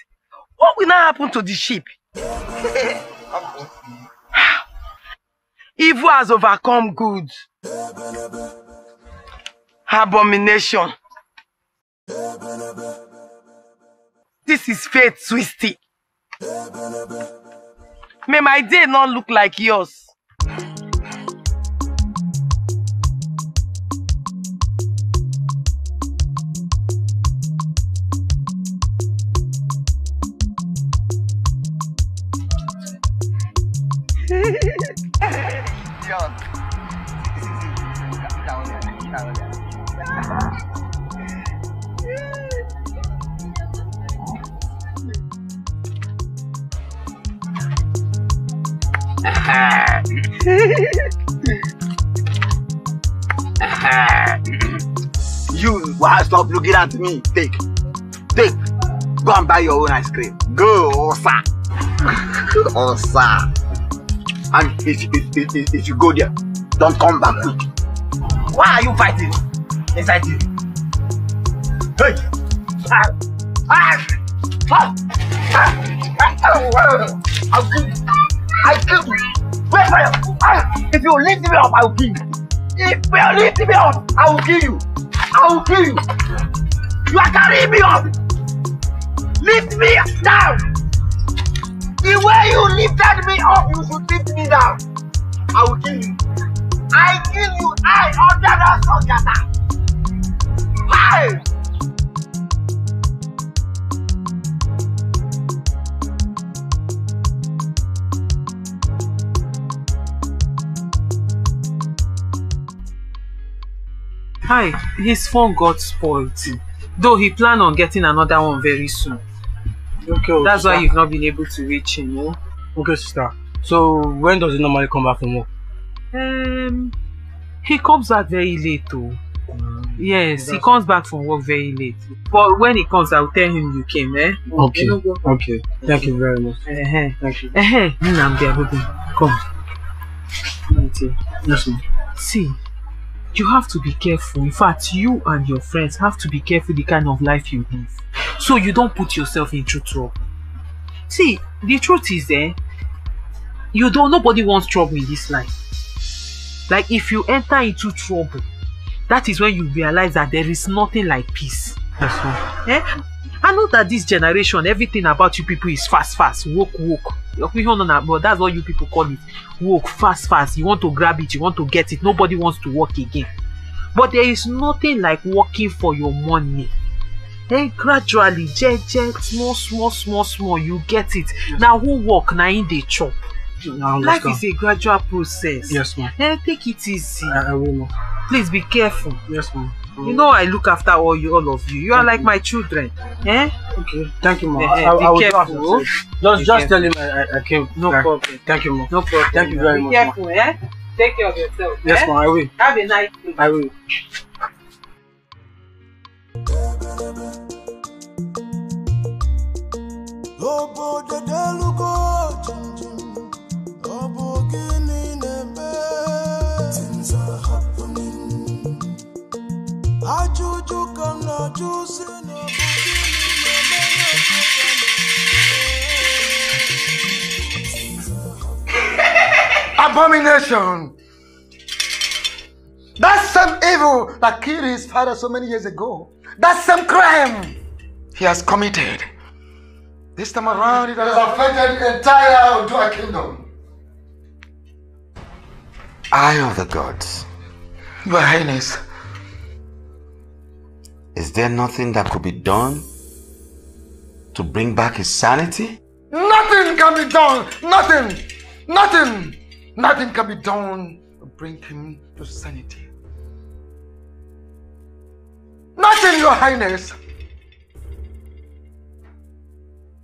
what will now happen to the sheep? Evil has overcome good. Abomination. This is faith twisty. May my day not look like yours. You why stop looking at me take take go and buy your own ice cream go osa osa and if, if, if, if, if you go there don't come back quick why are you fighting inside tv hey ah ah ah ah I'll you lift me up, I will kill you. If you lift me up, I will kill you. I will kill you. You are carrying me up. Lift me down. The way you lifted me up, you should lift me down. I will kill you. I kill you. I under the Sojata. Hi, his phone got spoiled. Though he planned on getting another one very soon. Okay, That's why you've not been able to reach him. Oh? Okay, sister. So when does he normally come back from work? Um, he comes back very late though. Yes, he comes back from work very late. But when he comes, I'll tell him you came, eh? Okay. You know, go- Okay. Thank you very much. Uh-huh. Thank you. Uh-huh. Nnamdi Agogo, come. Yes, ma'am. See, you have to be careful. In fact, you and your friends have to be careful the kind of life you live. So you don't put yourself into trouble. See, the truth is eh, you don't nobody wants trouble in this life. Like if you enter into trouble, that is when you realize that there is nothing like peace. Yes, ma'am. Eh? I know that this generation, everything about you people is fast, fast, woke, woke. We don't know, but that's what you people call it. Woke, fast, fast. You want to grab it, you want to get it. Nobody wants to work again. But there is nothing like working for your money. Then gradually, jeje, small, small, small, small, you get it. Now who work? Now in the chop. Life is a gradual process. Yes, ma'am. Eh, take it easy. I, I will, ma'am. Please be careful. Yes, ma'am. You know I look after all you, all of you. You are like my children. Eh? Okay. Thank you, mom. Eh, I, eh, I, be I will do as careful, I said. oh. Just, Be just careful. tell him I, I, I came. No Right. problem. Thank you, ma'am. No problem. Thank you very Be much, ma'am. careful, eh? Take care of yourself. Yes, eh? ma'am. I will. Have a nice day. I will. obodo delugo jinjin ọ bụ gịnị things are happening Abomination! That same evil that killed his father so many years ago, that same crime he has committed. This time around, it has affected the entire Odua kingdom. eye of the gods. Your Highness. Is there nothing that could be done to bring back his sanity? Nothing can be done. Nothing. Nothing. Nothing can be done to bring him to sanity. Nothing, Your Highness.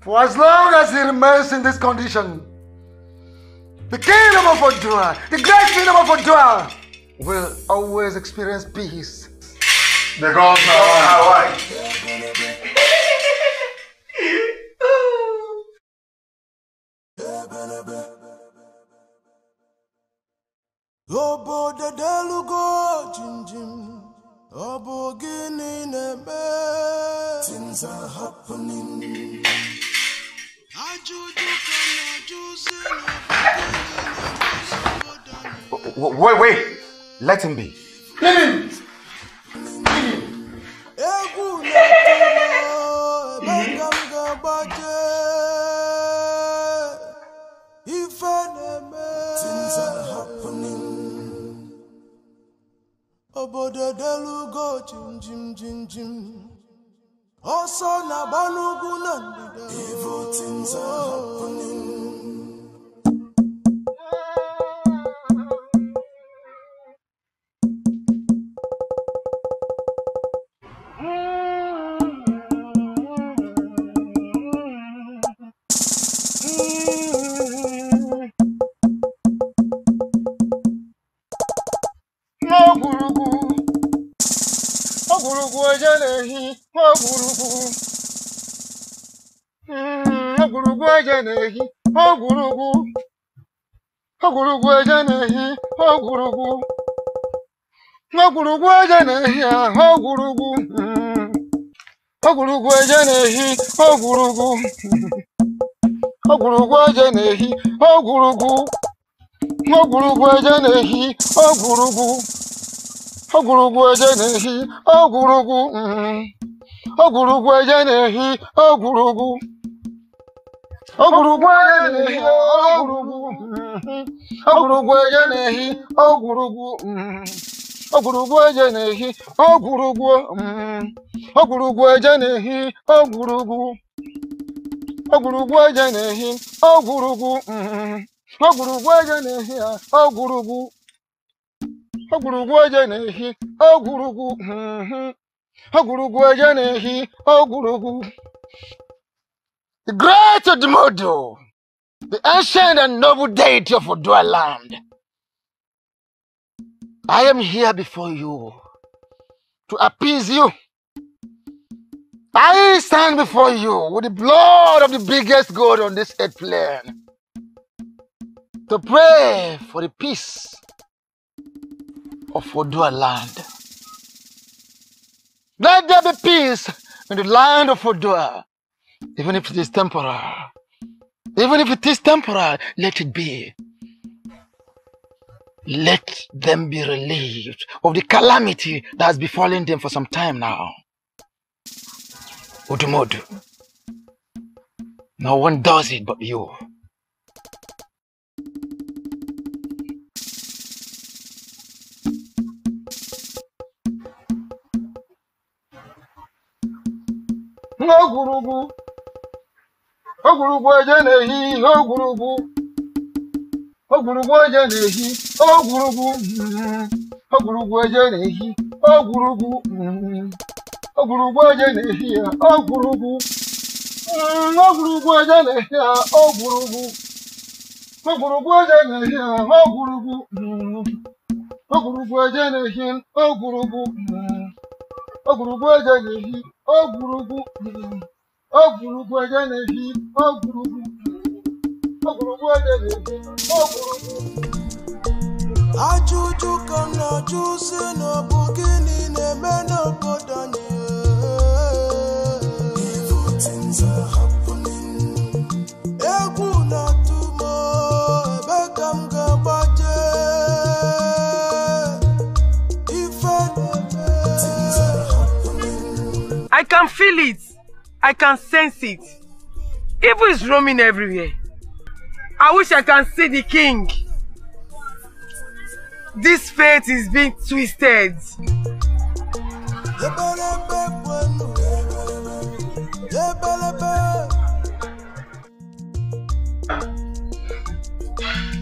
For as long as he remains in this condition, the kingdom of Odua, the great kingdom of Odua, will always experience peace. The gods are on Hawaii. obodo delugo jinjim ọ bụ gịnị na-eme things are happening ajụjụ ka na-ajụzi Wait, wait. Let him be. egwu obodo delugo jim jim jim. Jim ọsọ na-agba n'ugwu na ndịda na-ehi, ogwurugwu. Ogwurugwu eje na-ehi, ogwurugwu. Ogwurugwu eje na-ehi, ogwurugwu. Ogwurugwu eje na-ehi, ah, ogwurugwu. Ogwurugwu eje na-ehi, ogwurugwu. Ogwurugwu eje ogwurugwu. Ogwurugwu eje ogwurugwu. Ogwurugwu eje na-ehi, ogwurugwu. Mm. Ogwurugwu eje na-ehi, ogwurugwu. Ogwurugwu eje na-ehi, ogwurugwu. Mhm. Ogwurugwu eje na-ehi, ogwurugwu. Mm. Ogwurugwu eje na-ehi, ogwurugwu. Ogwurugwu eje na-ehi, ogwurugwu. Ogwurugwu eje na-ehi, ogwurugwu. Ogwurugwu eje na-ehi, ogwurugwu. Na-ehi, ogwurugwu. Hmm, hmm. The great Odumodo, the ancient and noble deity of Odua land. I am here before you to appease you. I stand before you with the blood of the biggest god on this earth plane to pray for the peace of Odua land. Let there be peace in the land of Odua, even if it is temporal. Even if it is temporal, let it be. Let them be relieved of the calamity that has befallen them for some time now. Udumodu, no one does it but you. Ogwurugwu, ogwurugwu eje na-ehi ogwurugwu. Ogwurugwu eje na-ehi ogwurugwu. mm, Ogwurugwu eje na-ehi ogwurugwu. mm, Ogwurugwu eje na-ehi ya ogwurugwu. mm, Ogwurugwu eje na-ehi ya ogwurugwu. Ogwurugwu eje na-ehi ya ogwurugwu. mm, Ogwurugwu eje na-ehi ogwurugwu. mm, Ogwurugwu eje na-ehi ogwurugwu. Ogwurugwu eje na-ehi ogwurugwu. Ogwurugwu eje na-ehi ogwurugwu. ajụjụ ka m na-ajụ si na ọ bụ gịnị na-eme n'obodo anyị I can feel it. I can sense it. Evil is roaming everywhere. I wish I can see the king. This fate is being twisted.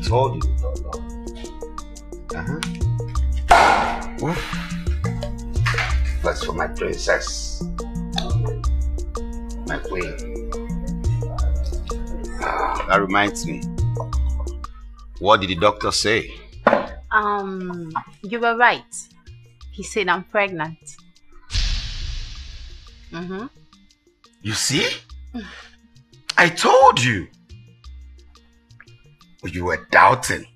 Told you. Uh-huh. Oof. That's for my princess. My queen. Ah, that reminds me. What did the doctor say? Um, you were right. He said I'm pregnant. Mm-hmm. You see? I told you. You were doubting.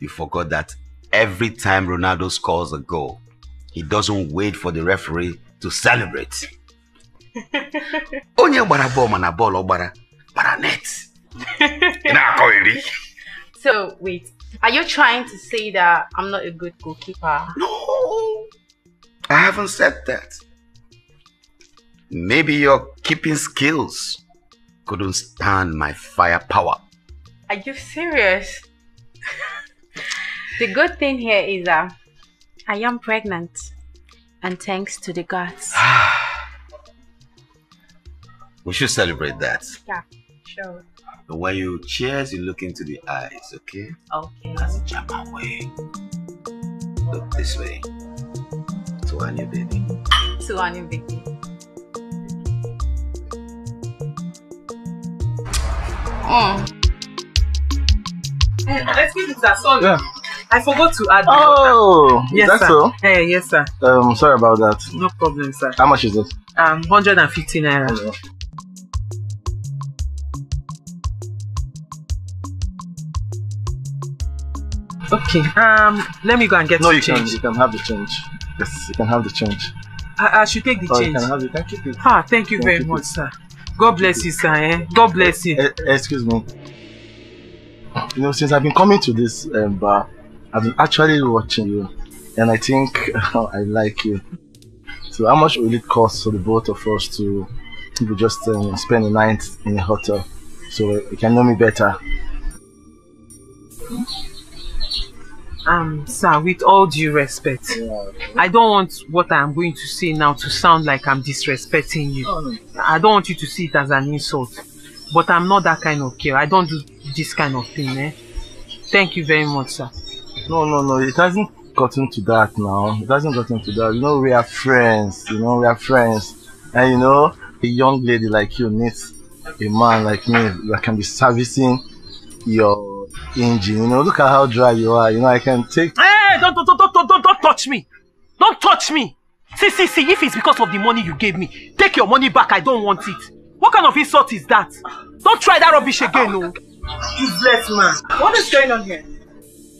You forgot that every time Ronaldo scores a goal, he doesn't wait for the referee to celebrate. Onye gbara bọọlụ mana bọọlụ ọ gbara gbara net. Ị na-akọ iri. So wait, are you trying to say that I'm not a good goalkeeper? No. I haven't said that. Maybe your keeping skills couldn't stand my firepower. Are you serious? the good thing here is that I am pregnant, and thanks to the gods. We should celebrate that. yeah, sure. But when you cheers, you look into the eyes, okay? Okay. That's the German way. Look this way. To our new baby. To our new baby. Mm. Excuse me, sir. Sorry. Yeah. I forgot to add. Oh, yes, that's sir. so. Hey, yes, sir. Um, sorry about that. No problem, sir. How much is it? Um, 150 naira. Okay. Um, let me go and get No, some you can. You can have the change. Yes, you can have the change. I, I should take the Oh, you change. can have it. Thank you. Ah, thank you very you, much, sir. God bless you, sir. Eh? God bless you. Eh, excuse me. You know, since I've been coming to this um, bar, I've been actually watching you, and I think I like you. So, how much will it cost for the both of us to to just um, spend a night in a hotel, so you can know me better? Um, sir, with all due respect, I don't want what I'm going to say now to sound like I'm disrespecting you. I don't want you to see it as an insult. But I'm not that kind of girl. I don't do this kind of thing, eh? Thank you very much, sir. No, no, no. It hasn't gotten to that now. It hasn't gotten to that. You know, we are friends. You know, we are friends. And you know, a young lady like you needs a man like me that can be servicing your engine. You know, look at how dry you are. You know, I can take. Hey, don't, don't, don't, don't, don't, don't touch me. Don't touch me. See, see, see, if it's because of the money you gave me, take your money back. I don't want it. What kind of insult is that? Don't try that rubbish again, no. Useless man. What is going on here?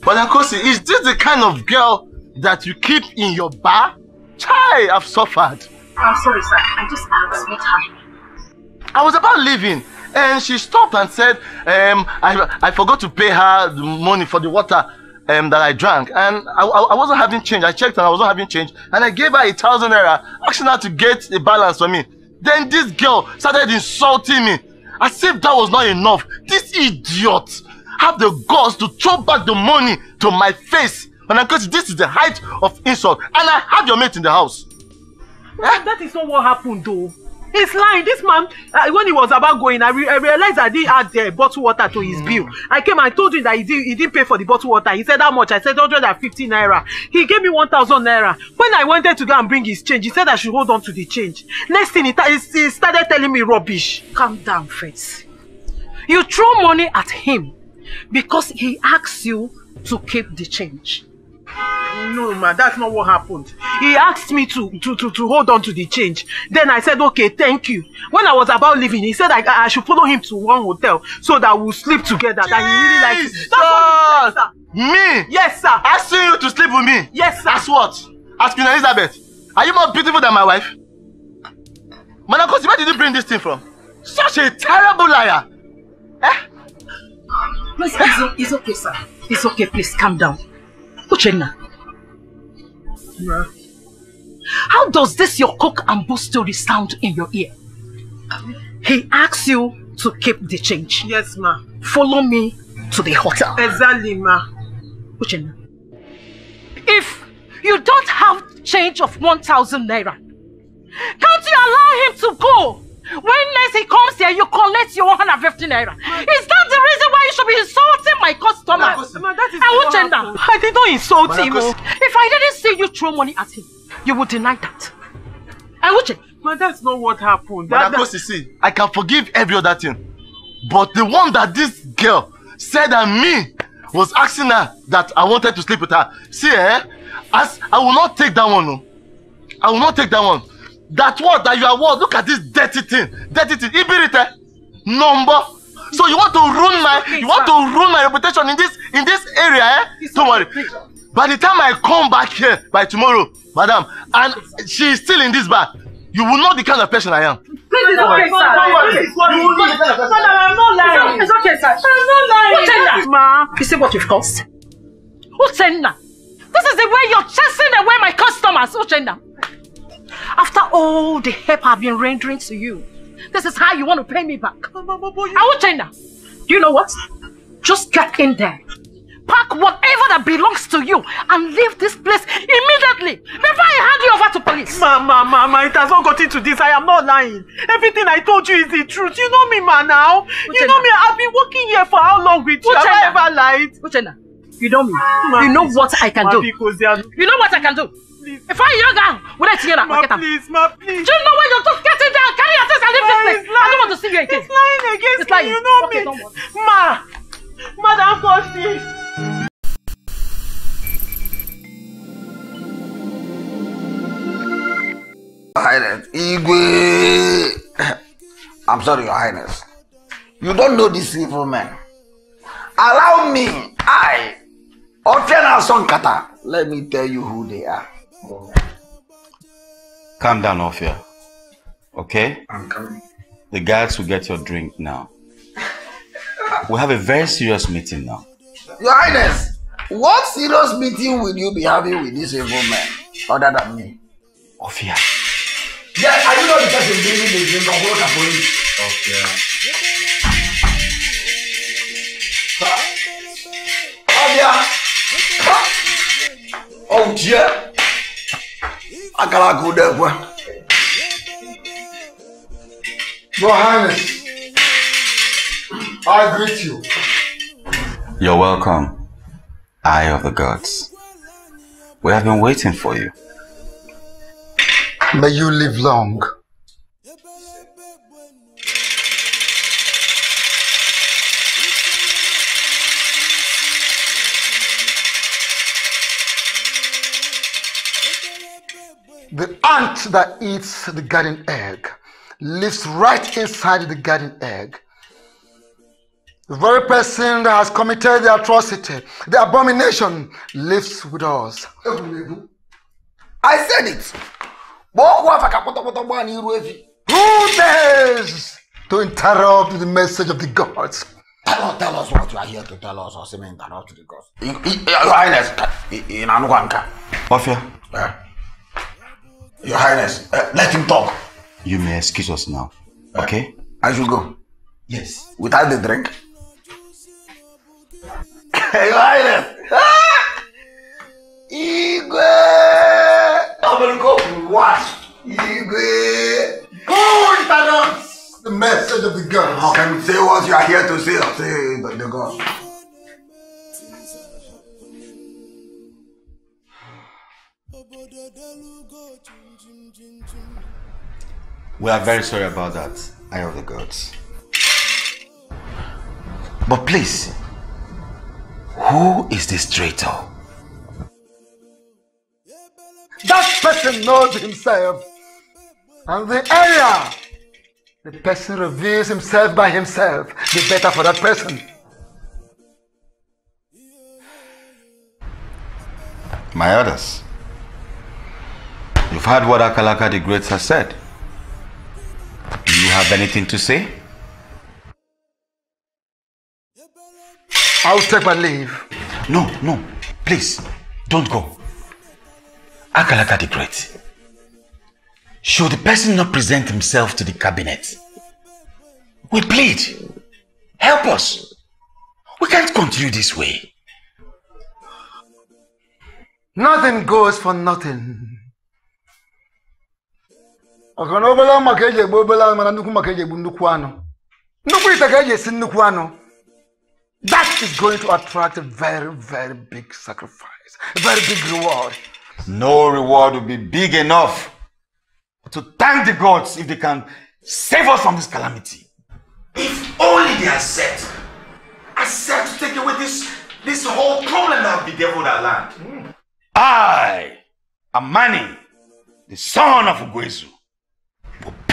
But Nkosi, is this the kind of girl that you keep in your bar? Chai, I've suffered. I'm sorry, sir. I just asked what happened. I was about leaving and she stopped and said, um, I, I forgot to pay her the money for the water um, that I drank. And I, I, I wasn't having change. I checked and I wasn't having change. And I gave her a thousand naira, asking her to get a balance for me. Then this girl started insulting me as if that was not enough. This idiot have the guts to throw back the money to my face. And because this is the height of insult. And I had your mate in the house. That is not what happened, though. He's lying. This man, uh, when he was about going, I, re- I realized I didn't add the bottle water to his bill. I came and told him that he, did, he didn't pay for the bottle water. He said how much? I said 150 naira. He gave me 1000 naira. When I wanted to go and bring his change, he said I should hold on to the change. Next thing, he he started telling me rubbish. Calm down, Fritz. You throw money at him because he asks you to keep the change. No, man, that's not what happened. He asked me to, to, to, to hold on to the change. Then I said, okay, thank you. When I was about leaving, he said I, I should follow him to one hotel so that we'll sleep together. That he really likes it. That's what he said, sir. Me? Yes, sir. Asking you to sleep with me? Yes, sir. As what? As Queen Elizabeth? Are you more beautiful than my wife? Manakosi, where did you bring this thing from? Such a terrible liar! Eh? Please, it's, it's okay, sir. It's okay, please calm down. Uchenna. Ma. How does this your cock and bull story sound in your ear? He asks you to keep the change. Yes, ma. Follow me to the hotel. Exactly, ma. Uchenna, if you don't have change of 1,000 naira, can't you allow him to go? When next he comes here, you collect your 150 naira. Is that the reason why you should be insulting my customer? Madam, that is I will gender. happened. I did not insult Madam him. Oh. If I didn't see you throw money at him, you would deny that. I will check. But that's not what happened. Madam That- Kosi, see, I can forgive every other thing. But the one that this girl said that me was asking her that I wanted to sleep with her. See, eh? As I will not take that one. No. I will not take that one. That what that you are what? Look at this dirty thing. Dirty thing. Ibirite. Number. So you want to ruin my you want to ruin my reputation in this in this area, eh? Don't worry. By the time I come back here by tomorrow, madam, and she is still in this bar, you will know the kind of person I am. Please, it's okay, sir. You will know the kind of person. Madam, I'm not lying. It's okay, sir. I'm not lying. Uchenna, ma, you see what you've caused? Uchenna, this is the way you're chasing away my customers, Uchenna. After all the help I've been rendering to you, this is how you want to pay me back. Uchenna, do you know what? Just get in there. Pack whatever that belongs to you and leave this place immediately before I hand you over to police. Ma, ma, ma, ma, it has not got into this. I am not lying. Everything I told you is the truth. You know me, ma, now. You know me. I've been working here for how long with you? Have I ever lied? Uchenna, you know me. you know what I can ma, do. Because they are... You know what I can do. If I young girl, will I see you now? Ma, please, ma, please. Do you know when you're just getting down? Carry your things and leave this place. I don't want to see you again. It's lying against It's lying. me. You know Okay, me. don't worry. Ma, Madam Kosi. Highness, Igwe. I'm sorry, Your Highness. You don't know these evil men. Allow me, I, Otiana Sonkata, let me tell you who they are. Calm down, Ophia. Okay? I'm coming. The guards will get your drink now. We have a very serious meeting now. Your Highness, what serious meeting will you be having with these evil men other than me? Ophia. Yes, are you not the person bringing the drink of water for you? Ọbịa! Ọ jie! Akara aka ụda ekwe. Your Highness, I greet you. You're welcome, Eye of the Gods. We have been waiting for you. May you live long. The ant that eats the garden egg lives right inside the garden egg. The very person that has committed the atrocity, the abomination, lives with us. I said it. Gbọọ afa ka kpọtọkpọtọ gbaa n'iru efi. Who dares to interrupt the message of the gods? Tell us, tell us what you are here to tell us, or say me interrupt the gods. I- I- Your Highness, ị ị na-anụkwa nka? Your Highness, eh, let him talk. you may excuse us now. Okay? I should go. Yes. Without the drink? Your Highness. Igwe! Omeluko, what? Igwe! Who interrupts the message of the gods? How can you say what you are here to say? Say the, the gods. We are very sorry about that, Eye of the Gods. But please, who is this traitor? That person knows himself. And the area the person reveals himself by himself, the better for that person. My orders. You've heard what Akalaka the Great has said. Do you have anything to say? I'll take my leave. No, no, please, don't go. Akalaka the Great. Should the person not present himself to the cabinet? We plead. Help us. We can't continue this way. Nothing goes for nothing. Ọka na obele mma ka eji egbu obele anụ mana nnukwu mma eji egbu nnukwu anụ. Nnukwu ite ka eji esi nnukwu anụ. That is going to attract a very, very big sacrifice, a very big reward. No reward will be big enough to thank the gods if they can save us from this calamity. If only they accept, accept to take away this, this whole problem that bedeviled our land. I, Amani, the son of Ugwezu, will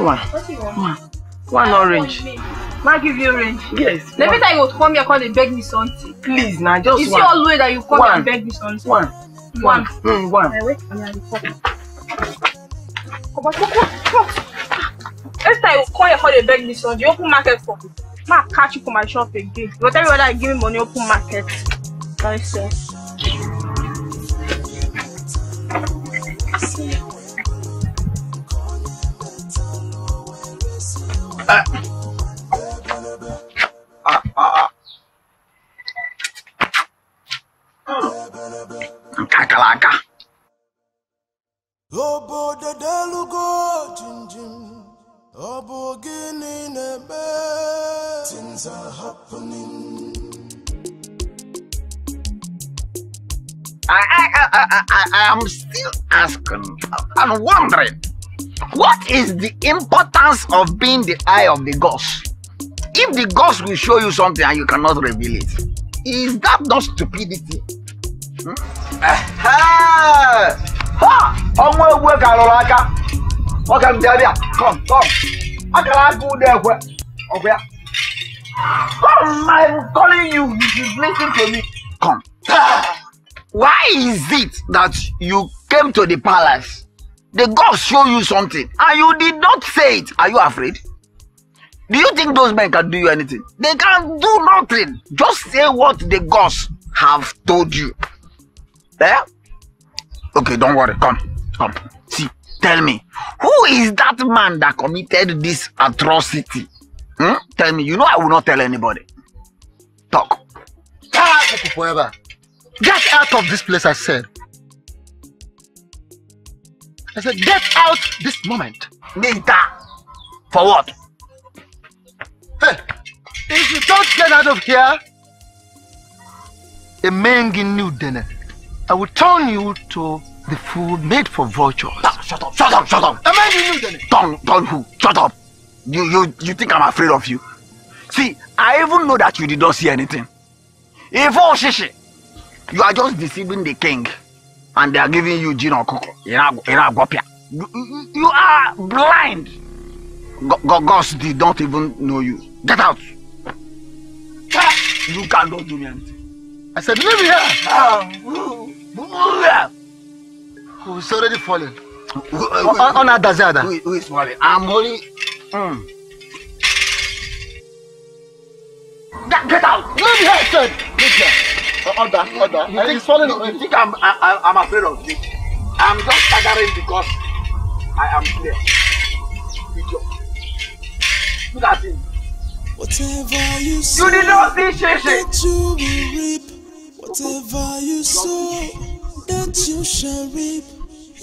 one. One. One orange. Ma give you orange. Yes. Na every one. time you go come here, come dey beg me something. Please, now just You see one. all the way that you come One. and beg me something. One. One. Mm, one. Eh, wait, I'm at the top. Come on, come on, come on. Every time you come here, come dey beg me something. You open market for me. Ma catch you for my shop again. You go tell me whether I give me money, open market. Nice, sir. I, am still asking and wondering what is the importance of being the eye of the gods? If the gods will show you something and you cannot reveal it, is that not stupidity? Hmm? Ha! ọnwa egwu ka rụrụ aka nwoke m bịa bịa kọm kọm akara aka ụda ekwe ọkwa ya Come, I'm calling you. You should listen to me. Come. Why is it that you came to the palace? The gods show you something and you did not say it. Are you afraid? Do you think those men can do you anything? They can do nothing. Just say what the gods have told you. Yeah? Okay, don't worry. Come. Come. See, tell me, who is that man that committed this atrocity? Hmm? Tell me. You know I will not tell anybody. Talk. forever. Get out of this place, I said. I said, get out this moment. Nita. For what? Hey, if you don't get out of here, a mengi new dinner. I will turn you to the food made for vultures. Ah, shut up, shut up, shut up. A mengi new dinner. Don't, don't who? Shut up. You, you, you think I'm afraid of you? See, I even know that you did not see anything. If shishi, you are just deceiving the king, and they are giving you gin or cocoa. You are blind. Go, go, gods did not even know you. Get out. You cannot do me anything. I said, leave me here. Oh, it's already falling. On that Dazada. Who, who is falling? I'm only. Mm. Get, out! Leave me here, said. Leave here. Order, order. You think falling? You think I'm, I, I'm afraid of you? I'm just staggering because I am clear. Idiot. Look at him. Whatever you sow, You did not see Shishi. that you will reap. Whatever you sow, that you shall reap.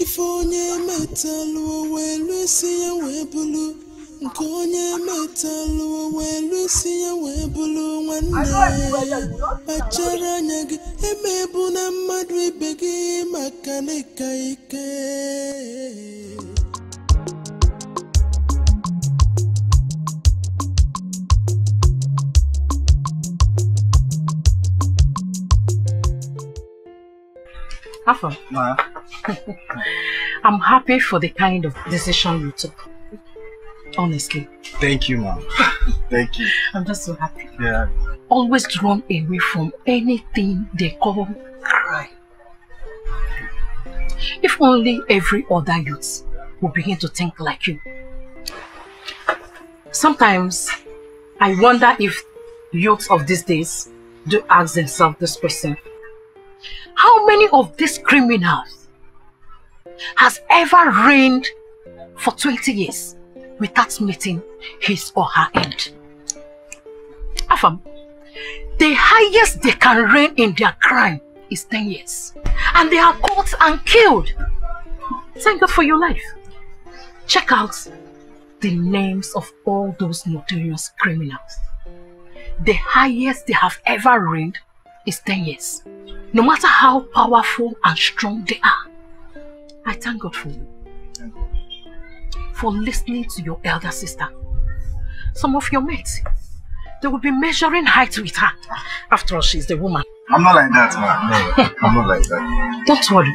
If onye metalụ owelu isi ya wee bụrụ, nke onye metalụ wee lụsi ya wee bụrụ nwanne. Kpachara anya gị emebu na mmadụ ibe gị maka na ịka ike. Afam, I'm happy for the kind of decision you took. Honestly, Thank you, mom. Thank you. I'm just so happy. Yeah. Always run away from anything they call crime. If only every other youth would begin to think like you. Sometimes I wonder if youths of these days do ask themselves this question. How many of these criminals has ever reigned for 20 years without meeting his or her end? Afam, the highest they can reign in their crime is 10 years. And they are caught and killed. Thank God for your life. Check out the names of all those notorious criminals. The highest they have ever reigned is 10 years. No matter how powerful and strong they are. I thank God for you. For listening to your elder sister. Some of your mates, they will be measuring height with her. After all, she's the woman. I'm not like that, man. No, I'm not like that. Don't worry.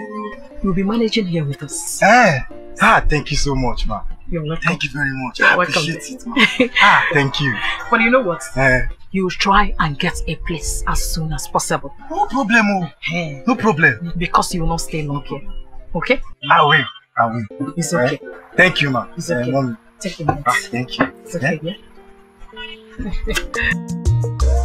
You'll be managing here with us. Eh. Ah, thank you so much, man. You're welcome. Thank you very much. You're I welcome. appreciate it, man. ah, thank you. But you know what? Eh. You will try and get a place as soon as possible. No problem, oh. No problem. Because you will not stay long here. Okay? I will. I will. It's okay. Thank you, man. It's okay. mommy. Take a minute. Ah, thank you. It's okay, yeah?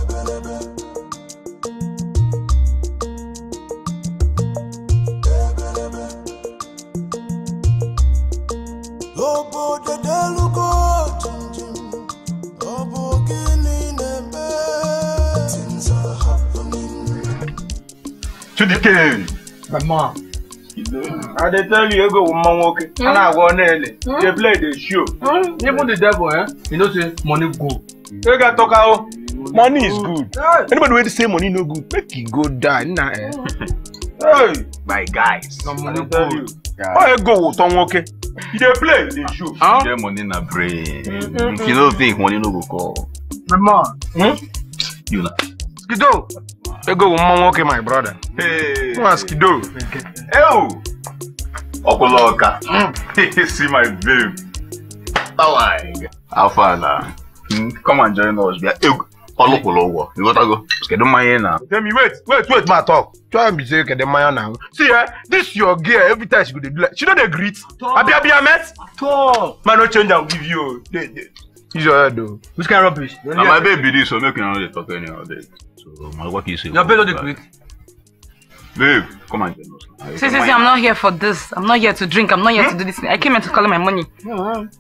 obodo delugo jinjim ọ bụ gịnị na-eme things are happening Chidike. My mom. I dey tell you, ego mma nwoke. A na-agwa ọ na-ele. The play dey show. Even the devil, eh? You know, say money go. Ego atọka o. Money is good. Anybody wey dey say money no good, make e go die. Nna eh. Hey, my guys. No money you. Ọ ego wụ ụtọ nwoke. You dey play, dey show. Get money na brain. If you no think, money no go come. My mom. Hmm? You na. Skido. Ego wụ mma nwoke, my brother. Hey. Nwa Skido. Ew. Ọkụlọka. See my babe. How far na? Hmm, Come and join us. Bịa. Ew. Ọlụkwụlụ ụgwọ. Ịghọtago? Kedu mmanya na? Tell me, wait, wait, wait, ma talk. Try and be say kede mmanya na. See eh, this your girl every time she go dey do like she no dey greet. Abi abi amet. Talk. Man no change am give you. Use your head o. Which kind rubbish? Na my babe be this, so make you no dey talk anyhow my work is Your babe no dey greet. Babe, come and join us. See, see, see, I'm not here for this. I'm not here to drink. I'm not here to do this. I came here to collect my money.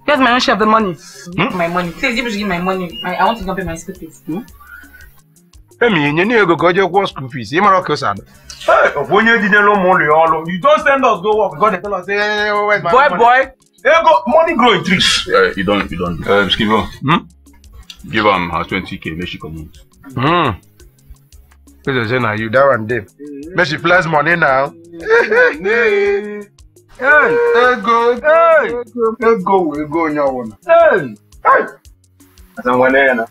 Here's my own share of the money. My money. See, you should give my money. I, I want to go pay my school fees. Emi nye ni ego ka o je kwụọ school fees. Ị mara ka o si adị. Ọ bụ onye jinyere ụmụ ụlọ ya ọrụ. You don send us go work because they tell us say hey, where's my Boy, money? boy. Ego money grow in trees. Uh, you don't, you don't. Uh, excuse me. Hmm? Give am her 20k, make she come out. Hmm. Because say na you that one dey. Make she flex money now. Hey. Ego ego ego wee go onye ọwụna. Hey. Asa nwanne ya na.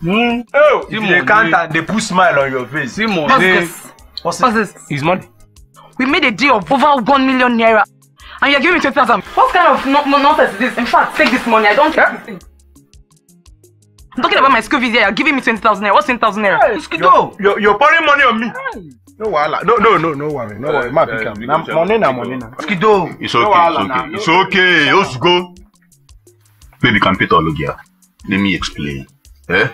Hmm. Oh, if dey count am, dey put smile on your face. See money. What's this? What's What's this? His money. We made a deal of over one million naira. And you're giving me 20,000. What kind of no- no- nonsense is this? In fact, take this money. I don't take this thing. I'm talking about my school fees here. You're giving me 20,000 naira. What's 20,000 naira? You're, you're, you're pouring money on me. No wahala. No, no, no, no worry. No worry. Ma pick am. Na money na money na. Skido. It's okay, wahala it's na. okay. It's okay. Let's go. Baby, can pay Ologia. Let me explain. Eh?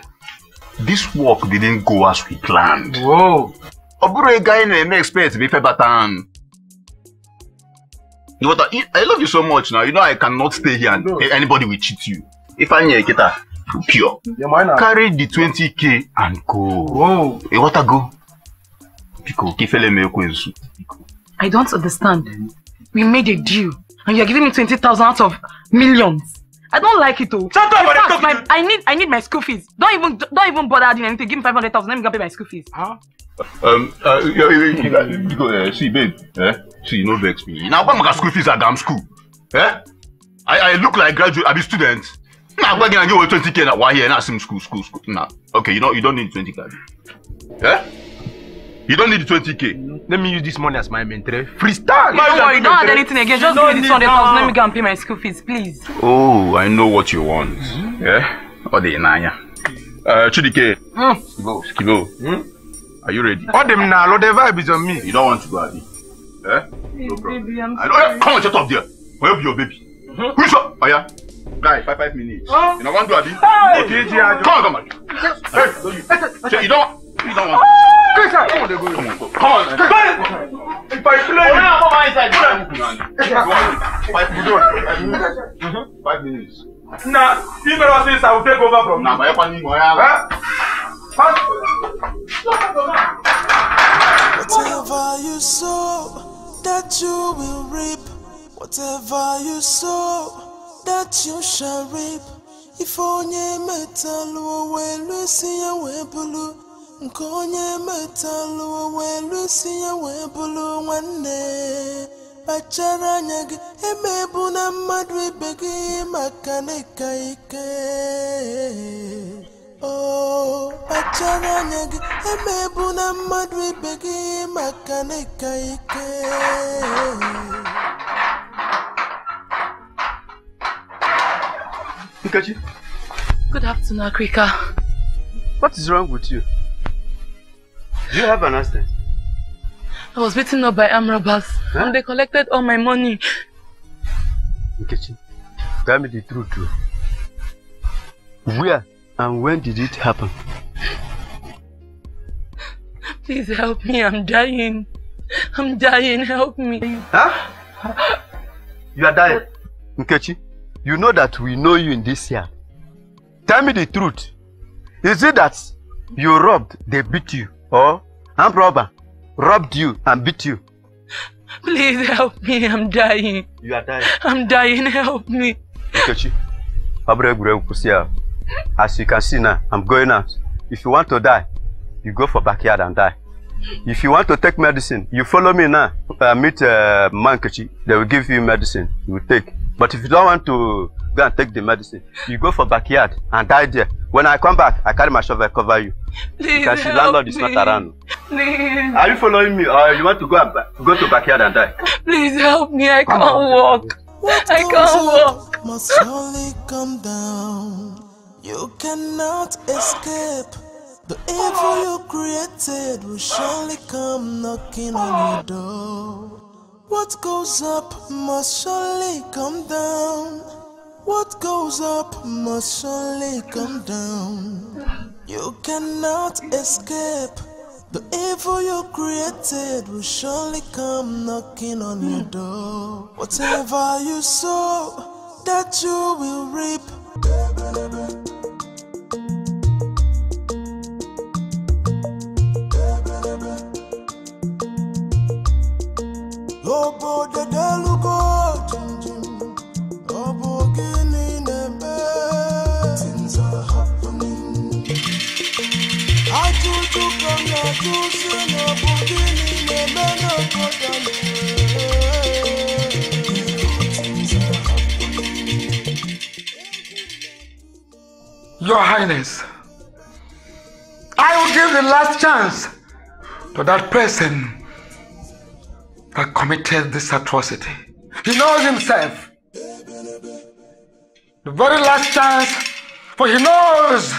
This work didn't go as we planned. Whoa. Ọ bụrụ ego anyị na-eme expect bụ ife batan. You know? I I love you so much now. You know I cannot stay here and anybody will cheat you. If I need kita pure. Your mind na. Carry the 20k and go. Whoa. You want to go? Biko, kifele me ekwensu. I don't understand. We made a deal. And you're giving me 20,000 out of millions. I don't like it though. Shut up, In I fact, my, I need I need my school fees. Don't even don't even bother doing anything. Give me five hundred thousand. Let me go pay my school fees. Huh? Um, uh, you, you, you, you, you go, uh, see, babe, eh? See, no vex me. Now, when my school fees are damn school, eh? I, I look like graduate, I be student. Now, I'm going to get 20k now. Why here? Now, sim school, school, school. Nah, okay, you know, you don't need 20k. Eh? You don't need 20k. Let me use this money as my mentor. Freestyle. Don't worry, don't add anything again. Just give me this hundred thousand. Let me go and pay my school fees, please. Oh, I know what you want. Yeah? Oh, the Nanya. Uh, Chidike. Skido, Skido. Are you ready? All them now, Lord, the vibe is on me. You don't want to go, Abi? Eh? No problem. I know, eh, come on, shut up there. Where be your baby? Who's up? Oh, yeah. Guy, five, five minutes. Oh. You don't want to, Abi? Hey. Okay, Gigi, I Come on, come on. Hey, you, Say, you don't want, you don't want. Chris, come on, they go. Come on, go. Come on. If I play, now, come on inside. Five minutes. Five minutes. Nah, you better say I will take over from Nah, but if I need more, I Whatever you sow, that you will reap. Whatever you sow, that you shall reap. If onye metalụ welu si ya wee bụlụ nke onye metalụ welu si ya wee bụlụ nwanne kpachara anya gị emebu na mmadụ ibe gị maka na ịka ike kpachara anya gị emebu na mmadụ ibe gị maka na ịka ike Nkechi, Good afternoon, Africa. what is wrong with you? Do you have an accident? I was beaten up by armed robbers and they collected all my money. Nkechi, tell me the truth. Where and when did it happen? Please help me, I'm dying. I'm dying, help me. Huh? You are dying. Nkechi, you know that we know you in this year. Tell me the truth. Is it that you robbed, they beat you, or armed robber robbed you and beat you? Please help me, I'm dying. You are dying. I'm dying, help me. Nkechi, Abra egwuregwu kwụsị ya. As you can see now, I'm going out. If you want to die, you go for backyard and die. If you want to take medicine, you follow me now. Uh, meet uh, Mankechi. They will give you medicine. You will take. But if you don't want to go and take the medicine, you go for backyard and die there. When I come back, I carry my shovel cover you. Please because the help landlord is not around. Please, Are you following me, or you want to go and go to backyard and die? please help me. I Come can't on. walk. I can't walk. must surely come down. You cannot escape. The evil you created will surely come knocking on your door. What goes up must surely come down. What goes up must surely come down. You cannot escape. The evil you created will surely come knocking on your door. Whatever you sow, that you will reap. Your Highness, I will give the last chance to that person that committed this atrocity. He knows himself. The very last chance, for he knows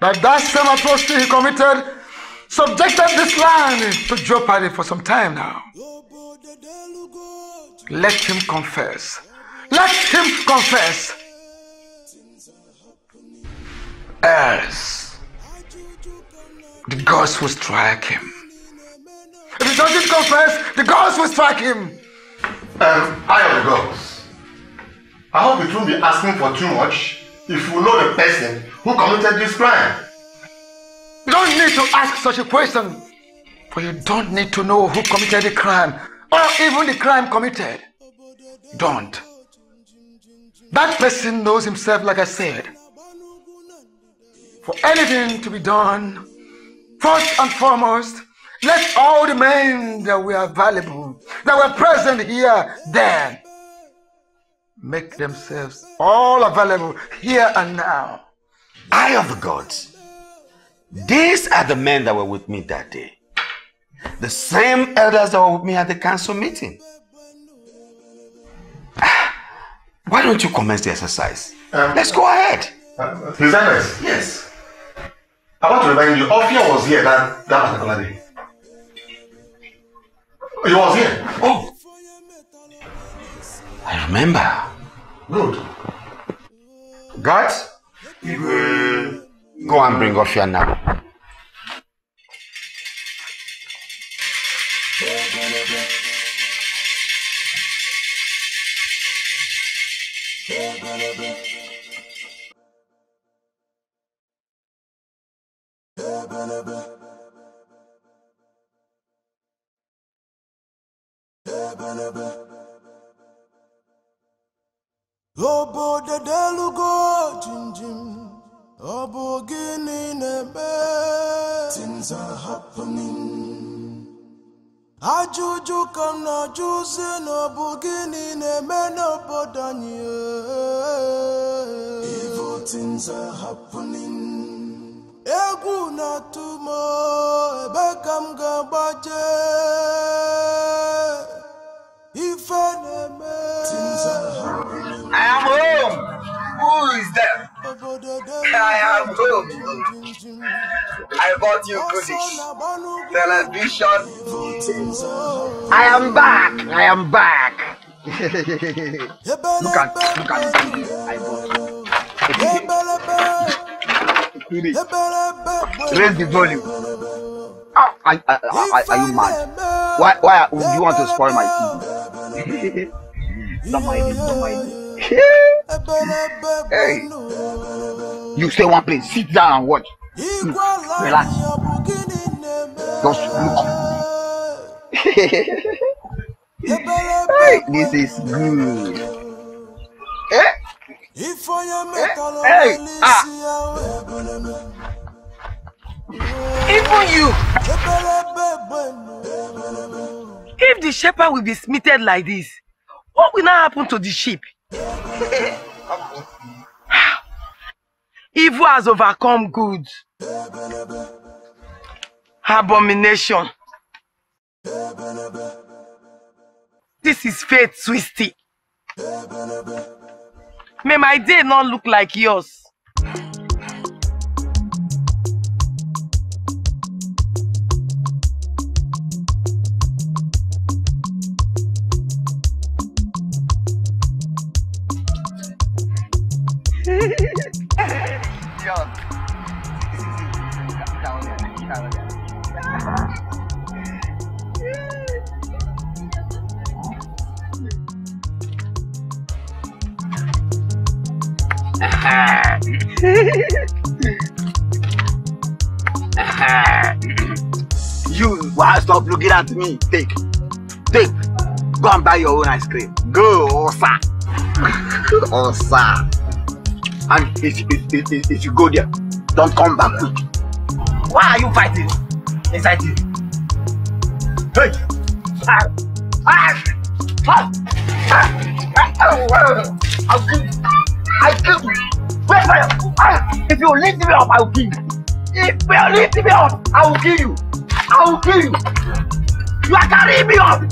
that that same atrocity he committed subjected this land to jeopardy for some time now. Let him confess. Let him confess. Else, the gods will strike him. If he doesn't confess, the gods will strike him. Um, I am the gods. I hope it won't be asking for too much if you know the person who committed this crime. You don't need to ask such a question, for you don't need to know who committed the crime or even the crime committed. Don't. That person knows himself, like I said. For anything to be done, first and foremost, let all the men that were available, that were present here then, make themselves all available here and now. Eye of the gods. These are the men that were with me that day. The same elders that were with me at the council meeting. Why don't you commence the exercise? Um, Let's go ahead. Uh, uh, His Highness. Yes. I want to remind you, Ophia was here that, that particular day. Oh, he was here. Oh. I remember. Good. Guards, go and bring Ophia now. Ajụjụ ka m na-ajụzi na ọ bụ gịnị na-eme n'obodo anyị evil things are happening egwu na-atụ m ebe ka m ga-agbaje ife na-eme things are happening I am home. Who is there? I am home. I bought you goodies. Television. I am back. I am back. look at look at this I bought. Goodies. Raise the volume. Oh, are, are, are, are you mad? Why why would you want to spoil my TV? don't mind it. Don't mind it. hey, you stay one place, sit down and watch. Relax. Just look. hey, this is good. Eh? Eh? Hey, ah. Even you. If the shepherd will be smitten like this, what will now happen to the sheep? Evil has overcome good. Abomination. This is faith twisty. May my day not look like yours. You why stop looking at me? Take. Take. Go and buy your own ice cream. Go, Osa. Osa. And if, if, if, if, you go there, don't come back quick. Why are you fighting inside you? Hey! Ah! Ah! Ah! Ah! Ah! I'll kill you. I If you lift me up, I will kill you. If you lift me up, I will kill you. I will kill you. You are carrying me up.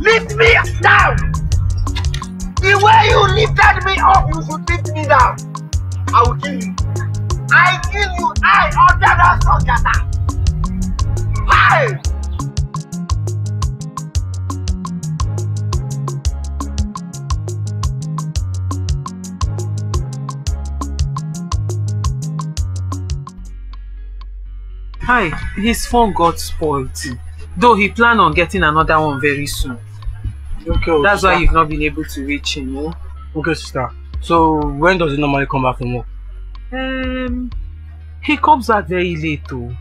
Lift me down. The way you lifted me up, you should lift me down. I will kill you. I kill you. I order that Sojata. Hi. Hi, his phone got spoiled. Though he planned on getting another one very soon. Okay, That's why you've not been able to reach him. Oh? Okay, sister. So when does he normally come back from work? Um, he comes back very late though.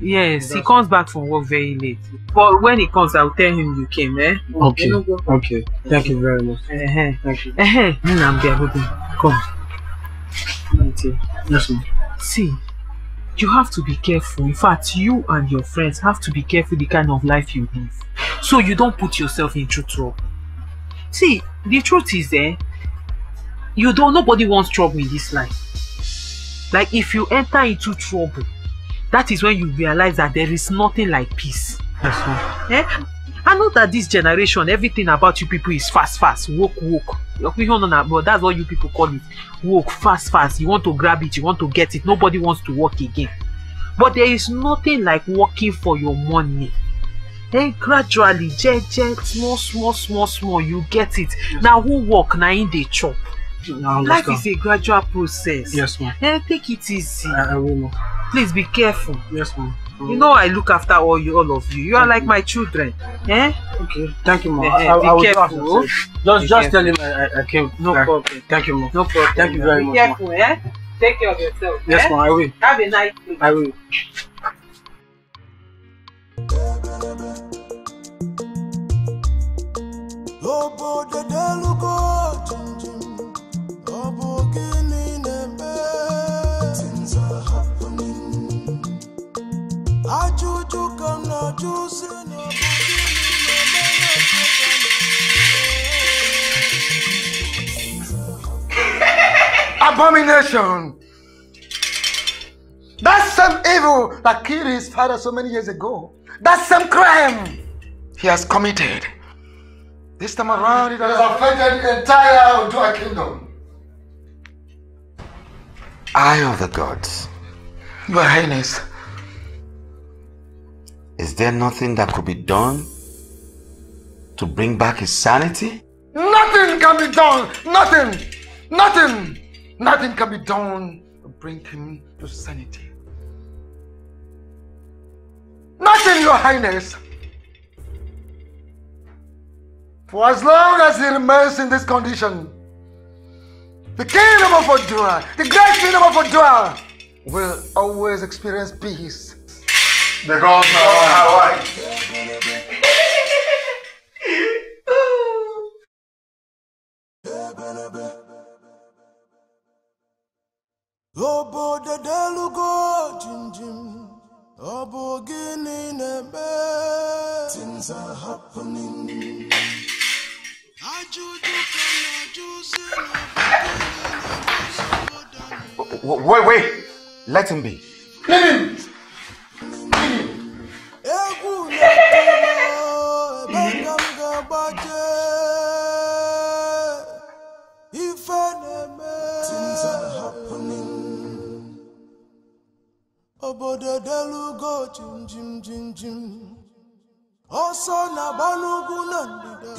Yes, he comes back from work very late. But when he comes, I'll tell him you came, eh? Okay. You know, go- Okay. Thank you very much. Uh-huh. Thank you. Uh-huh. Come. Yes, ma'am. See, you have to be careful. In fact, you and your friends have to be careful the kind of life you live. So you don't put yourself into trouble. See, the truth is eh, you don't nobody wants trouble in this life. Like if you enter into trouble, that is when you realize that there is nothing like peace. Yes. Eh? I know that this generation, everything about you people is fast, fast, woke, woke. But that's what you people call it. Woke, fast, fast. You want to grab it, you want to get it. Nobody wants to work again. But there is nothing like working for your money. Then gradually, je, je, small, small, small, small, you get it. Now who work? Now in the chop. Life is a gradual process. Yes, ma'am. Eh, take it easy. I, I will. Please be careful. Yes, ma'am. You know I look after all you, all of you. You are like my children. Eh? Okay. Thank you, mom. Eh, I, eh, I, be I will do careful. after. Just, Be just careful. tell him I, I, I came. No Like, problem. Thank you, ma'am. No problem. Thank you very Be much, ma'am. careful, eh? Take care of yourself. Yes, eh? ma'am. I will. Have a nice day. I will. obodo delugo jinjim ọ Abomination! That same evil that killed his father so many years ago, that same crime he has committed. This time around, it has affected the entire Odua kingdom. Eye of the gods. Your Highness, Is there nothing that could be done to bring back his sanity? nothing can be done. Nothing. Nothing. Nothing can be done to bring him to sanity. Nothing, Your Highness. For as long as he remains in this condition, the kingdom of Odua, the great kingdom of Odua, will always experience peace. The gods are on our right. obodo delugo jinjim ọ bụ gịnị na-eme Things are happening. ajụjụ ka m na-ajụ si W- Wait, wait. Let him be. egwu obodo delugo jim jim jim jim ọsọ na-agba n'ugwu na ndịda.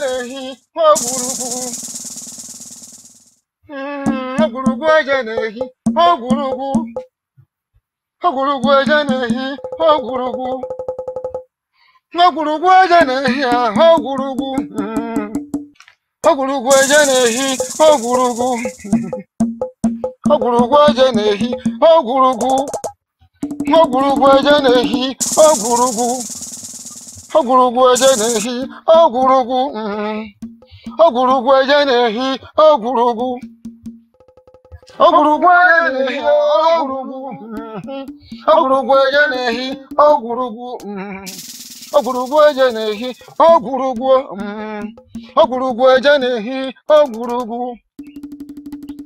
Na-ehi ogwurugwu ogwurugwu eje na-ehi ogwurugwu ogwurugwu eje na-ehi ogwurugwu ogwurugwu eje na-ehi ahụ ogwurugwu ogwurugwu eje na-ehi ogwurugwu ogwurugwu eje na-ehi ogwurugwu ogwurugwu eje na-ehi ogwurugwu ogwurugwu eje na-ehi ogwurugwu mm. ogwurugwu eje na-ehi ogwurugwu ogwurugwu eje na-ehi ogwurugwu mhm. ogwurugwu eje na-ehi ogwurugwu mm. ogwurugwu eje na-ehi ogwurugwu mm. ogwurugwu eje na-ehi ogwurugwu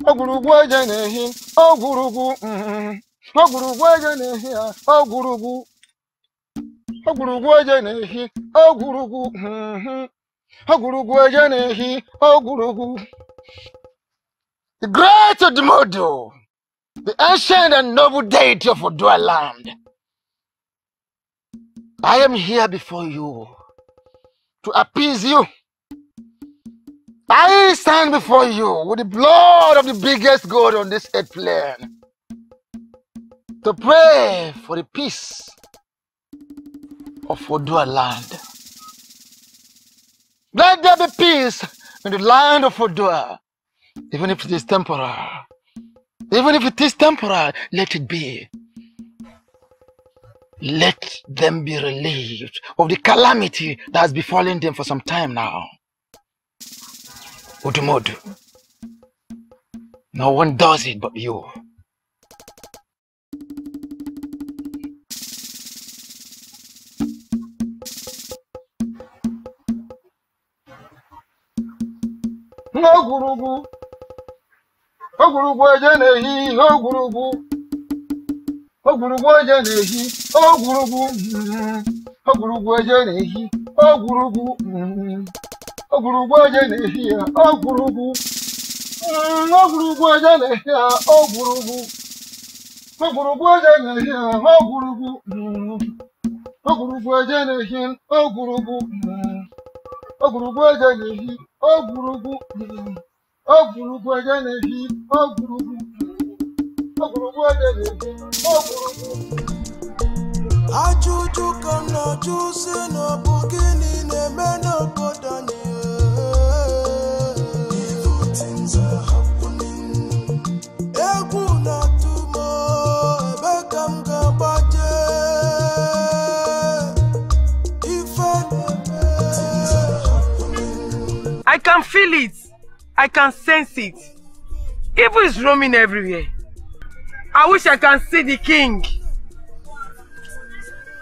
ogwurugwu eje na-ehi ogwurugwu mm. ogwurugwu eje na-ehi ogwurugwu ogwurugwu eje na-ehi ogwurugwu ogwurugwu eje na-ehi the great Odumodo, the ancient and noble deity of Odua land. I am here before you to appease you. I stand before you with the blood of the biggest god on this earth plane to pray for the peace of Odua land. Let there be peace in the land of Odua, even if it is temporal. Even if it is temporal, let it be. Let them be relieved of the calamity that has befallen them for some time now. Udumodu. No one does it but you. Ogwurugwu ogwurugwu eje na-ehi ogwurugwu ogwurugwu eje na-ehi ogwurugwu ogwurugwu eje na-ehi ogwurugwu mm, ogwurugwu eje na-ehi ya ogwurugwu ogwurugwu eje na-ehi ya ogwurugwu ogwurugwu eje na-ehi ya ogwurugwu ogwurugwu eje na-ehi ogwurugwu ogwurugwu eje na-ehi ogwurugwu mm, ogwurugwu eje na-ehi ogwurugwu ogwurugwu eje na-ehi ogwurugwu Ajụjụ ka m na-ajụ sị na ọ bụ gịnị na-eme n'obodo anyị I can feel it. I can sense it. Evil is roaming everywhere. I wish I can see the king.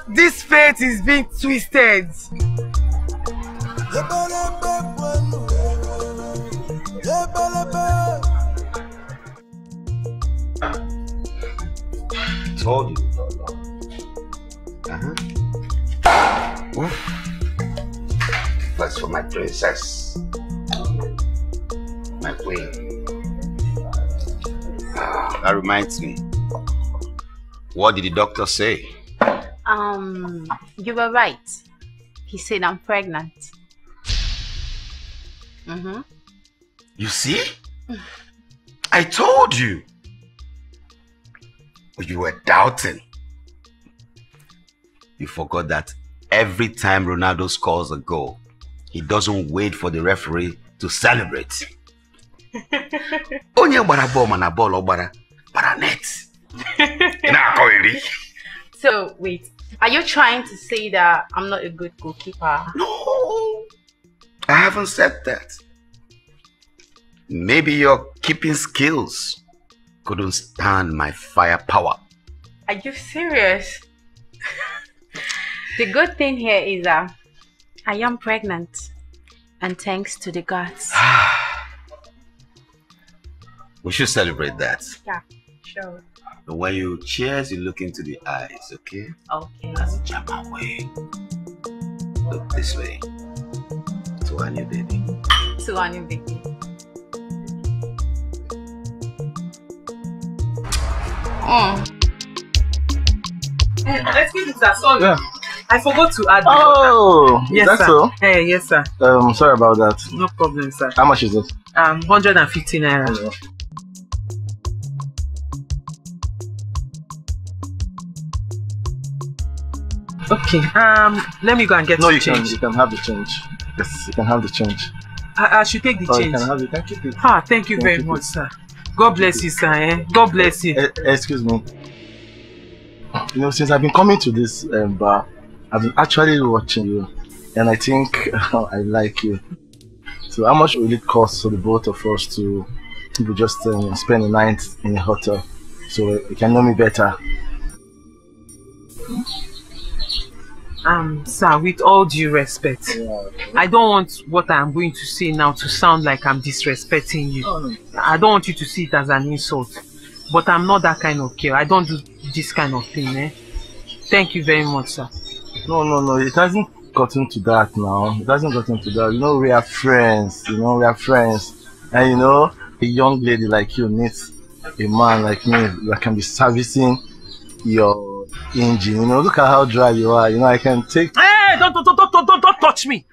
This fate is being twisted. Ebelebe kwenu Ebelebe Told you. Uh-huh. Oof. That's for my princess. My queen. Ah, that reminds me. What did the doctor say? Um, you were right. He said I'm pregnant. Mm-hmm. You see? I told you. But you were doubting. You forgot that every time Ronaldo scores a goal, he doesn't wait for the referee to celebrate. Onye gbara bọọlụ mana bọọlụ ọ gbara gbara net. Na-akọ iri. So wait, are you trying to say that I'm not a good goalkeeper? No. I haven't said that. Maybe your keeping skills couldn't stand my firepower. Are you serious? the good thing here is that I am pregnant, and thanks to the gods. We should celebrate that. yeah, sure. But when you cheers, you look into the eyes, okay? Okay. That's the German way. Look this way. To our new baby. To our new baby. Mm. Eh, excuse me, sir. Sorry. Yeah. I forgot to add. Oh, yes, that's sir. so. Hey, yes, sir. Um, sorry about that. No problem, sir. How much is it? Um, 150 naira. Okay. Um, let me go and get No, the you can. change. You can have the change. Yes, you can have the change. I, I should take the Oh, you change. can have it. Thank you. Ah, thank you Thank very you, much, sir. God bless you, sir. Eh? God bless you. Eh, excuse me. You know, since I've been coming to this um, bar, I've been actually watching you, and I think I like you. So, how much will it cost for the both of us to, to just um, spend a night in a hotel, so you can know me better? Um, sir, with all due respect, I don't want what I'm going to say now to sound like I'm disrespecting you. I don't want you to see it as an insult. But I'm not that kind of girl. I don't do this kind of thing, eh? Thank you very much, sir. No, no, no. It hasn't gotten to that now. It hasn't gotten to that. You know, we are friends. You know, we are friends. And you know, a young lady like you needs a man like me that can be servicing your engine. You know, look at how dry you are. You know, I can take. Hey, don't, don't, don't, don't, don't, don't touch me.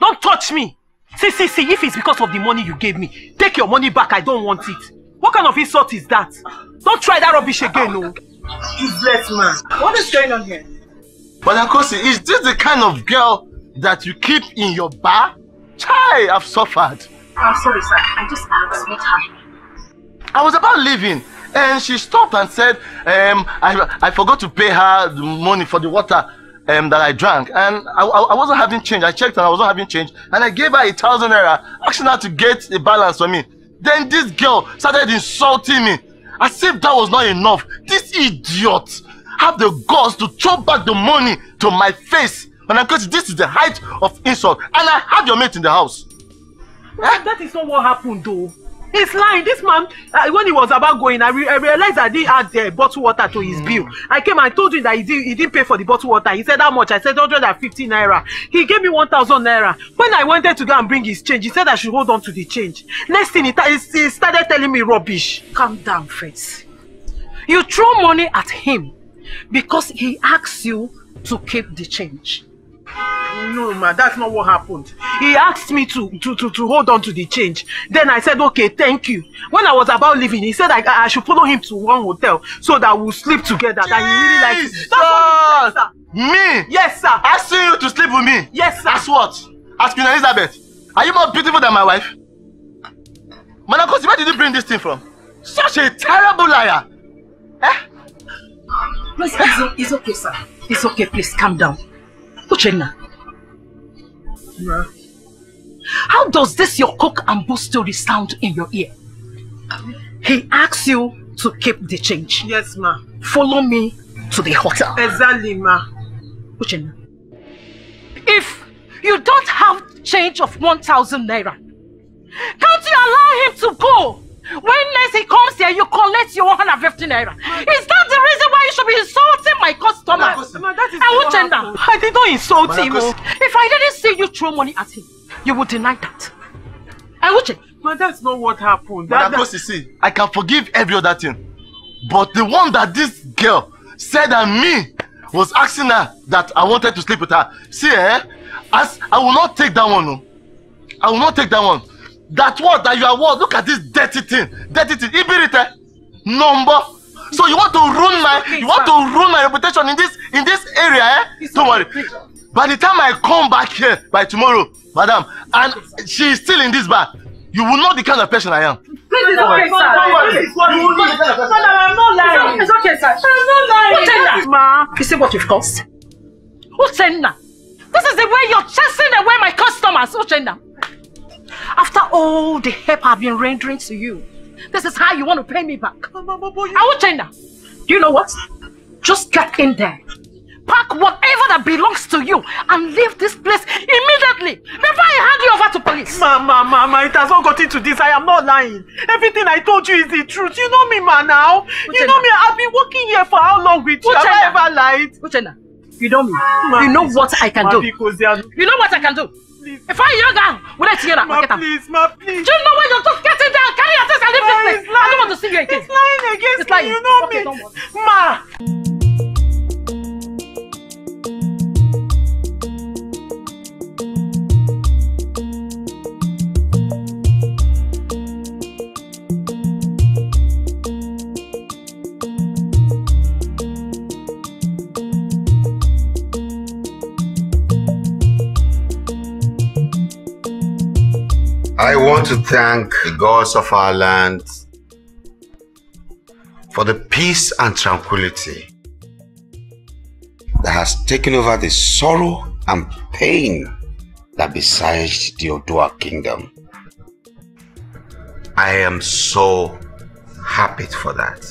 Don't touch me. See, see, see, if it's because of the money you gave me, take your money back. I don't want it. What kind of insult is that? Don't try that rubbish again, no. Useless man. What is going on here? But Nkosi, is this the kind of girl that you keep in your bar? Chai, I've suffered. I'm sorry, sir. I just asked what happened. I was about leaving and she stopped and said, um, I, I forgot to pay her the money for the water um, that I drank. And I, I, I wasn't having change. I checked and I wasn't having change. And I gave her a thousand naira, asking her to get a balance for me. Then this girl started insulting me as if that was not enough. This idiot have the guts to chop back the money to my face. And of course, this is the height of insult. And I had your mate in the house. That, that is not what happened though. He's lying. This man, uh, when he was about going, I, re I realized I didn't add the bottle water to his bill. I came and told him that he, did, he didn't pay for the bottle water. He said how much? I said 150 naira. He gave me 1000 naira. When I wanted to go and bring his change, he said I should hold on to the change. Next thing, he, he started telling me rubbish. Calm down, Fritz. You throw money at him because he asks you to keep the change. No, ma, that's not what happened. He asked me to, to, to, to hold on to the change. Then I said, okay, thank you. When I was about leaving, he said I, I should follow him to one hotel so that we'll sleep together. That he really likes it. That's what he said, sir. Me? Yes, sir. Asking you to sleep with me? Yes, sir. As what? As Queen Elizabeth? Are you more beautiful than my wife? Manakosi, where did you bring this thing from? Such a terrible liar. Eh? Please, it's, it's okay, sir. It's okay, please, calm down. Uchenna, Ma. how does this your cook and boo story sound in your ear? He asks you to keep the change. Yes, ma. Follow me to the hotel. Exactly, ma. Uchenna, if you don't have change of 1,000 naira, can't you allow him to go? When next he comes here, you collect your 150 naira. Is that the reason why you should be insulting my customer? Ma, that is I will gender. happened. I did not insult him. If I didn't see you throw money at him, you would deny that. I will check. Ma, that's not what happened. That, that, Manakosi, see, I can forgive every other thing. But the one that this girl said that me was asking her that I wanted to sleep with her. See, eh? As I will not take that one. No. I will not take that one. That what that you are what? Look at this dirty thing. Dirty thing. Ibirite. Number. So you want to ruin my you want to ruin my reputation in this in this area, eh? Don't worry. By the time I come back here by tomorrow, madam, and she is still in this bar, you will know the kind of person I am. Please, it's okay, sir. Don't worry. This is what You will know the kind of person. Madam, I'm not lying. It's okay, sir. I'm not lying. Uchenna, ma, you see what you've caused? Uchenna, this is the way you're chasing away my customers, Uchenna. After all the help I've been rendering to you, this is how you want to pay me back. Uchenna, do you know what? Just get in there. Pack whatever that belongs to you and leave this place immediately before I hand you over to police. Ma, ma, ma, ma, it has all gotten to this. I am not lying. Everything I told you is the truth. You know me, ma, now. You know me. I've been working here for how long with you? Have I ever lied? You know me. Ma, you know what I can Ma, do. because they are- You know what I can do. If I young girl, will I see you? Ma, please, ma, please. Do you know when you're just getting down? Carry your things and leave this place. I don't want to see you again. It's lying against It's lying. me. You know Okay, me. don't worry. Ma. I want to thank the gods of our land for the peace and tranquility that has taken over the sorrow and pain that besieged the Odua kingdom. I am so happy for that.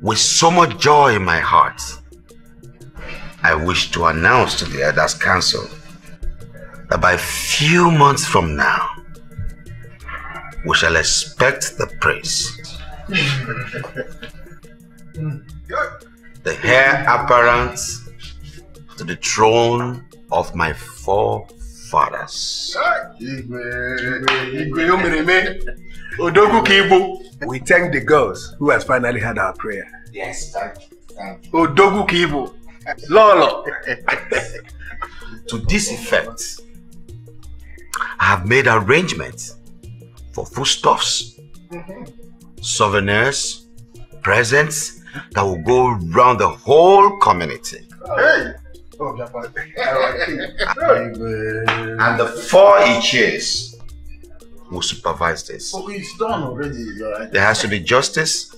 With so much joy in my heart, I wish to announce to the Elders Council that by few months from now, we shall expect the praise, the heir apparent to the throne of my forefathers. We thank the gods who has finally heard our prayer. Yes, thank you. Thank you. Odogu Kibo. Lolo. to this effect, I have made arrangements for foodstuffs, mm-hmm. souvenirs, presents that will go around the whole community. Hey! Oh, and the four Ichies will supervise this. Oh, it's done already. Right? There has to be justice,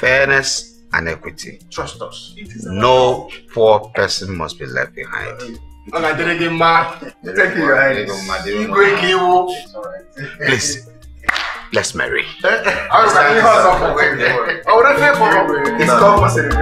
fairness, and equity. Trust us. No poor person must be left behind. And I didn't get mad. Thank you, right? You go kill. Please, let's marry. I was like, you have something waiting for. Oh, that's it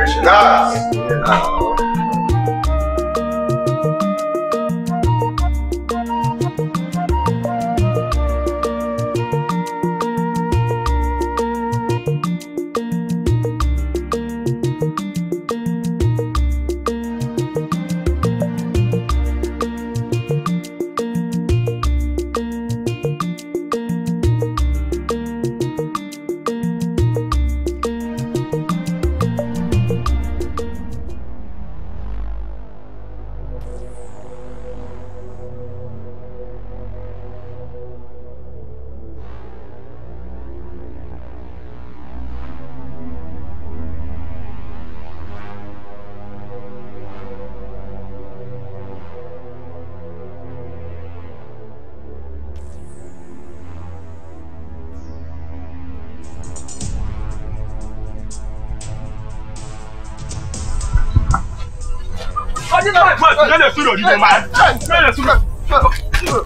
for It's called for celebration.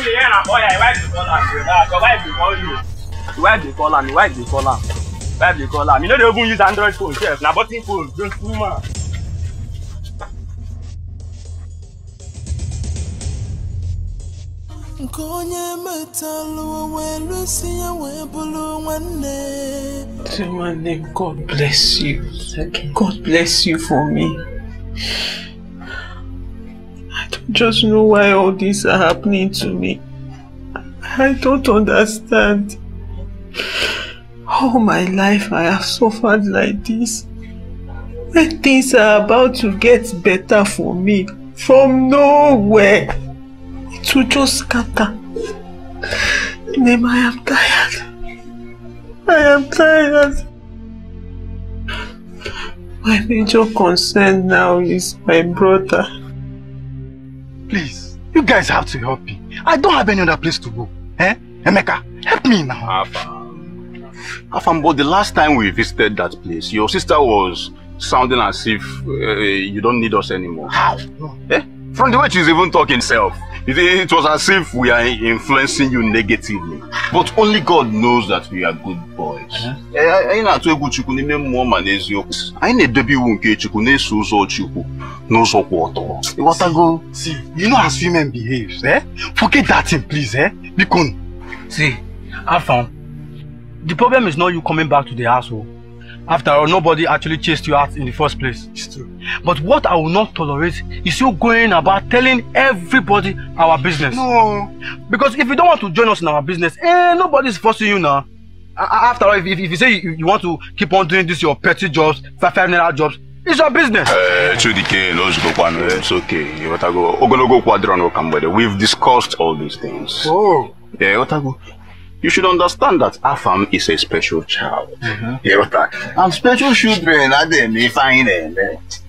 Yes. Why dey call am? Why dey call am? Why dey call am? You no dey even use Android phone sef, na button phone, just woman. Nke onye Nwanne, God bless you. God bless you for me. I don't just know why all this are happening to me. I don't understand. All my life I have suffered like this. When things are about to get better for me, from nowhere, it will just scatter. Name, I am tired. I am tired. My major concern now is my brother. Please, you guys have to help me. I don't have any other place to go. Eh? Emeka, help me now. Afam, but the last time we visited that place, your sister was sounding as if uh, you don't need us anymore. How? Eh? From the way she's even talking self, it, it was as if we are influencing you negatively. But only God knows that we are good boys. Eh, Anyị na-atụ egwu Chukwu n'ime mmụọ ma n'eziokwu. Anyị na-edebe iwu nke Chukwu na-eso ụzọ Chukwu n'ụzọ kwụ ọtọ. Ịghọtago? See, you know how women behave, eh? Forget that thing, please, eh? Biko. See, I found the problem is not you coming back to the household. After all, nobody actually chased you out in the first place. It's true. But what I will not tolerate is you going about telling everybody our business. No. Because if you don't want to join us in our business, eh, nobody's forcing you now. A- a- After all, if, if, if you say you, you want to keep on doing this, your petty jobs, five five naira jobs, it's your business. Eh, Chudike na ozugokwanụ, it's okay. Ịghọtago? Ogologo okwu adịrọ n'ụka mgbede. We've discussed all these things. Oh. Yeah, Ịghọtago? You should understand that Afam is a special child. Ịghọta? And special children are them fine and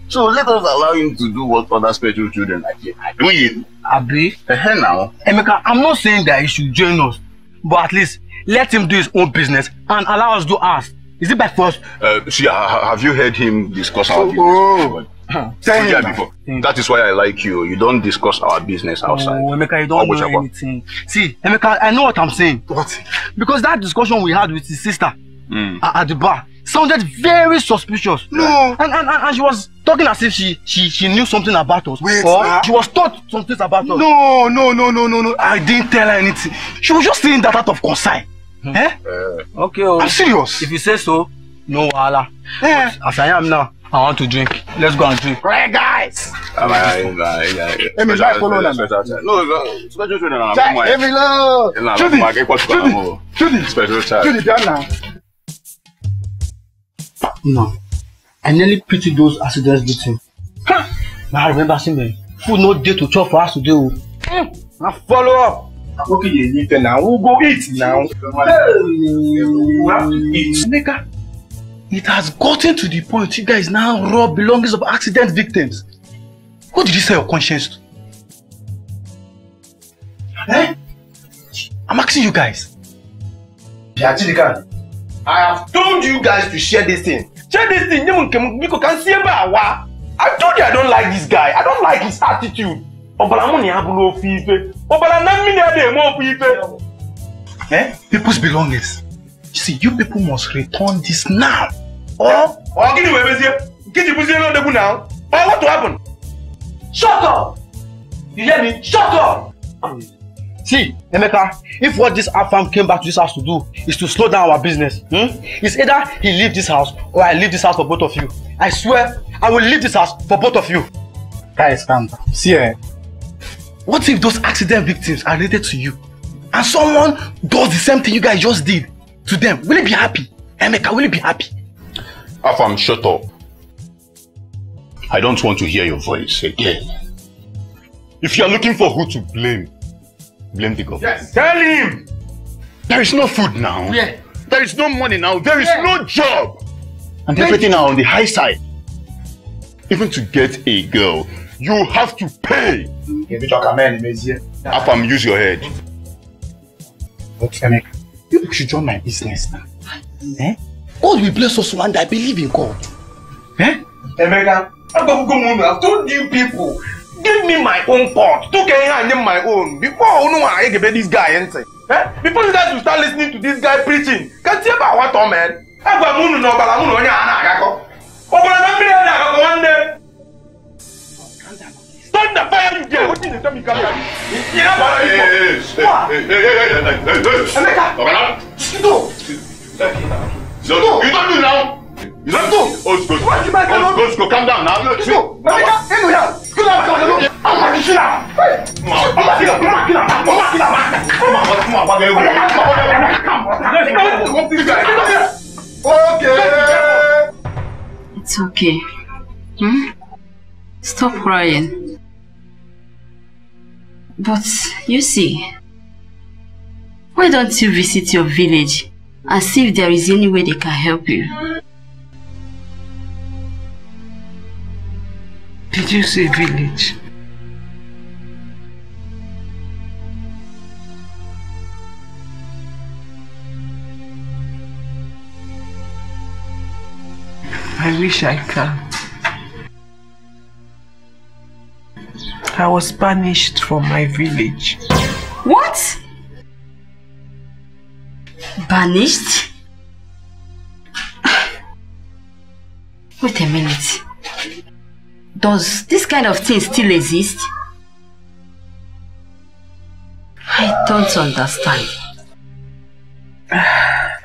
So let us allow him to do what other special children are doing. Abi? Eh, now. Emeka, I'm not saying that he should join us, but at least let him do his own business and allow us do ours. Is it by force? Uh, see, ha- have you heard him discuss our Oh, business? Tell him before. That is why I like you. You don't discuss our business outside. Oh, Emeka, you don't know what? anything. See, Emeka, I know what I'm saying. What? Because that discussion we had with his sister Mm. at, at the bar sounded very suspicious. No. And, and, and, and she was talking as if she, she, she knew something about us. Wait, or she was taught some things about us. No, no, no, no, no, no. I didn't tell her anything. She was just saying that out of concern. Eh? Okay, oh. I'm serious. If you say so, no wahala. Eh. But as I am now, I want to drink. Let's go and drink. Right, guys. Emi, special- why follow them? No, no, special children Judy, Judy, want, Judy, Special child. Judy, down now. No. I nearly pity those accidents victims. Now I remember saying the food no day to chop for us today. oh. Now follow up. Okay, you eat now. We'll go eat now. We have to eat. Nigga, it has gotten to the point you guys now rob belongings of accident victims. Who did you sell your conscience to? Eh? I'm asking you guys. Biachidika, I have told you guys to share this thing. Share this thing. Nye mu nke m biko ka m sie ebe a wa. I told you I don't like this guy. I don't like his attitude. Ọbara mụ na ya bụ n'ofe ife. Ọbara na mmiri a na-eme ofe ife. Eh? People's belongings. You see, you people must return this now. Or, or gịnị wee mezie? Nkịtị bụzie n'odegbu now. Or what will happen? Shut up! You hear me? Shut up! See, Emeka, if what this Afam came back to this house to do is to slow down our business, hmm? it's either he leave this house or I leave this house for both of you. I swear, I will leave this house for both of you. Guys, calm down. See, eh? What if those accident victims are related to you and someone does the same thing you guys just did to them? Will you be happy? Emeka, will you be happy? Afam, shut up. I don't want to hear your voice again. If you are looking for who to blame, blame the government. Yes, tell him. There is no food now. Yeah. There is no money now. There is Yeah. no job. And everything are on the high side. Even to get a girl, you have to pay. Afam, use your head. But Emeka, you should join my business now. Eh? God will bless us one day. I believe in God. Eh? Emeka, agbakwugo m unu. I've told you people. Give me my own pot. Took ihe anye m my own. Before unu nwa anyị gebe this guy ntị. Eh? Before you guys will start listening to this guy preaching. Ka tie ebe awatọ man. Agwa m unu na ọbara mụ na onye a na-agakọ. Ọbara na mmiri a na-agakọ nwanne. Stop the fire you there. What did you tell me come here? You know what? What? Emeka. No. No, you don't do now. You don't do. Osco, Osco, Osco, calm down now. Go. Emeka, enu ya. Go down, go down. I'm not kissing her. I'm not kissing her. I'm not kissing her. I'm not kissing her. Come on, come on, come on, come on. Let's go. Okay. It's okay. Hmm? Stop crying. But you see, why don't you visit your village and see if there is any way they can help you? Did you say village? I wish I can. I was banished from my village. What? Banished? Wait a minute. Does this kind of thing still exist? I don't understand.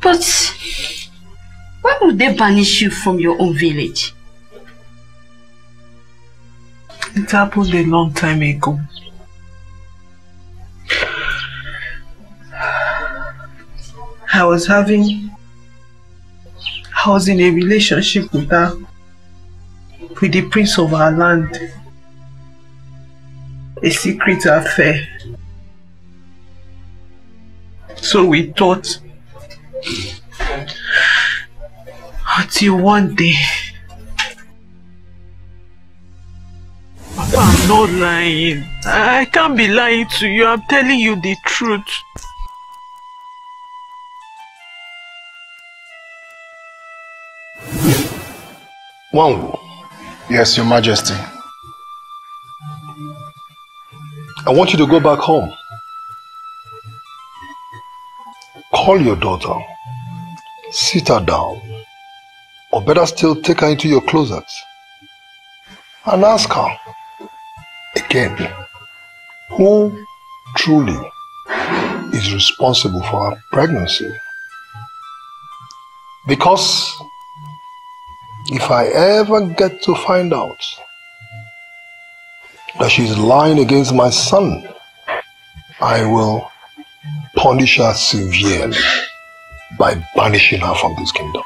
But why would they banish you from your own village? It happened a long time ago. I was having I was in a relationship with her with the prince of our land. A secret affair. So we thought until one day I'm not lying. I I can't be lying to you. I'm telling you the truth. Wangu. Yes, Your Majesty. I want you to go back home. Call your daughter. Sit her down. Or better still, take her into your closet. And ask her who truly is responsible for her pregnancy. Because if I ever get to find out that she's lying against my son, I will punish her severely by banishing her from this kingdom.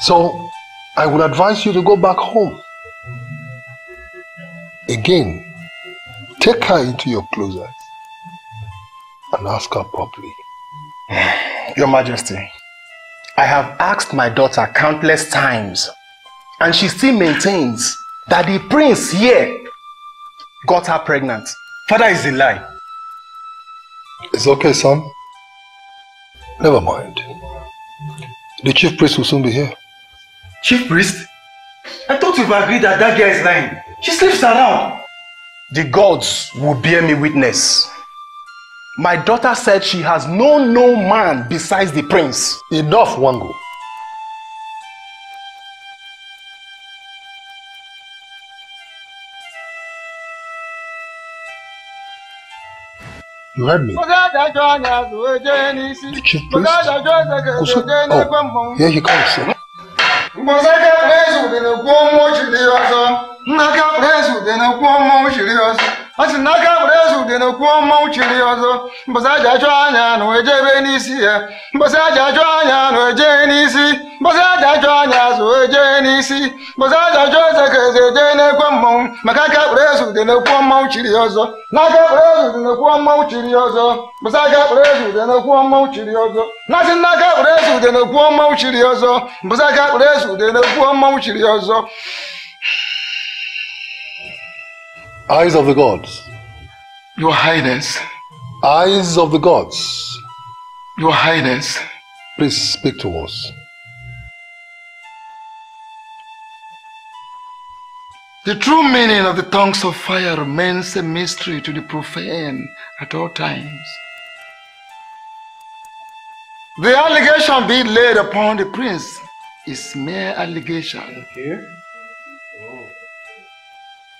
So, I would advise you to go back home. Again, take her into your closet and ask her properly. Your Majesty, I have asked my daughter countless times, and she still maintains that the prince here got her pregnant. Father is a lie. It's okay, son. Never mind. The chief priest will soon be here. Chief priest? I thought we've agreed that that girl is lying. She sleeps around. The gods will bear me witness. My daughter said she has known no man besides the prince. Enough, Wango. You heard me. The chief priest? Oh, here he comes. Sir. Mbọsaka prezu dị n'okwu ọmụ chiri ọzọ. Nnaka prezu dị n'okwu ọmụ chiri ọzọ. Ọ sị n'aka prezu dị n'okwu ọmụ chiri ọzọ. Mbọsị aja achọ anya na wee jebe n'isi ya. Mbọsị aja achọ anya na wee jee n'isi. Mbọsị aja achọ anya azụ wee jee n'isi. Mbọsị aja achọ eze ka eze jee n'ekwe mmọnwụ. Maka aka prezu dị n'okwu ọmụ chiri ọzọ. N'aka prezu dị n'okwu ọmụ chiri ọzọ. Mbọsị aka prezu dị n'okwu ọmụ chiri ọzọ. Nasị n'aka prezu dị n'okwu ọmụ chiri ọzọ. Mbọsị aka prezu dị n'okwu ọmụ chiri ọzọ. Eyes of the gods. Your Highness. Eyes of the gods. Your Highness. Please speak to us. The true meaning of the tongues of fire remains a mystery to the profane at all times. The allegation being laid upon the prince is mere allegation.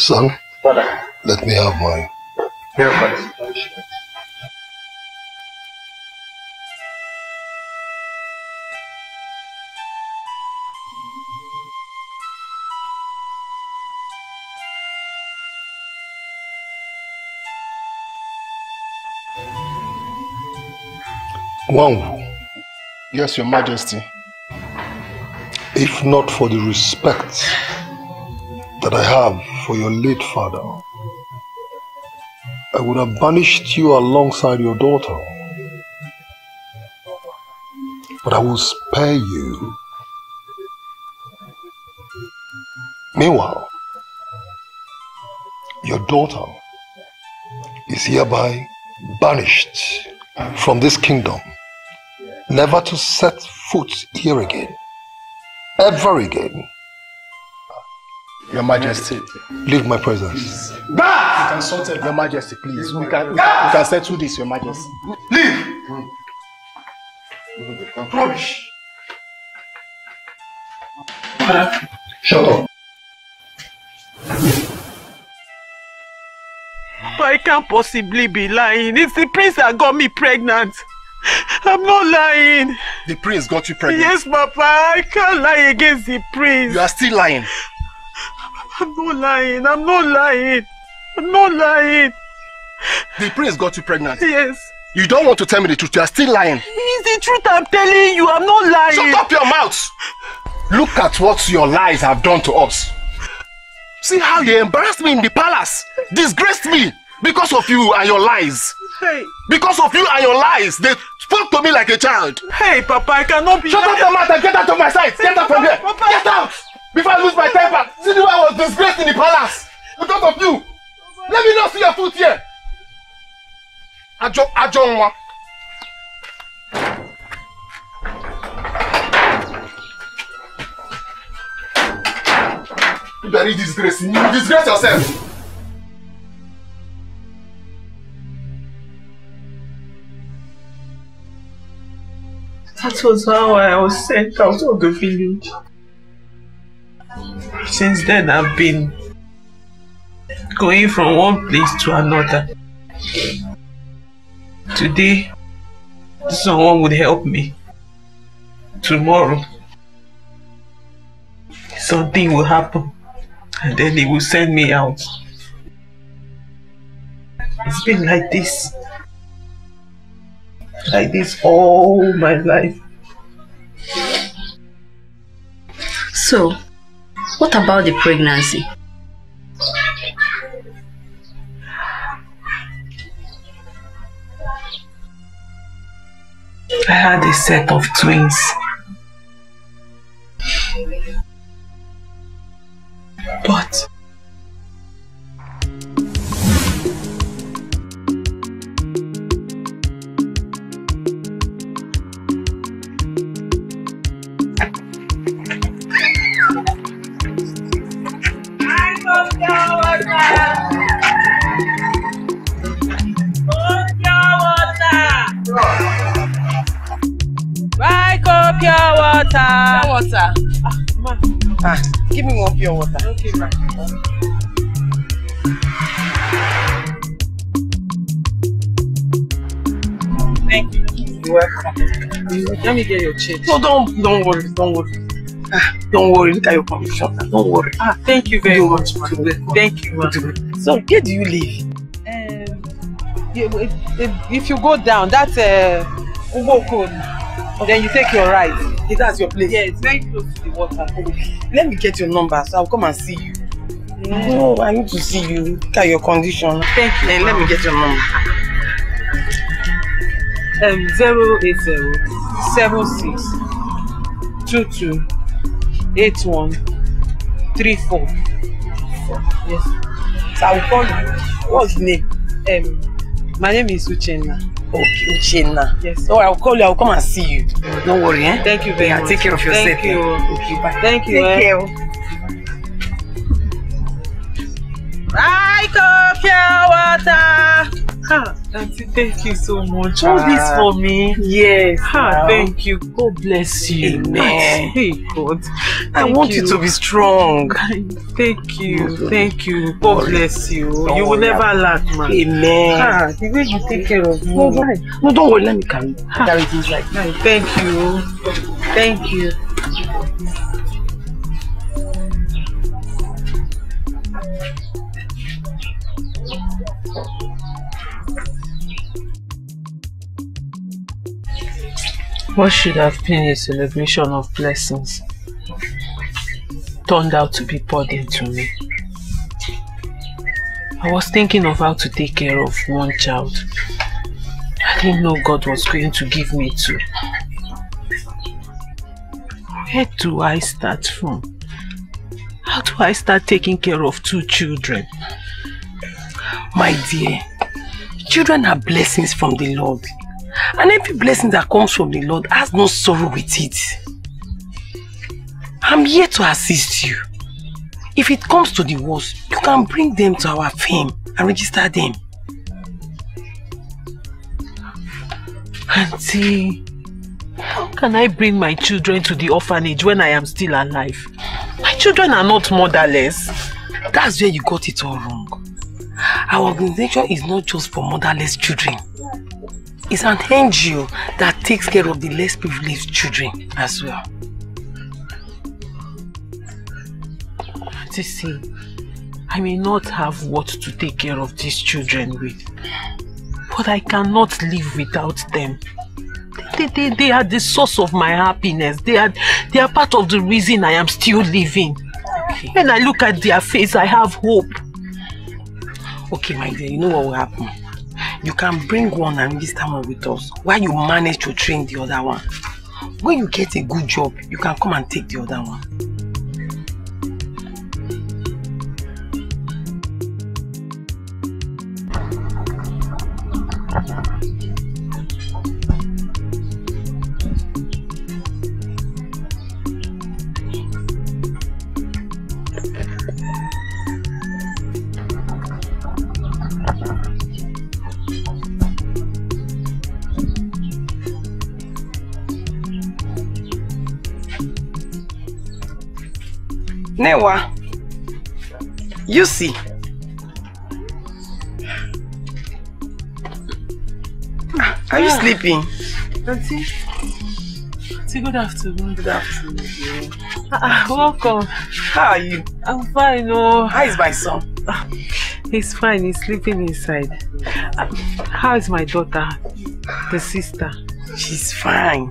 Son, Father. let me have mine. Here, Father. Wangu, Yes, Your Majesty. if not for the respect that I have for your late father, I would have banished you alongside your daughter. But I will spare you. Meanwhile, your daughter is hereby banished from this kingdom, never to set foot here again, ever again. Your Majesty. Leave my presence. Bah! You can sort it, Your Majesty, please. We can, we can settle this, Your Majesty. Leave! Rubbish! Shut up. But I can't possibly be lying. It's the prince that got me pregnant. I'm not lying. The prince got you pregnant. Yes, Papa. I can't lie against the prince. You are still lying. I'm not lying. I'm not lying. I'm not lying. The prince got you pregnant. Yes. You don't want to tell me the truth. You are still lying. It's the truth I'm telling you. I'm not lying. Shut up your mouth. Look at what your lies have done to us. See how you embarrassed me in the palace, disgraced me because of you and your lies. Hey. Because of you and your lies, they spoke to me like a child. Hey, Papa, I cannot be. Shut up your mouth and get out of my sight. Get out from here. Get out before I lose my temper. See the way I was disgraced in the palace because of you. Let me not see your foot here. Ajo, ajo nwa. You bury disgrace. You disgrace yourself. That was how I was sent out of the village. Since then, I've been going from one place to another. Today, someone would help me. Tomorrow, something will happen and then he will send me out. It's been like this. Like this all my life. So, what about the pregnancy? I had a set of twins. But pure water. Okay. Thank you. You're welcome. Let me get your change. No, don't, don't worry, don't worry. Ah, don't worry, look at your now, Don't worry. Ah, thank you very much, ma. Thank you, ma. So, where do you live? Um, you, if, if- if you go down, that's uh, Ugbo then you take your right. Okay, that's your place. Yeah, it's very close to the water. Let me get your number so I'll come and see you. No, I need to see you. Look at your condition. Thank you. Then let me get your number. Um, zero eight zero seven six two two eight one three four. Yes. So I will call you. What's the name? Um, my name is Uchenna. Okay, Uchenna. Yes. So I will call you. I will come and see you. Don't worry, eh? Thank you very yeah, much. Take care of yourself. Thank you. eh? Okay, bye. Thank you, Take eh. care. Go pure water. Ah, Auntie, thank you so much. All this Ah, for me. Yes. Ah, now. thank you. God bless you. Amen. Hey, God. I Thank want you. to be strong. Thank you. Thank you. God bless you. Don't you will worry, never lack, man. Amen. Ah, the way you take care of me. No, no, don't worry. Let me carry, carry things Ah, Thank you. Thank you. What should have been a celebration of blessings turned out to be burden to me. I was thinking of how to take care of one child. I didn't know God was going to give me two. Where do I start from? How do I start taking care of two children? My dear, children are blessings from the Lord. And every blessing that comes from the Lord has no sorrow with it. I'm here to assist you. If it comes to the worst, you can bring them to our firm and register them. Auntie, how can I bring my children to the orphanage when I am still alive? My children are not motherless. That's where you got it all wrong. Our organization is not just for motherless children. It's an angel that takes care of the less privileged children as well. Auntie, see, I may not have what to take care of these children with, but I cannot live without them. They, they, they are the source of my happiness. They are, they are part of the reason I am still living. When I look at their face, I have hope. Okay, my dear, you know what will happen? You can bring one and register one with us while you manage to train the other one. When you get a good job, you can come and take the other one. Newa, you see. Ah, Are you Ah. sleeping? Auntie, Auntie, good afternoon. Good afternoon. Ah, welcome. How are you? I'm fine. Oh, how is my son? He's fine. He's sleeping inside. Ah, How is my daughter, the sister? She's fine.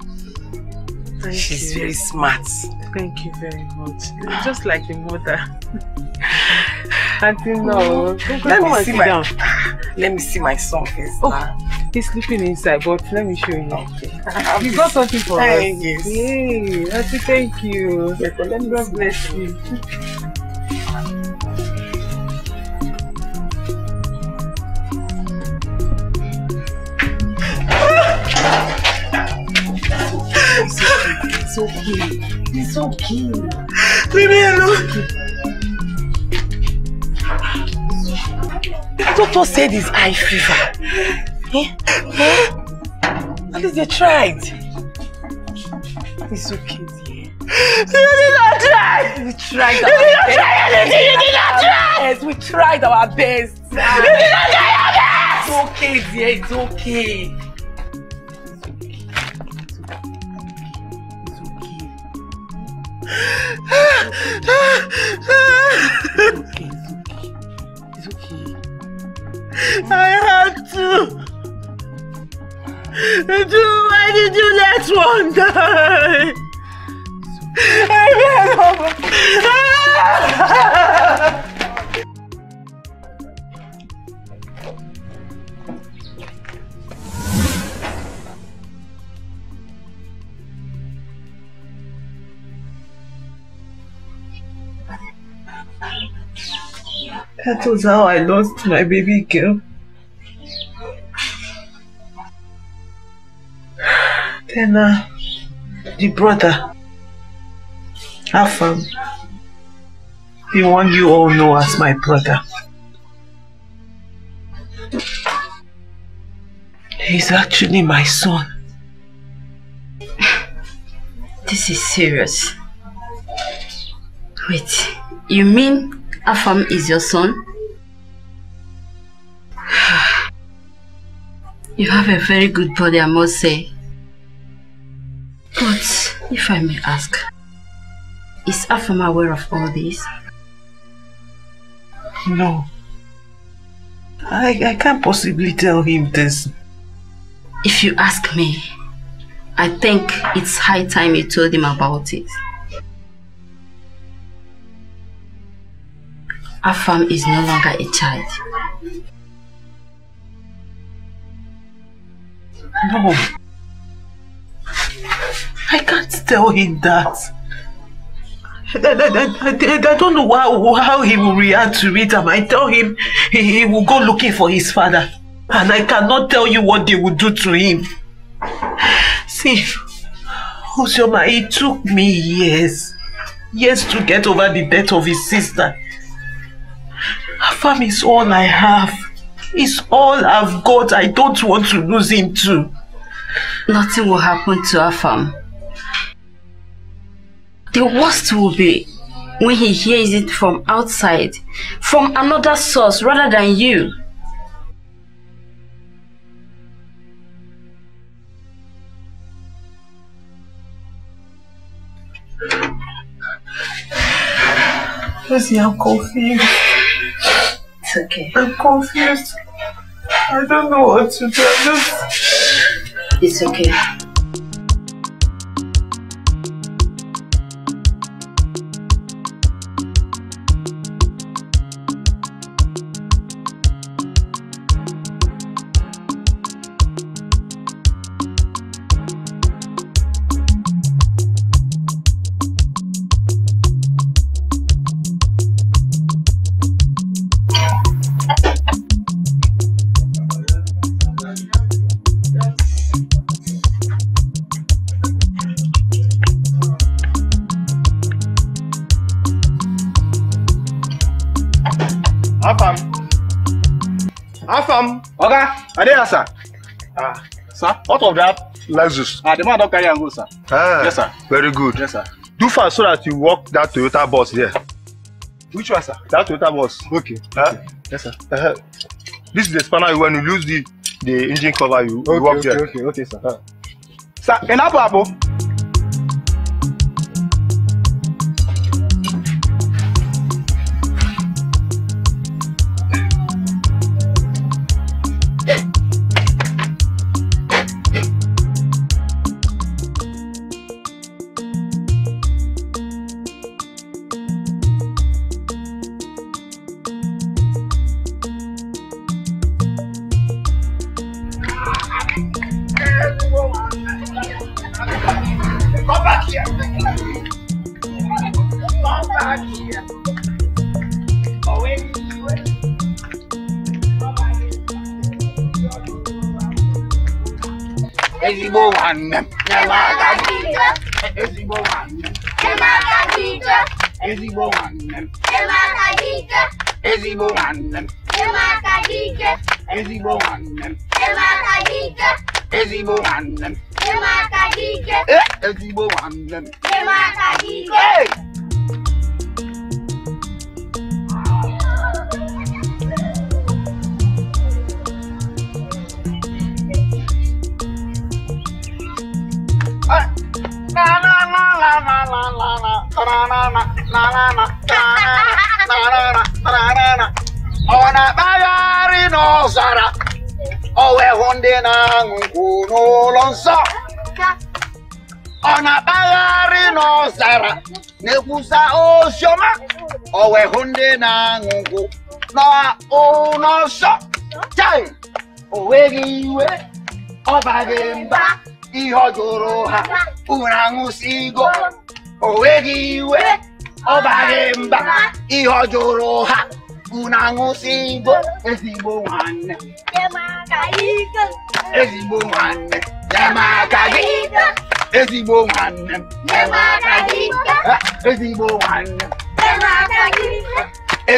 Thank She's you. very smart. Thank you very much. Just like the mother. Auntie, no. Come, Let me see my down. Let me see my son first. Oh, he's sleeping inside, but let me show you. I'll You got something for us. yes. Yay, Auntie, thank you. Let God bless you. It's okay. It's okay. Leave me alone. Doctor said it's high fever. Eh? Eh? At least they tried. It's okay, dear. You did not try! We tried You our not best. try! You did not try! Yes, we tried our best. You did not try your best! It's okay, dear. It's okay. I had to. Do why did you let one die? I That was how I lost my baby girl. Then, uh, the brother, Afam, the one you all know as my brother. He's actually my son. This is serious. Wait, you mean Afam is your son? You have a very good body, I must say. But if I may ask, is Afam aware of all this? No. I, I can't possibly tell him this. If you ask me, I think it's high time you told him about it. Afam is no longer a child. No. I can't tell him that. I, I, I, I, don't know how, how he will react to it. I might tell him he, he will go looking for his father. And I cannot tell you what they will do to him. See, Osioma, it took me years. Years to get over the death of his sister. Afam is all I have. It's all I've got. I don't want to lose him too. Nothing will happen to Afam. The worst will be when he hears it from outside, from another source rather than you. Lucy, I'm confused. It's okay. I'm confused. I don't know what to do. It's okay. Of that? Lexus. Ah, the man don carry am go, sir. Ah, Yes, sir. Very good. Yes, sir. Do fast so that you walk that Toyota bus there. Which one, sir? That Toyota bus. Okay. Huh? Yes, sir. Uh-huh. This is the spanner when you lose the the engine cover. You, you work okay, there. okay, okay, sir. Uh. Sir, an apple,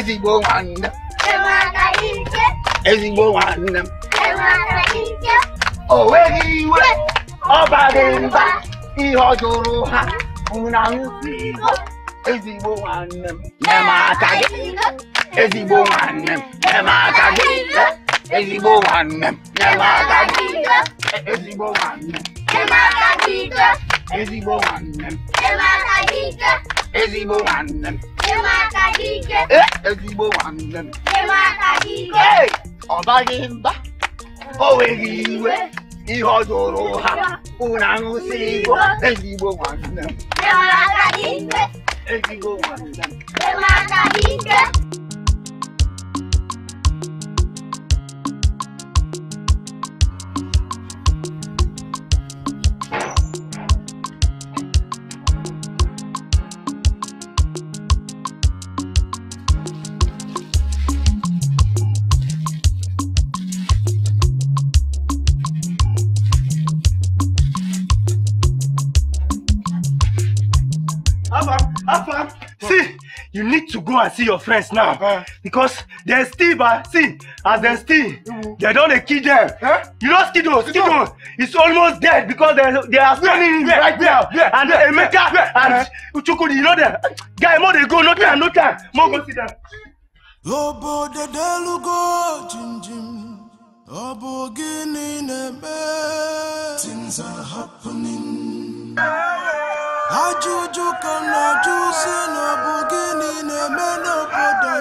ezigbo nwanne ezigbo nwanne m o nweghị iwe ọ baghị mba ihe ọ jụrụ ha unu aṅụsigo ezigbo nwanne m nyemaka gị ezigbo nwanne m nyemaka gị ezigbo nwanne m nyemaka gị ezigbo nwanne m ezigbo nwanne m ezigbo nwanne m ọ baghị mba o nweghị iwe ihe ọ jụrụ ha unu aṅụsigo ezigbo nwanne see your friends now. Because they still, but see, as they still, they don't dey kill them. You know Skido, Skido is almost dead because they, they are standing him right now. And Emeka and Uchukudi, you know them. Guy, more they go, no time, no time. More go see them. obodo delugo jinjim ọ bụ gịnị na-eme things are happening ajụjụ ka na-ajụ si na ọ bụ gịnị na-eme n'obodo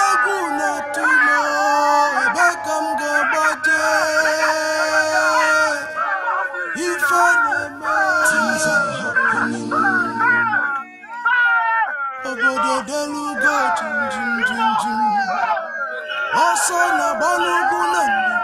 egwu na-atụ m ebe ka m ga-agbaje. Ife na-eme. Obodo delugo jim jim jim jim. Ọsọ na-agba n'ugwu na ndịda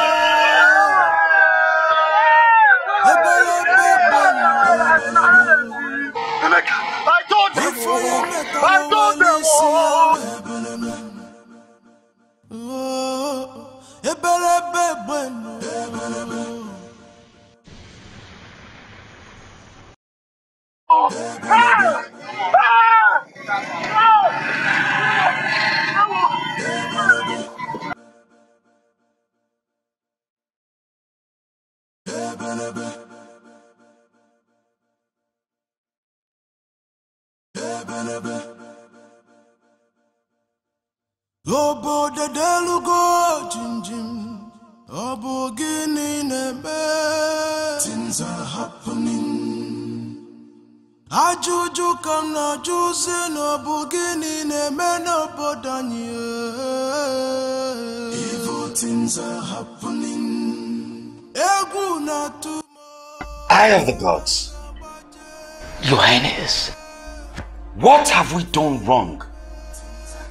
ebelebe obodo delugo jinjim ọ bụ gịnị na-eme? Things are happening. Ajụjụ ka m na-ajụzi na ọ bụ gịnị na-eme n'obodo anyị? Evil things are happening. Egwu na-atụ Eye of the gods. Your Highness, what have we done wrong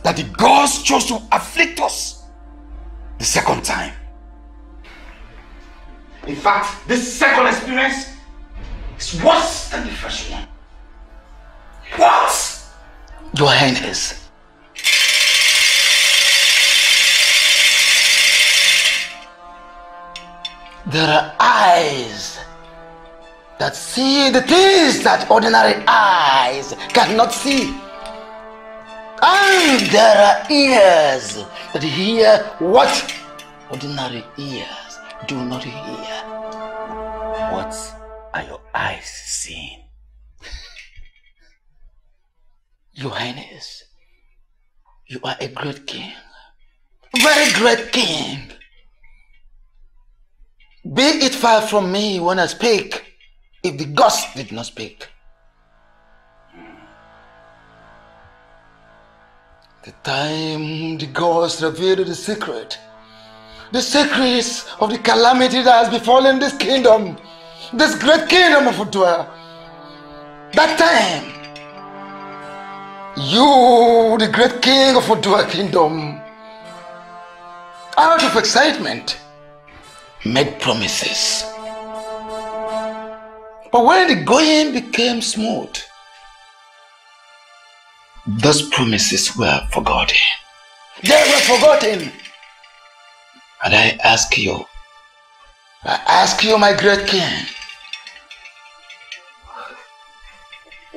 that the gods chose to afflict us the second time? In fact, this second experience is worse than the first one. What? Your Highness, there are eyes that see the things that ordinary eyes cannot see. And there are ears that hear what ordinary ears do not hear. What are your eyes seeing? Your Highness, you are a great king, very great king. Be it far from me when I speak if the gods did not speak. The time the gods revealed the secret, the secrets of the calamity that has befallen this kingdom, this great kingdom of Udua. That time, you, the great king of Udua kingdom, out of excitement, made promises. But when the going became smooth, those promises were forgotten. They were forgotten. And I ask you, I ask you, my great king,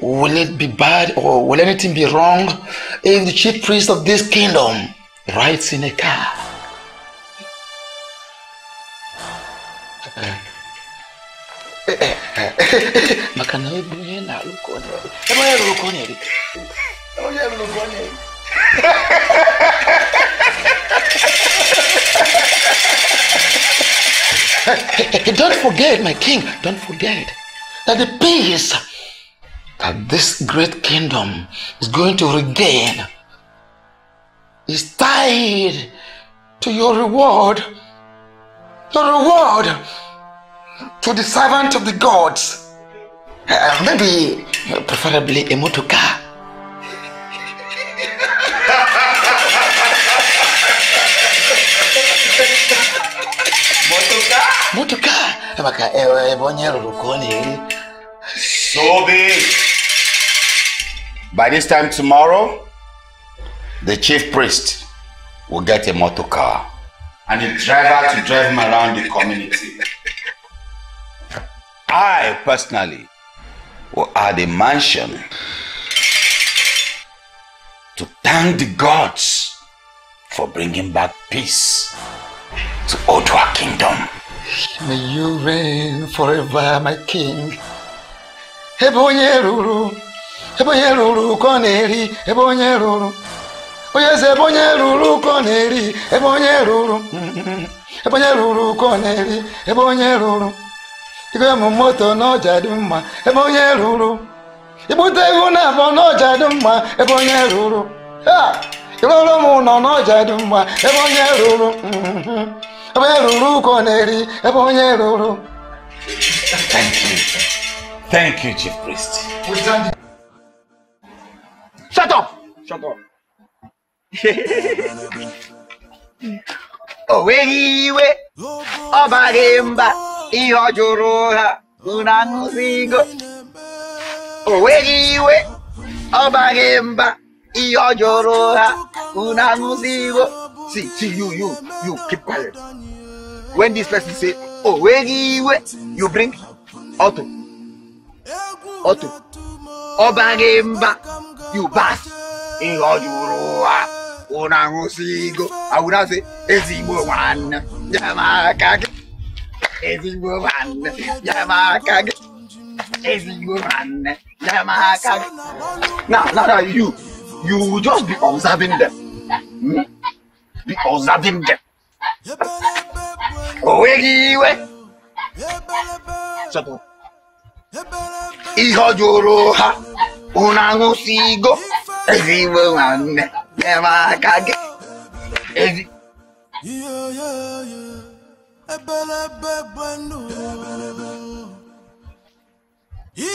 will it be bad or will anything be wrong if the chief priest of this kingdom rides in a car? maka na ebe onye na-alụ ka ọ na-eri ebe onye rụrụ ka ọ na-eri onye rụrụ ka ọ na-eri don't forget my king don't forget that the peace that this great kingdom is going to regain is tied to your reward your reward to the servant of the gods. Uh, maybe, preferably a motor car. Motor car? Maka ebe onye rụrụ. So be. By this time tomorrow, the chief priest will get a motor car and a driver to drive him around the community. I personally will add a mansion to thank the gods for bringing back peace to Odua Kingdom. May you reign forever, my king. Ebe onye ruru, ebe onye ruru ka ọ na-eri, ebe onye ruru. Onye eze ebe onye ruru ka ọ na-eri, ruru. Ebe ruru ka ọ na-eri, ebe onye ruru. Ibe m moto n'ọja dị mma, ruru. Ibute ihu na abụọ n'ọja dị mma, ebe onye ruru. Ịrụrụ m ụlọ n'ọja dị mma, ebe. Ebe ruru ka ọ na-eri, ebe onye ruru. Thank you. Thank you, Chief Priest. Shut up! Shut up. o nweghị iwe ọ baghị mba ihe ọ jụrụ ha unu aṅụzigo o nweghị iwe ọ baghị mba ihe ọjọọ ha unu see see you you you keep quiet. When this person say oh iwe you bring auto. Auto. Ọbaghị mba you pass ihe ọjọọ ha unu aṅụzigo awụna sị ezigbo nwanne nyemaka gị ezigbo nwanne nyemaka gị ezigbo nwanne nyemaka gị now now you. You just be observing them. Hmm? Be observing them o nweghị iwe Shut up. ihe ọjọọ ha unu aṅụsigo ezigbo nwanne nyemaka gị ezi.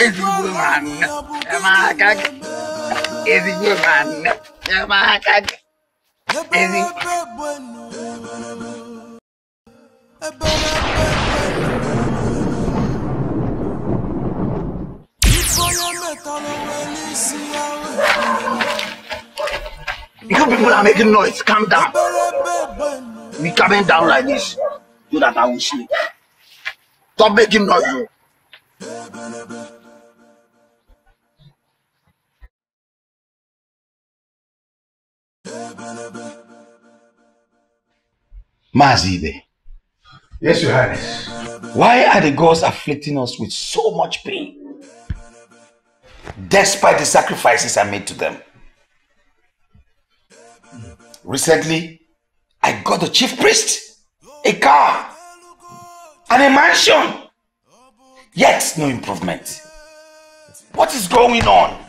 Ezigbo nwanne nyemaka gị ezigbo nwanne nyemaka gị ezi You people are making noise. Calm down. Be calming down like this so that I will sleep. Stop making noise. Mazibe. Yes, Your Highness. Why are the gods afflicting us with so much pain? Despite the sacrifices I made to them. Recently, I got the chief priest, a car, and a mansion. Yet, no improvement. What is going on?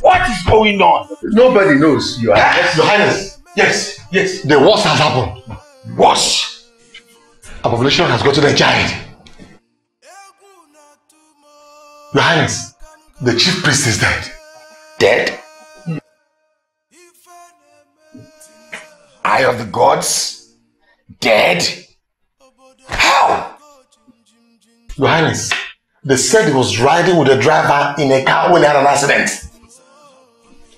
What is going on? Nobody knows, Your Highness. Your Highness. Yes, yes. The worst has happened. What? Our population has gotten a giant. Your Highness, the chief priest is dead. Dead? Eye of the gods? Dead? How? Your Highness, they said he was riding with a driver in a car when he had an accident.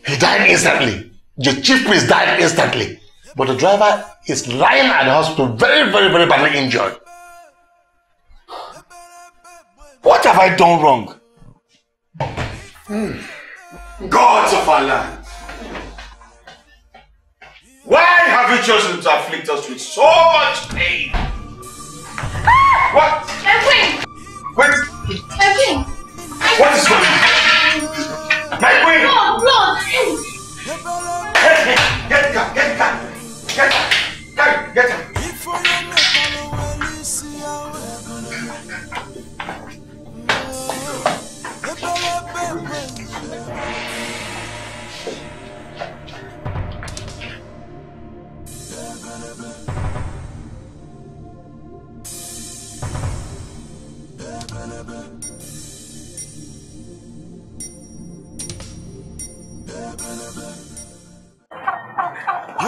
He died instantly. The chief priest died instantly. But the driver is lying at the hospital very, very, very badly injured. What have I done wrong? Gods of our land, why have you chosen to afflict us with so much pain? What? Edwin! Wait, Edwin! what is going on? My queen! Blood! Blood! Hey, hey, get the car, get the car, get her, carry, get her.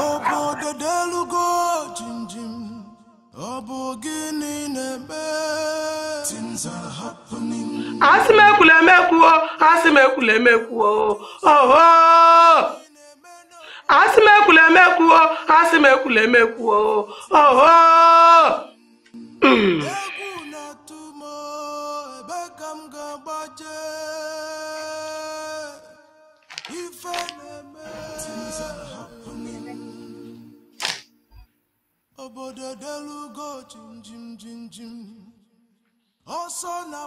Obodo delugo jinjim ọ bụ gịnị na-eme? Asị m ekwula emekwuo asị m ekwula emekwuo oho! Asị m ekwula emekwuo asị m ekwula emekwuo oho!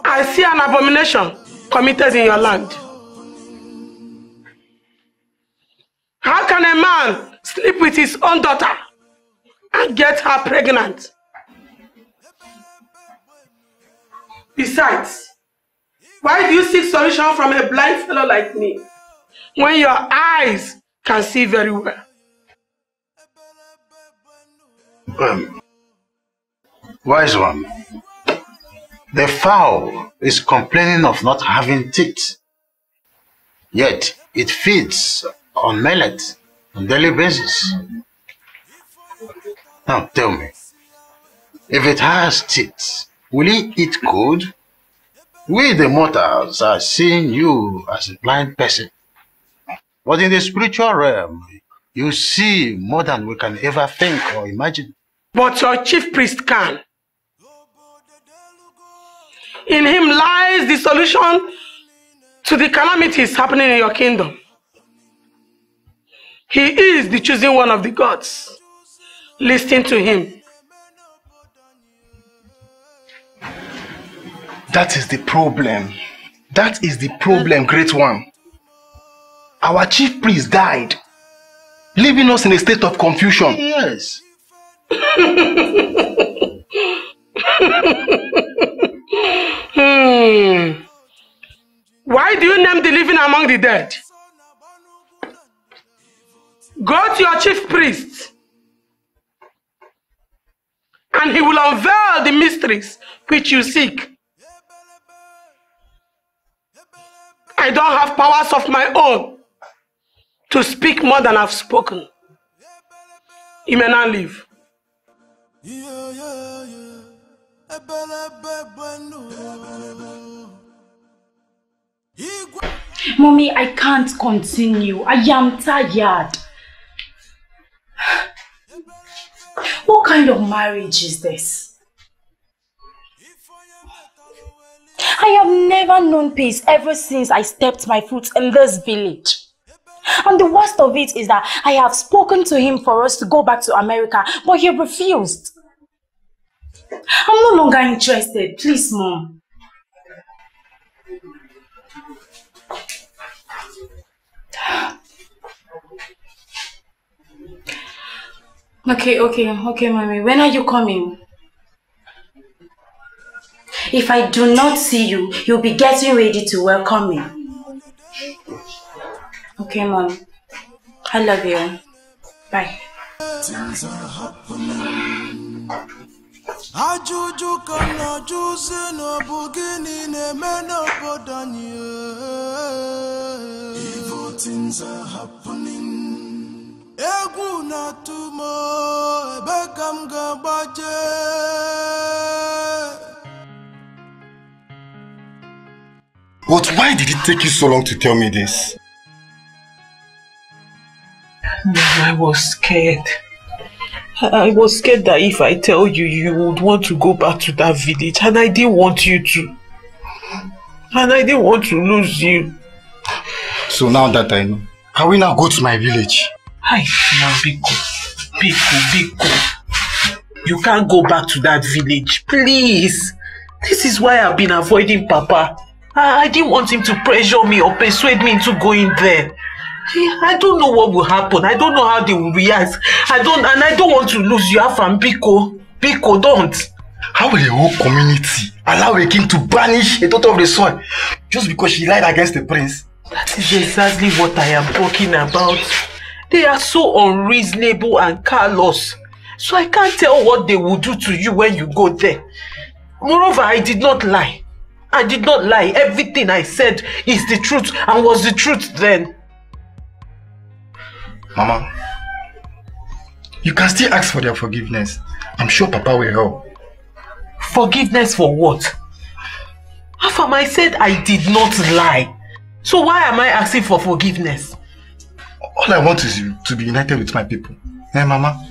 I see an abomination committed in your land. How can a man sleep with his own daughter and get her pregnant? Besides, why do you seek solution from a blind fellow like me when your eyes can see very well? Um, wise one, the fowl is complaining of not having teeth, yet it feeds on millet on daily basis. Now tell me, if it has teeth, will it eat good? We the mortals are seeing you as a blind person, But in the spiritual realm, you see more than we can ever think or imagine. But your chief priest can. In him lies the solution to the calamities happening in your kingdom. He is the chosen one of the gods. Listen to him. That is the problem. That is the problem, great one. Our chief priest died, leaving us in a state of confusion. Yes. Hmm. Why do you name the living among the dead? Go to your chief priest, and he will unveil the mysteries which you seek. I don't have powers of my own to speak more than I've spoken. You may now leave. Mommy, I can't continue. I am tired. What kind of marriage is this? I have never known peace ever since I stepped my foot in this village. And the worst of it is that I have spoken to him for us to go back to America, but he refused. I'm no longer interested. Please, Mom. Okay, okay, okay, mommy. When are you coming? If I do not see you, you'll be getting ready to welcome me. Okay, mom. I love you. Bye. Things. Ajụjụ ka m na-ajụ na ọ bụ gịnị na-eme n'obodo anyị eh? Evil things are happening. Egwu na-atụ m ebe ka m ga-agbaje But why did it take you so long to tell me this? I was scared. I I was scared that if I tell you, you would want to go back to that village, and I didn't want you to. And I didn't want to lose you. So now that I know, can we now go to my village? Hi, now Biko, Biko, Biko. You can't go back to that village, please. This is why I've been avoiding Papa. I, I didn't want him to pressure me or persuade me into going there. I don't know what will happen. I don't know how they will react. I don't, and I don't want to lose you, Afam Biko. Biko, don't. How will the whole community allow a king to banish a daughter of the soil just because she lied against the prince? That is exactly what I am talking about. They are so unreasonable and callous. So I can't tell what they will do to you when you go there. Moreover, I did not lie. I did not lie. Everything I said is the truth and was the truth then. Mama, you can still ask for their forgiveness. I'm sure Papa will help. Forgiveness for what? Afam, I said I did not lie. So why am I asking for forgiveness? All I want is you to be united with my people. Eh, Mama?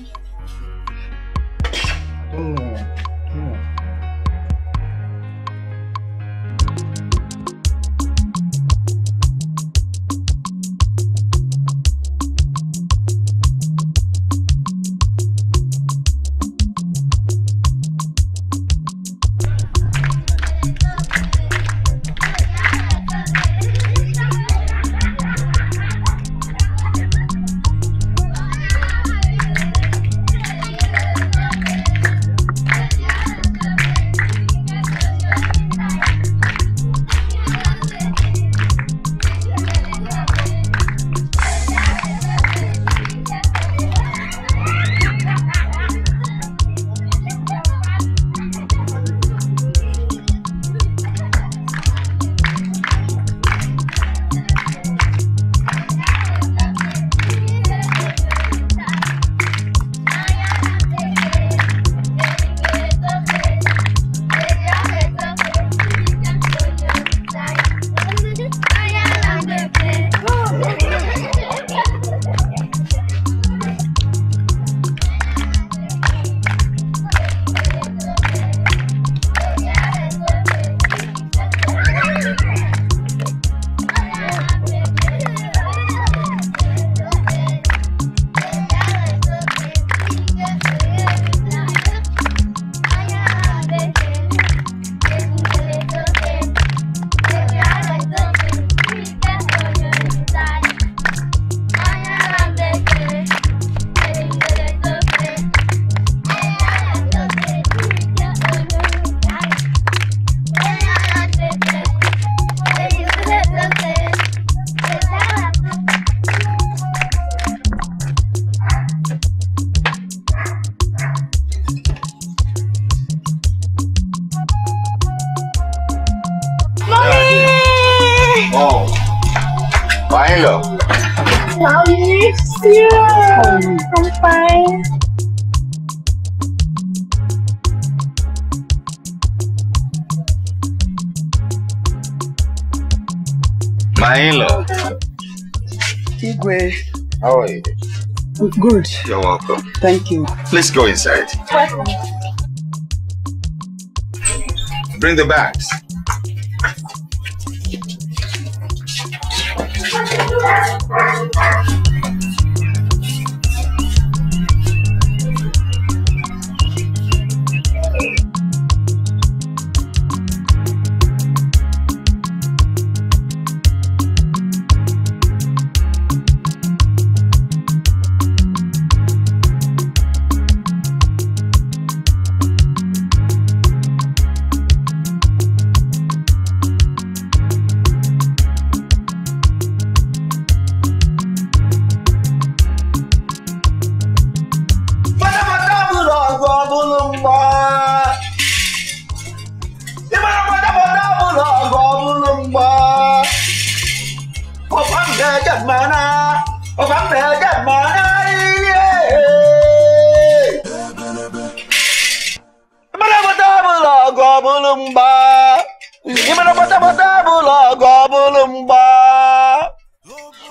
Good. You're welcome. Thank you. Please go inside. Bring the bags.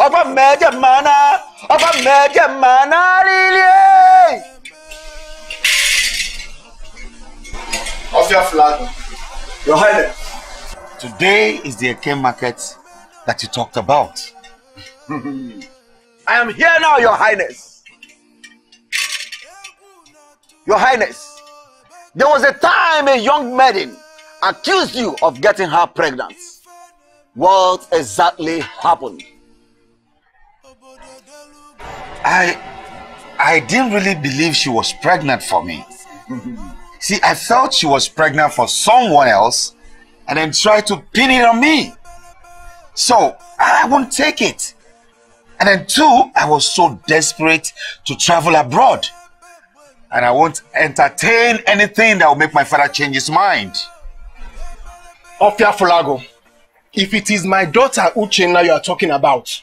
Ọkwa mmejọ mmana ọkwa mmejọ mmana lilie. Off your flag. Your Highness. Today is the Eke market that you talked about. I am here now, Your Highness. Your Highness, there was a time a young maiden accused you of getting her pregnant. What exactly happened? I I didn't really believe she was pregnant for me. Mm-hmm. See, I felt she was pregnant for someone else and then tried to pin it on me. So I won't take it. And then two, I was so desperate to travel abroad. And I won't entertain anything that will make my father change his mind. Ofia Fulago, if it is my daughter Uchenna you are talking about,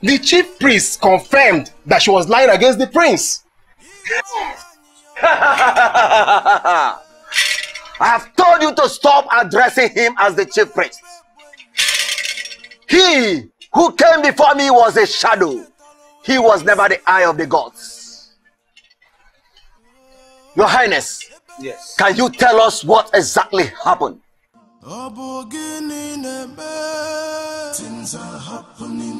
the chief priest confirmed that she was lying against the prince. I have told you to stop addressing him as the chief priest. He who came before me was a shadow. He was never the eye of the gods. Your Highness, yes. can you tell us what exactly happened? Things are happening.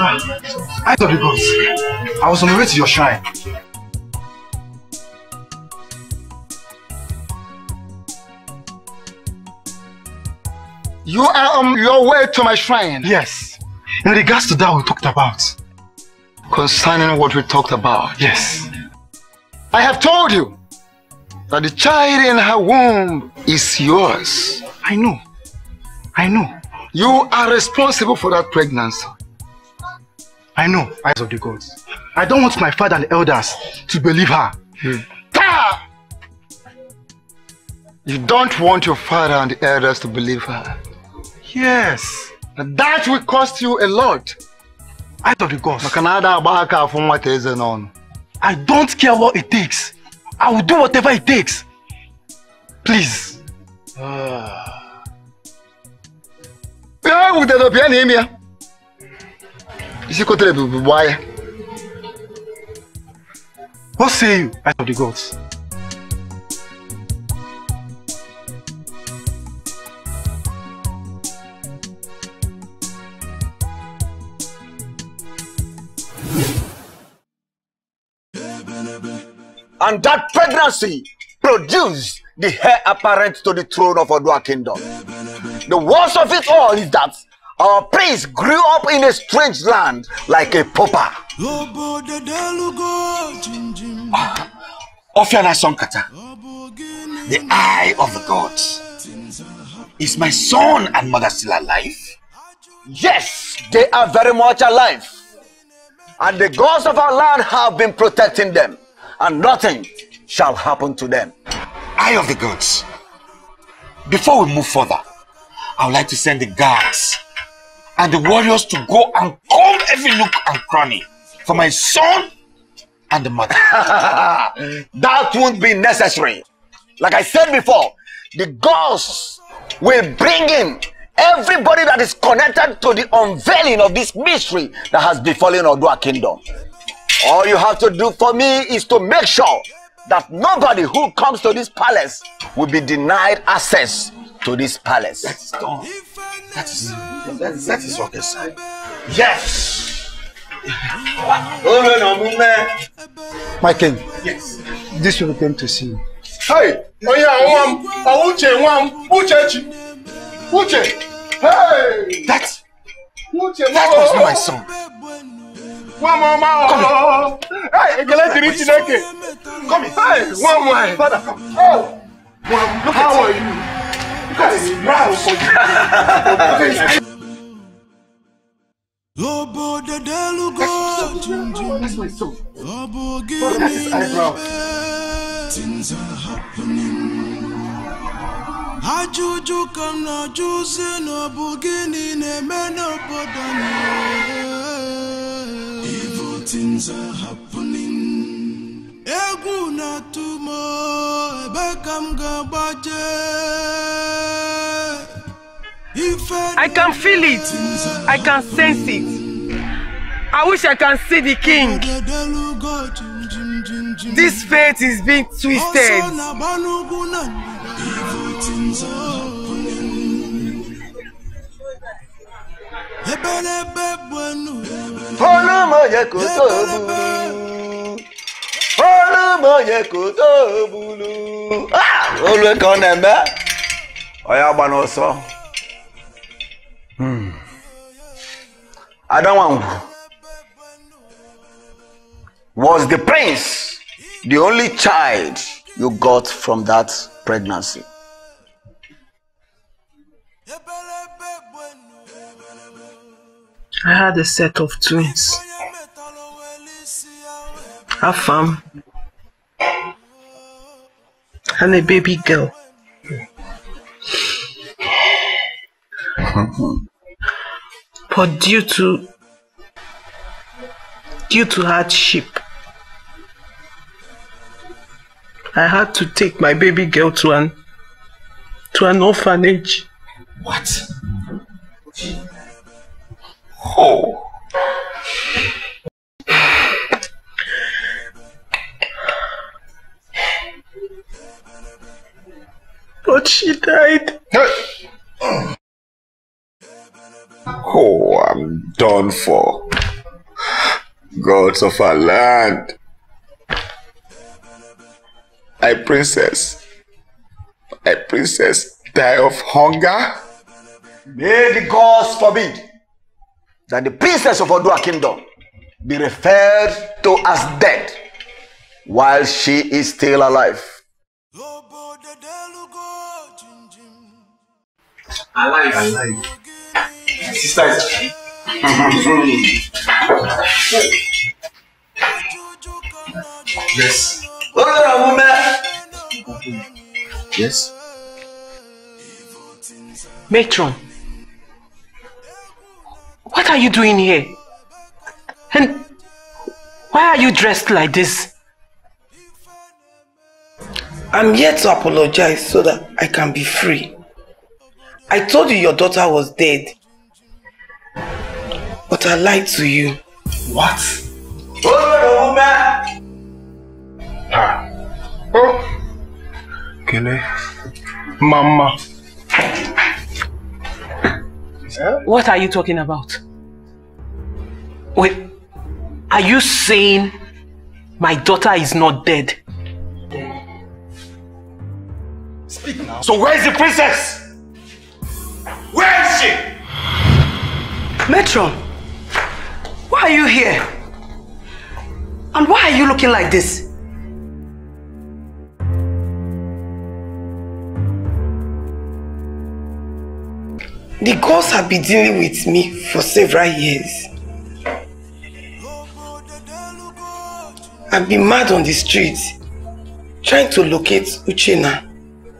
Eyes of the gods, I was on my way to your shrine. You are on your way to my shrine. Yes. In regards to that we talked about. Concerning what we talked about. Yes. I have told you that the child in her womb is yours. I know. I know. You are responsible for that pregnancy. I know, eyes of the gods. I don't want my father and elders to believe her. Hmm. Ta! You don't want your father and the elders to believe her. Yes. And that will cost you a lot. Eyes of the gods. Maka na ada agba aka afụ nwata eze n'ọnụ. I don't care what it takes. I will do whatever it takes. Please. Ah. Wutere bịa Isi kotere bụ gbaa. What say you, eyes of the gods? And that pregnancy produced the heir apparent to the throne of Odua Kingdom. The worst of it all is that Our prince grew up in a strange land like a pauper. Ah, Ofiana Sonkata, the eye of the gods. Is my son and mother still alive? Yes, they are very much alive. And the gods of our land have been protecting them, and nothing shall happen to them. Eye of the gods. Before we move further, I would like to send the guards and the warriors to go and comb every nook and cranny for my son and the mother. that won't be necessary. Like I said before, the gods will bring in everybody that is connected to the unveiling of this mystery that has befallen Odua Kingdom. All you have to do for me is to make sure that nobody who comes to this palace will be denied access to this palace. That is done. That is that is, that is okay, sir. Yes. My king, Yes. this people came to see you. Hey, oh yeah, one, oh Uche, one, Uche, Uche, hey, that, that was my son. One more, man. Hey, ekele dịrị Chineke. Come here. Hey, one more. Father, come. Oh, one, how are you? Look at this brow for you. Obodo delugo That's my son. Ọ That's his eyebrow. Things are happening. Ajụjụ ka m na-ajụ sị na ọ bụ gịnị na-eme n'obodo anyị? Evil things are happening. Egwu na-atụ ebe ka m ga-agbaje? I can feel it. I can sense it. I wish I can see the king. This faith is being twisted. Ebelebe bụ enu Olúmọ̀yẹ kò tó bulu. Olúmọ̀yẹ kò tó bulu. Olú kan na-eme. Ọya gba n'ọsọ. Hmm. Adanwangu. Was the prince the only child you got from that pregnancy? I had a set of twins. Afam. And a baby girl. But due to due to hardship, I had to take my baby girl to an to an orphanage. What? Oh. But she died. Oh, I'm done for. Gods of our land. My princess. My princess die of hunger? May the gods forbid that the princess of Odua Kingdom be referred to as dead while she is still alive. Alive. Alive. Sister is Yes. Yes. Matron, what are you doing here? And why are you dressed like this? I'm here to apologize so that I can be free. I told you your daughter was dead. But I lied to you. What? Oh, Kele, Mama. What are you talking about? Wait, are you saying my daughter is not dead? Speak now. So where is the princess? Where is she? Matron, why are you here? And why are you looking like this? The gods have been dealing with me for several years. I've been mad on the streets, trying to locate Uchena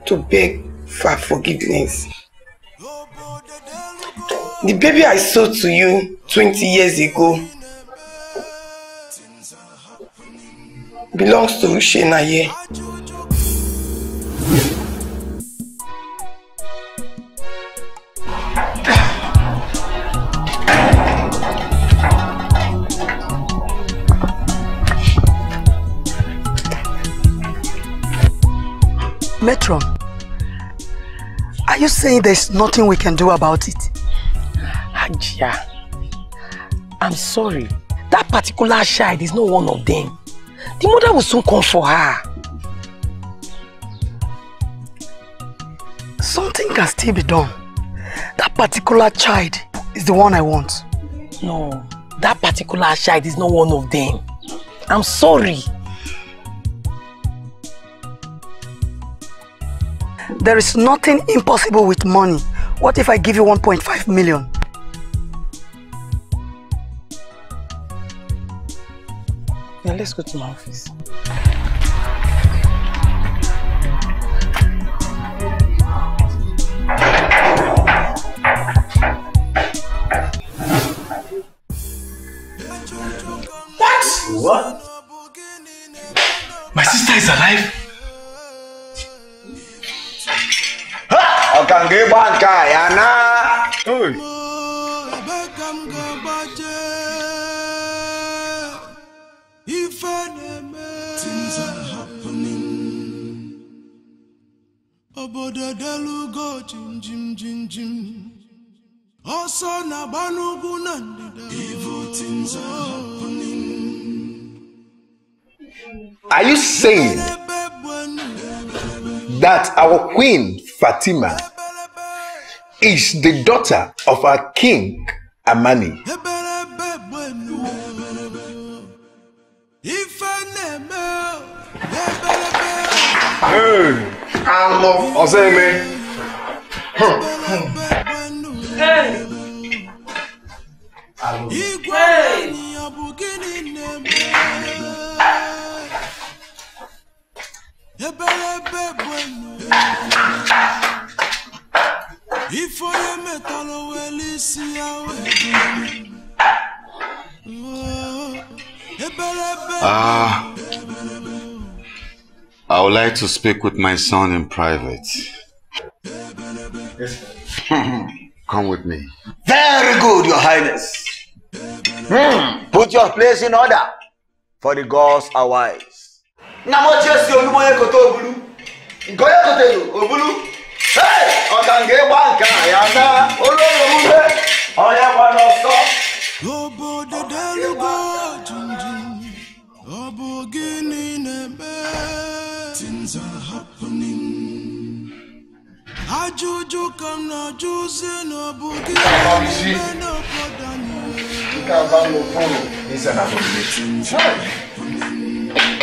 to beg for forgiveness. The baby I sold to you 20 years ago belongs to Uchena here. Matron, are you saying there's nothing we can do about it? Hajia, I'm sorry. That particular child is not one of them. The mother will soon come for her. Something can still be done. That particular child is the one I want. No, that particular child is not one of them. I'm sorry. There is nothing impossible with money. What if I give you 1.5 million? Yeah, let's go to my office. What? What? My sister is alive? Ka nga ịgba nke a ya na. Ife na-eme Things are happening. Obodo delugo jim jim jim jim. Ọsọ na-agba n'ugwu na ndịda Evil things are happening. Are you saying that our queen Fatima is the daughter of our king Amani? Ife na-eme Hey, alụ ọzọ eme. Igwe anyị ọ bụ gịnị na-eme Ebelebe bụ enu Ife onye metalụ welu isi ya wee Ebelebe Ah, I would like to speak with my son in private. Come with me. Very good, Your Highness. Hmm. Put your place in order, for the gods are wise. Na mo je si olúmọ yẹn koto obulu. Nǹkan yẹn koto yo obulu. Hey! Ọ̀kà ń gé wá nǹkan àyà ná olóró wúlé. Ọ̀yẹ́ wa lọ sọ. Obodo delugo jinjin Ọ bụ gịnị na-eme Things are happening Ajụjụ ka m na-ajụzi na ọ bụ gịnị na-eme n'obodo anyị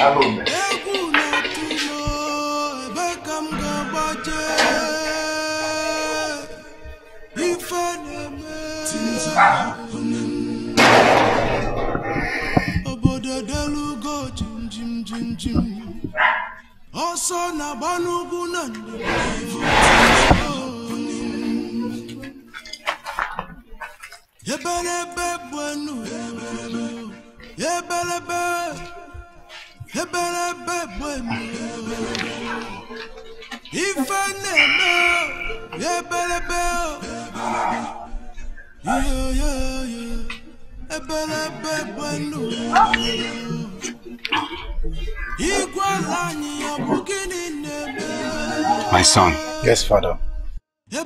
Egwu obodo delugo jim jim jim jim. Ọsọ na-agba n'ugwu na ndịda ebelebe bụ enu. Ebelebe ebelebe bụ enu. Ife na-eme. Ebelebe My son, Yes, father. you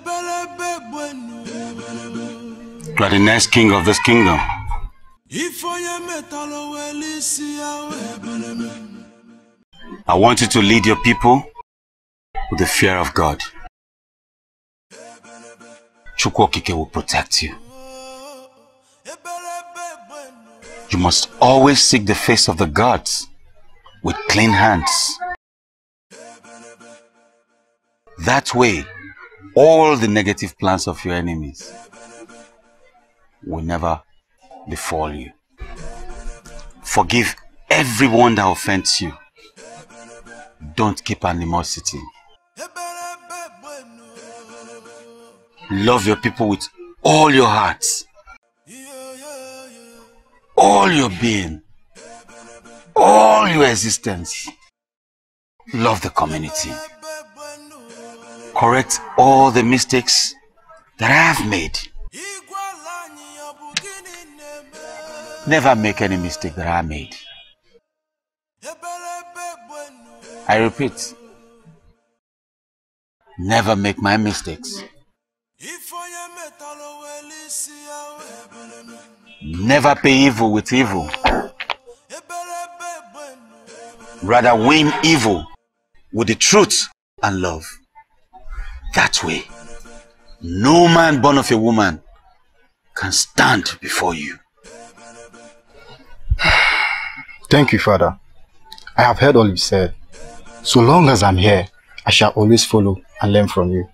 are the next king of this kingdom. ife onye metalụ welu isi ya wee I want you to lead your people with the fear of God. Chukwuokike will protect you. You must always seek the face of the gods with clean hands. That way, all the negative plans of your enemies will never befall you. Forgive everyone that offends you. Don't keep animosity. Love your people with all your heart, all your being, all your existence. Love the community. Correct all the mistakes that I have made. Never make any mistake that I made. I repeat, never make my mistakes. Never pay evil with evil. Rather win evil with the truth and love. That way, no man born of a woman can stand before you. Thank you, Father. I have heard all you said. So long as I'm here, I shall always follow and learn from you.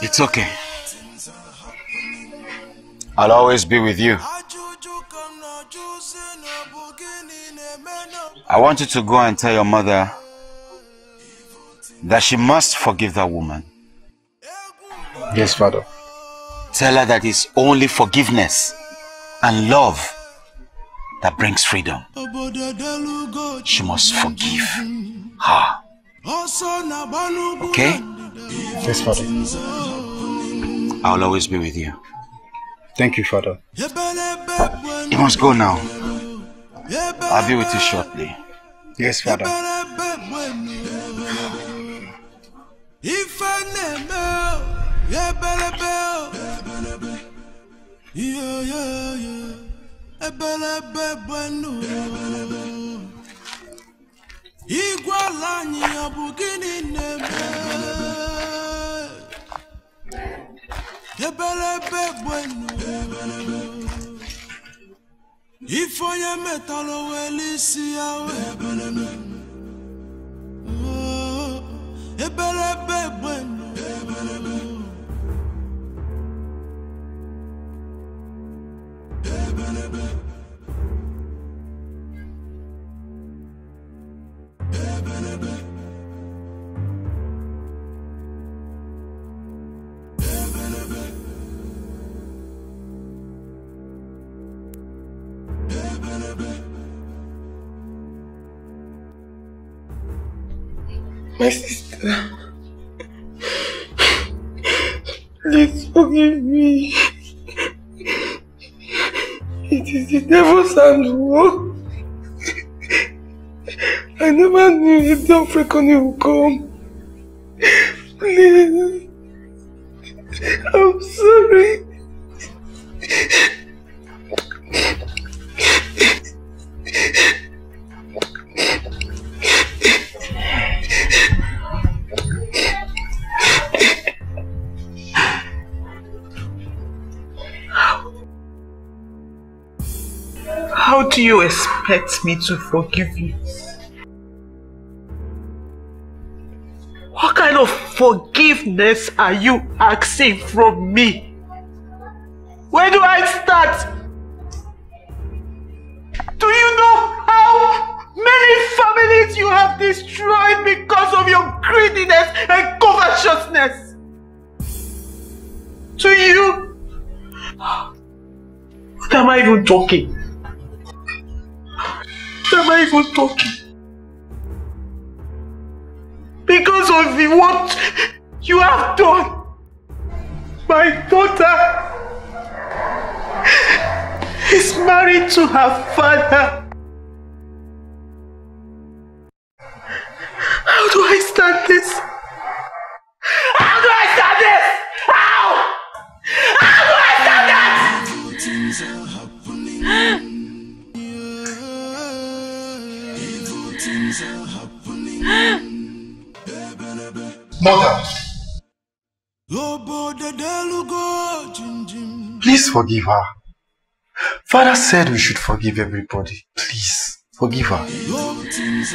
It's okay. I'll always be with you. I want you to go and tell your mother that she must forgive that woman. Yes, Father. Tell her that it's only forgiveness and love that brings freedom. She must forgive her. Okay? Yes, Father. I'll always be with you. Thank you, Father. You must go now. I'll be with you shortly. Yes, Father. Ebelebe gbenu o. Igwe ala anyị Ebelebe gbenu o. Ife onye Oh, ebelebe gbenu My sister. Please forgive me. It is the devil's handwork. I never knew the African would come. Please. I'm sorry. Expect me to forgive you? What kind of forgiveness are you asking from me? Where do I start? Do you know how many families you have destroyed because of your greediness and covetousness? To you? What am I even talking? Am I even talking? Because of the what you have done, my daughter is married to her father. How do I start this? Mother. Please forgive her. Father said we should forgive everybody. Please, forgive her. Long things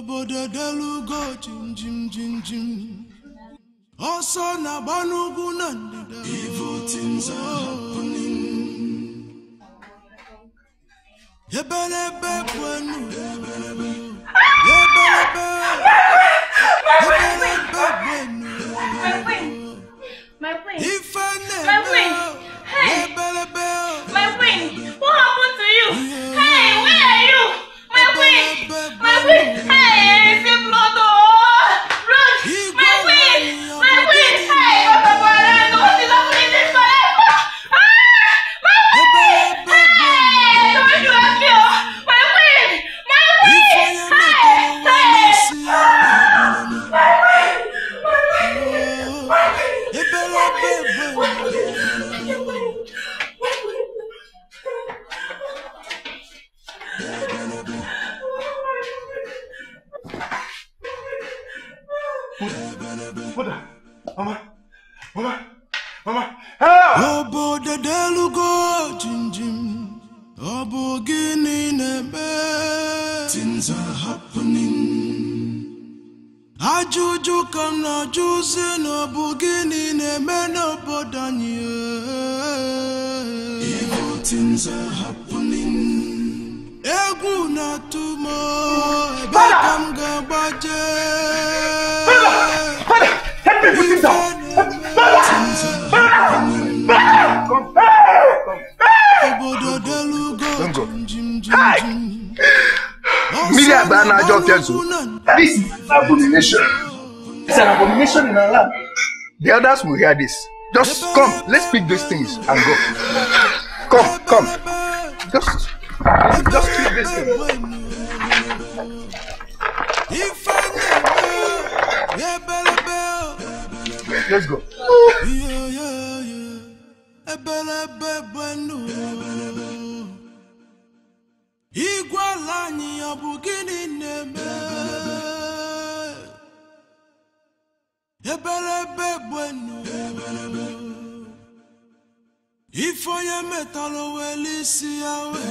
Obodo delugo jim jim jim jim. Ọsọ na-agba n'ugwu na ndịda. Evil things are happening. Ebelebe bụ enu. Ebelebe. Ebelebe. Ebelebe bụ enu. My wing. Ife My na-eme. wing. Hey. Ebelebe. Wing. My. Hey, Mama, Obodo delugo jim jim. Ọ bụ gịnị na-eme? Things are happening. Ajụjụ ka m na-ajụzi na ọ bụ gịnị na-eme n'obodo anyị Evil things are happening. Egwu na-atụ m o, ebe ka m ga-agbaje Help me put him Delugo jim jim jim jim. Mmiri agba na-ajọ ọfịa nso. This is abomination. It's an abomination in our land. The others will hear this. Just come, let's pick these things and go. Come, come. Just, just keep this thing. Let's go. Ebelebe bụ enu. Igwe ala anyị ọ bụ gịnị na-eme? Ebelebe bụ enu. Ife onye metalụ wele isi ya wee.